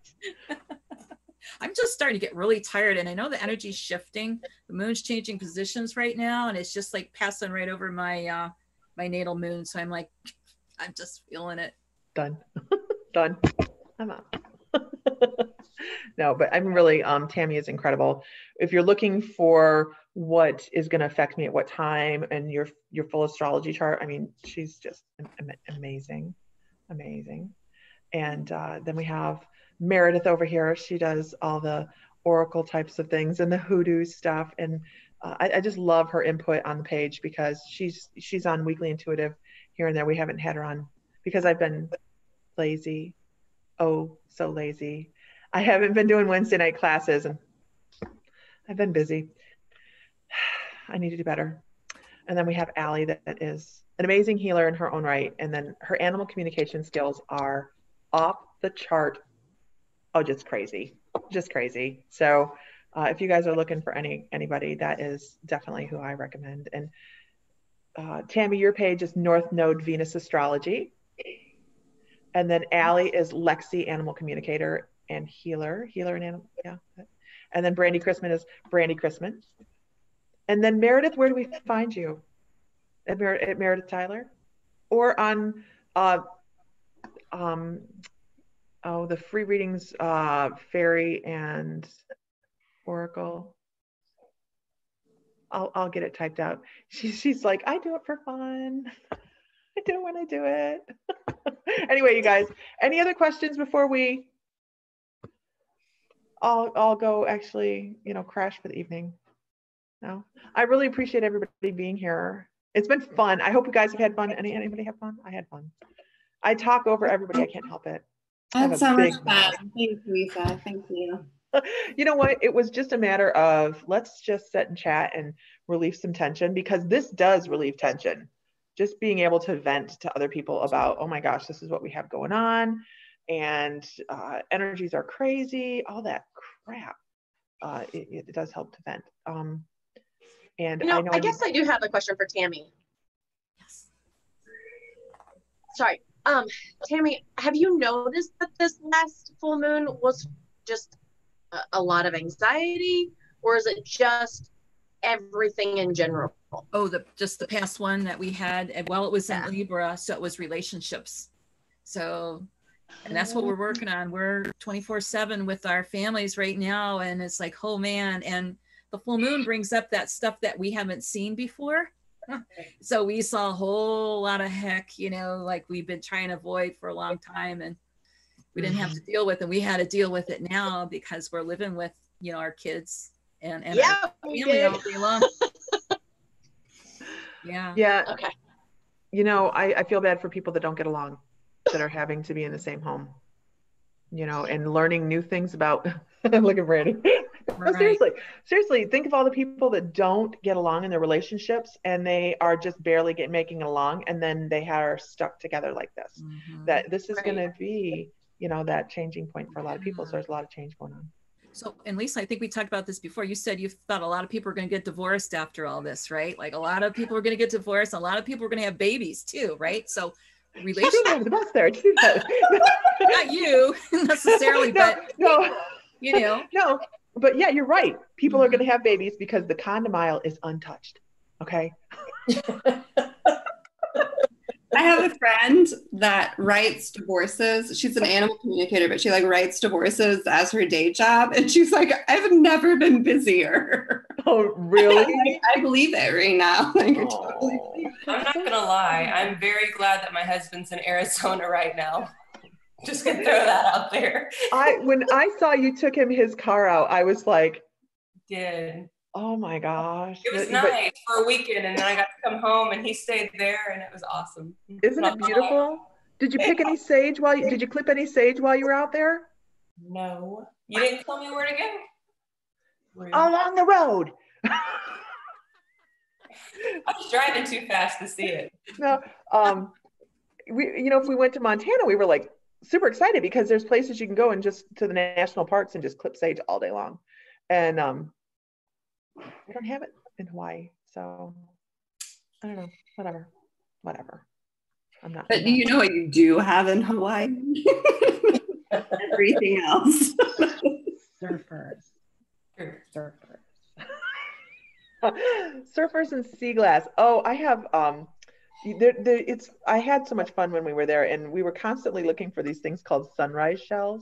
Speaker 9: I'm just starting to get really tired, and I know the energy's shifting. The moon's changing positions right now, and it's just like passing right over my uh, my natal moon. So I'm like, I'm just feeling it.
Speaker 1: done done i'm up no but i'm really um tammy is incredible if you're looking for what is going to affect me at what time and your your full astrology chart i mean she's just am- am- amazing amazing and uh, then we have meredith over here she does all the oracle types of things and the hoodoo stuff and uh, I, I just love her input on the page because she's she's on weekly intuitive here and there we haven't had her on because i've been lazy. Oh, so lazy. I haven't been doing Wednesday night classes and I've been busy. I need to do better. And then we have Allie that is an amazing healer in her own right. And then her animal communication skills are off the chart. Oh, just crazy, just crazy. So uh, if you guys are looking for any anybody, that is definitely who I recommend. And uh, Tammy, your page is North Node Venus Astrology. And then Allie is Lexi, animal communicator and healer, healer and animal, yeah. And then Brandy Chrisman is Brandy Chrisman. And then Meredith, where do we find you? At, Mer- at Meredith Tyler, or on, uh, um, oh, the free readings, uh, Fairy and Oracle. I'll I'll get it typed out. She's she's like, I do it for fun. I do it when I do it. anyway, you guys, any other questions before we all all go actually, you know, crash for the evening? No. I really appreciate everybody being here. It's been fun. I hope you guys have had fun. Any anybody have fun? I had fun. I talk over everybody. I can't help it.
Speaker 2: That's so much fun. Thank you, Lisa. Thank you.
Speaker 1: you know what? It was just a matter of let's just sit and chat and relieve some tension because this does relieve tension. Just being able to vent to other people about, oh my gosh, this is what we have going on, and uh, energies are crazy, all that crap. Uh, it, it does help to vent. Um, and
Speaker 3: You know,
Speaker 1: I know
Speaker 3: I guess I do have a question for Tammy.
Speaker 9: Yes.
Speaker 3: Sorry. Um, Tammy, have you noticed that this last full moon was just a, a lot of anxiety, or is it just everything in general?
Speaker 9: Oh, the just the past one that we had. and Well, it was in Libra, so it was relationships. So, and that's what we're working on. We're 24 seven with our families right now, and it's like, oh man. And the full moon brings up that stuff that we haven't seen before. So we saw a whole lot of heck, you know, like we've been trying to avoid for a long time, and we didn't have to mm-hmm. deal with, and we had to deal with it now because we're living with, you know, our kids and and
Speaker 3: Yeah,
Speaker 9: our family
Speaker 3: did.
Speaker 9: all day long. Yeah.
Speaker 1: Yeah.
Speaker 3: Okay.
Speaker 1: You know, I, I feel bad for people that don't get along, that are having to be in the same home, you know, and learning new things about, look at Brandy, No, seriously, seriously, think of all the people that don't get along in their relationships and they are just barely get making it along, and then they are stuck together like this.
Speaker 9: Mm-hmm.
Speaker 1: That this is going to be, you know, that changing point for a lot of people. So there's a lot of change going on.
Speaker 9: So, and Lisa, I think we talked about this before. You said you thought a lot of people are going to get divorced after all this, right? Like a lot of people are going to get divorced. A lot of people are going to have babies too, right? So, relationship.
Speaker 1: the bus there.
Speaker 9: Not you necessarily,
Speaker 1: no,
Speaker 9: but
Speaker 1: no,
Speaker 9: you know.
Speaker 1: no. But yeah, you're right. People are mm-hmm. going to have babies because the condom aisle is untouched. Okay.
Speaker 2: I have a friend that writes divorces. She's an animal communicator, but she like writes divorces as her day job. And she's like, I've never been busier.
Speaker 1: Oh, really?
Speaker 2: Like, I believe it right now. Like, oh, totally
Speaker 8: I'm not gonna lie. I'm very glad that my husband's in Arizona right now. Just gonna throw that out there.
Speaker 1: I when I saw you took him his car out, I was like,
Speaker 8: Did
Speaker 1: oh my gosh.
Speaker 8: it was
Speaker 1: But- but
Speaker 8: nice for a weekend, and then I got to come home, and he stayed there, and it was awesome.
Speaker 1: Isn't it beautiful? Did you pick any sage while you did you clip any sage while you were out there?
Speaker 8: No, you didn't tell me where to go.
Speaker 1: Along the road.
Speaker 8: I was driving too fast to see it.
Speaker 1: No, um, we, you know, if we went to Montana, we were like super excited because there's places you can go and just to the national parks and just clip sage all day long. And um, we don't have it in Hawaii. So I don't know, whatever, whatever. I'm not.
Speaker 2: But do you know what you do have in Hawaii? Everything else.
Speaker 1: surfers. Surfers. surfers and sea glass. Oh, I have um there, there, it's I had so much fun when we were there and we were constantly looking for these things called sunrise shells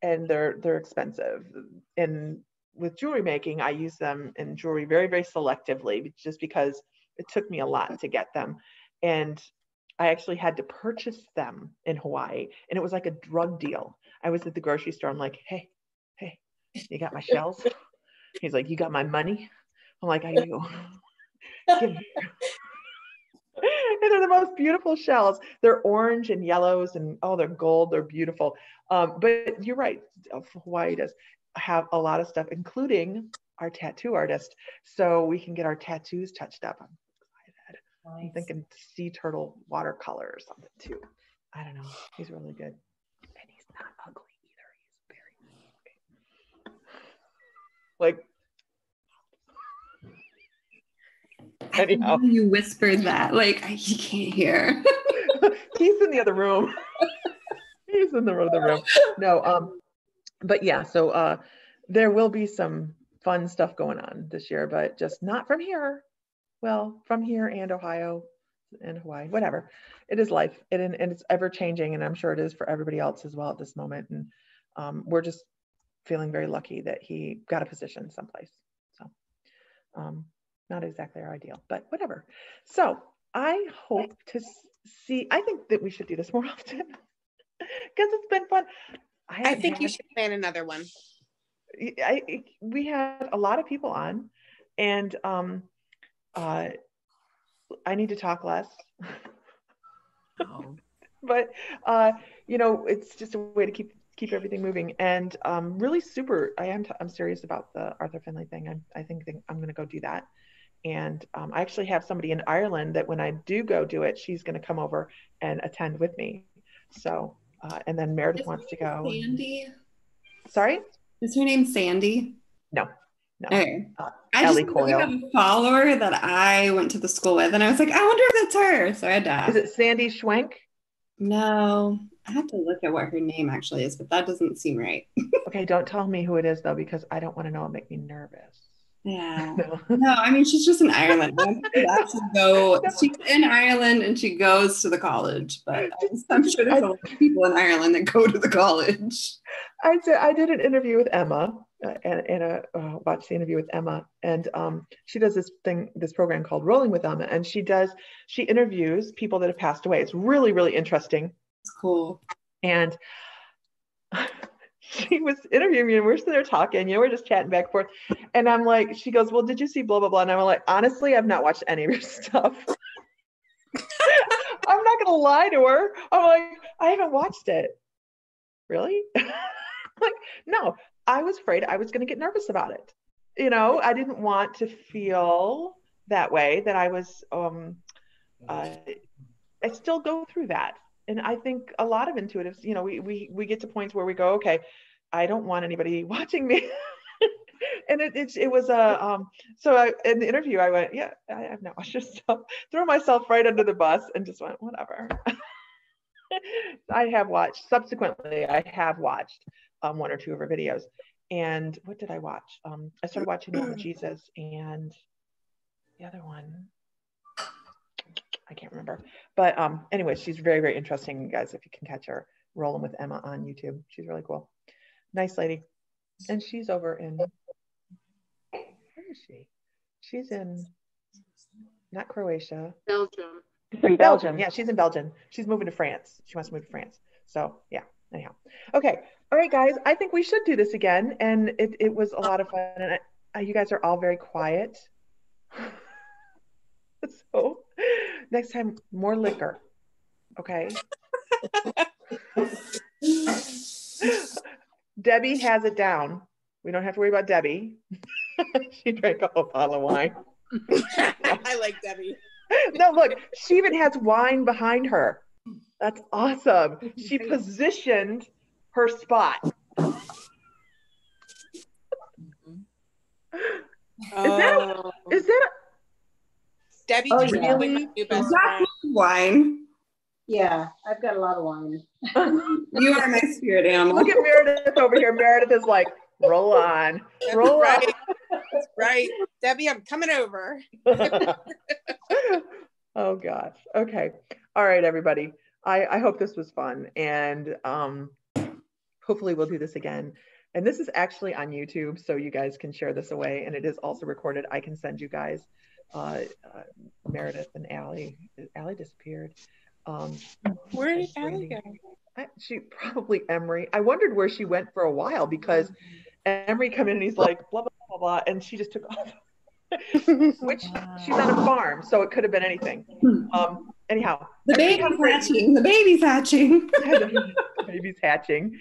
Speaker 1: and they're they're expensive. And with jewelry making, I use them in jewelry very, very selectively just because it took me a lot to get them. And I actually had to purchase them in Hawaii and it was like a drug deal. I was at the grocery store. I'm like, hey, hey, you got my shells? He's like, you got my money? I'm like, I do. And they're the most beautiful shells. They're orange and yellows and oh, they're gold. They're beautiful. Um, but you're right. Hawaii does have a lot of stuff, including our tattoo artist. So we can get our tattoos touched up. I'm excited. I'm thinking sea turtle watercolor or something too. I don't know. He's really good. And he's not ugly either. He's very like anyhow.
Speaker 2: You whispered that. Like, he can't hear.
Speaker 1: He's in the other room. He's in the other room. No, um, but yeah, so uh there will be some fun stuff going on this year, but just not from here. Well, from here and Ohio and Hawaii, whatever. It is life. It, and it's ever changing, and I'm sure it is for everybody else as well at this moment. And um, we're just feeling very lucky that he got a position someplace. So um, not exactly our ideal, but whatever. So I hope to see. I think that we should do this more often because it's been fun.
Speaker 4: I
Speaker 1: haven't
Speaker 4: think you should plan another one.
Speaker 1: I, I- we had a lot of people on, and um, uh, I need to talk less. but uh, you know, it's just a way to keep keep everything moving. And um, really super. I am. T- I'm serious about the Arthur Findlay thing. I'm, I think that I'm going to go do that. And um, I actually have somebody in Ireland that when I do go do it, she's going to come over and attend with me. So, uh, and then Meredith wants to go.
Speaker 2: Sandy?
Speaker 1: Sorry?
Speaker 2: Is her name Sandy?
Speaker 1: No, no.
Speaker 2: Okay.
Speaker 1: Uh,
Speaker 2: I
Speaker 1: Ellie
Speaker 2: we
Speaker 1: Coyle.
Speaker 2: have a follower that I went to the school with, and I was like, I wonder if that's her. So I had to ask.
Speaker 1: Is it Sandy Schwenk?
Speaker 2: No, I have to look at what her name actually is, but that doesn't seem right.
Speaker 1: Okay, don't tell me who it is though, because I don't want to know. It'll make me nervous.
Speaker 2: Yeah.
Speaker 1: No.
Speaker 2: No, I mean she's just in Ireland. Go. She's in Ireland and she goes to the college, but I'm sure there's a lot of people in Ireland that go to the college.
Speaker 1: I did, I did an interview with Emma uh, and, and uh, uh, watched the interview with Emma and um, she does this thing, this program called Rolling with Emma and she does, she interviews people that have passed away. It's really, really interesting.
Speaker 2: It's cool.
Speaker 1: And she was interviewing me and we're sitting there talking, you know, we're just chatting back and forth. And I'm like, she goes, well, did you see blah, blah, blah? And I'm like, honestly, I've not watched any of your stuff. I'm not going to lie to her. I'm like, I haven't watched it. Really? like, no, I was afraid I was going to get nervous about it. You know, I didn't want to feel that way that I was, um, uh, I still go through that. And I think a lot of intuitives, you know, we, we, we get to points where we go, okay, I don't want anybody watching me. and it, it, it was a, um, so I, in the interview, I went, yeah, I have nauseous stuff, threw myself right under the bus and just went, whatever. I have watched, subsequently, I have watched um, one or two of her videos. And what did I watch? Um, I started watching Jesus and the other one, can't remember. But um, anyway, she's very, very interesting, guys. If you can catch her, rolling with Emma on YouTube. She's really cool. Nice lady. And she's over in, where is she? She's in, not Croatia.
Speaker 12: Belgium.
Speaker 1: In Belgium. Yeah, she's in Belgium. She's moving to France. She wants to move to France. So yeah, anyhow. Okay. All right, guys. I think we should do this again. And it, it was a lot of fun. And I, you guys are all very quiet. so next time, more liquor. Okay. Debbie has it down. We don't have to worry about Debbie. she drank a whole bottle of wine.
Speaker 4: I like Debbie.
Speaker 1: no, look, she even has wine behind her. That's awesome. She positioned her spot. Mm-hmm. Is that a, is that a,
Speaker 4: Debbie
Speaker 17: Oh,
Speaker 4: just
Speaker 17: yeah.
Speaker 4: with my new best
Speaker 2: Is
Speaker 4: friend.
Speaker 2: wine?
Speaker 17: Yeah, I've got a lot of wine.
Speaker 2: You are my spirit animal.
Speaker 1: look at Meredith over here. Meredith is like, roll on,
Speaker 4: That's
Speaker 1: roll
Speaker 4: right. That's right. Debbie, I'm coming over.
Speaker 1: oh gosh. Okay. All right, everybody. I, I hope this was fun. And um, hopefully we'll do this again. And this is actually on YouTube, so you guys can share this away. And it is also recorded. I can send you guys uh, uh, Meredith and Allie. Allie disappeared. Um,
Speaker 4: Where did Allie go?
Speaker 1: I, she probably Emery. I wondered where she went for a while because Emery come in and he's like blah blah blah blah, and she just took off. Which she's on a farm, so it could have been anything. Um, anyhow,
Speaker 2: The baby's hatching. The baby's hatching.
Speaker 1: the baby's hatching.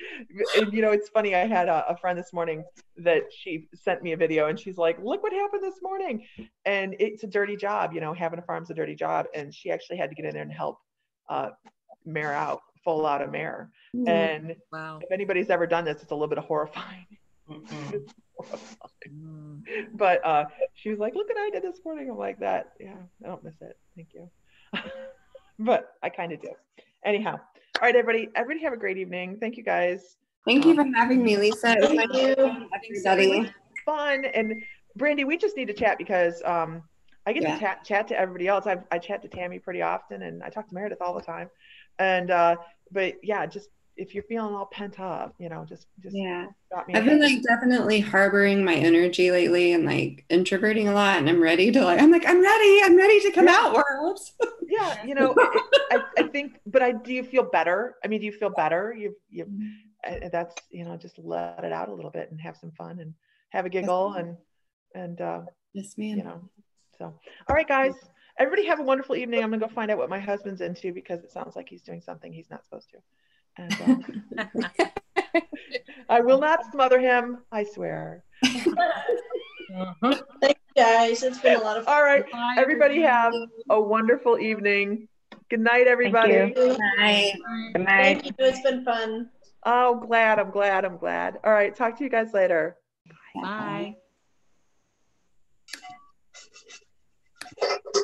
Speaker 1: And, you know, it's funny. I had a, a friend this morning that she sent me a video, and she's like, "Look what happened this morning," and it's a dirty job. You know, having a farm's a dirty job, and she actually had to get in there and help uh, mare out, full out a mare.
Speaker 9: Mhm.
Speaker 1: And
Speaker 9: Wow.
Speaker 1: if anybody's ever done this, it's a little bit of horrifying. It's horrifying. But uh, she was like, "Look what I did this morning." I'm like, "That, yeah, I don't miss it. Thank you." but I kind of do. Anyhow, all right, everybody. Everybody have a great evening. Thank you, guys.
Speaker 2: Thank you for having me, Lisa. It was
Speaker 1: Thank
Speaker 2: nice
Speaker 1: you.
Speaker 2: meeting Everybody.
Speaker 1: Fun and Brandy, we just need to chat because um, I get
Speaker 2: Yeah.
Speaker 1: to chat, chat to everybody else. I, I chat to Tammy pretty often, and I talk to Meredith all the time. And uh, but yeah, just if you're feeling all pent up, you know, just just
Speaker 2: Yeah.
Speaker 1: me.
Speaker 2: I've been like definitely harboring my energy lately and like introverting a lot and I'm ready to like I'm like I'm ready I'm ready to come
Speaker 1: Yeah.
Speaker 2: out world.
Speaker 1: yeah, you know, it, I, I think, but I do you feel better? I mean, do you feel better? You you uh, that's you know, just let it out a little bit and have some fun and have a giggle and and uh,
Speaker 2: yes, ma'am.
Speaker 1: you know. So, all right, guys. Everybody have a wonderful evening. I'm gonna go find out what my husband's into because it sounds like he's doing something he's not supposed to. And, I will not smother him, I swear. uh-huh.
Speaker 17: Thank you guys. It's been a lot of fun.
Speaker 1: All right. Bye. Everybody have a wonderful evening. Good night, everybody.
Speaker 17: Good night.
Speaker 3: Good night.
Speaker 17: Thank you. It's been fun.
Speaker 1: Oh, glad. I'm glad. I'm glad. All right. Talk to you guys later. Bye.
Speaker 9: Bye.